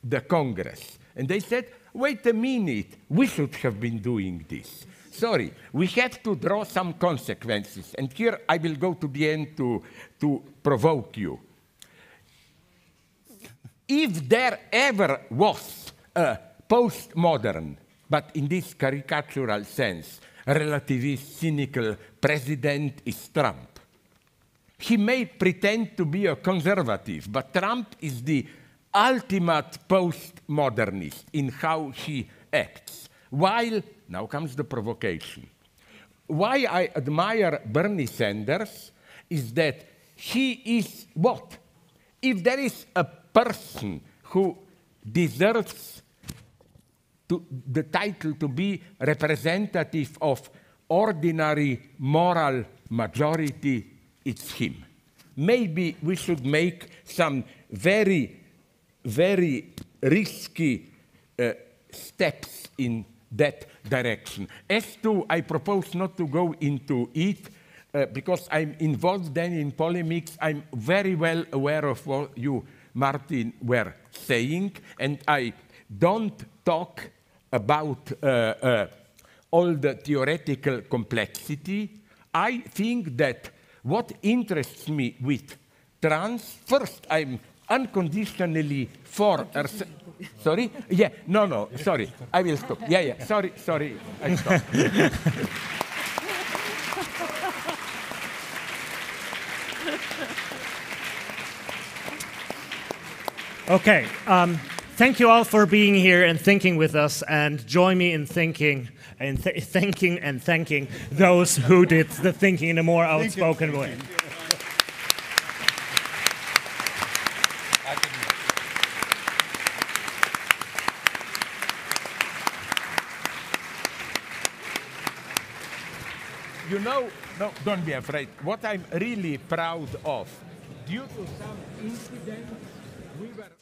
the Congress. And they said, wait a minute, we should have been doing this. Sorry, we have to draw some consequences. And here I will go to the end to, to provoke you. if there ever was a postmodern, but in this caricatural sense, relativist, cynical president is Trump. He may pretend to be a conservative, but Trump is the ultimate postmodernist in how he acts. While, now comes the provocation, why I admire Bernie Sanders is that he is what? If there is a person who deserves to, the title to be representative of ordinary moral majority, it's him. Maybe we should make some very, very risky uh, steps in that direction. As to, I propose not to go into it uh, because I'm involved then in polemics. I'm very well aware of what you, Martin, were saying, and I don't talk about uh, uh, all the theoretical complexity. I think that what interests me with trans, first, I'm unconditionally for. sorry? Yeah, no, no, sorry. I will stop. Yeah, yeah, sorry, sorry. I stop. Okay. Um, thank you all for being here and thinking with us, and join me in thinking and th- thanking and thanking those who did the thinking in a more outspoken way. You know, no, don't be afraid. What I'm really proud of, due to some incidents, we were.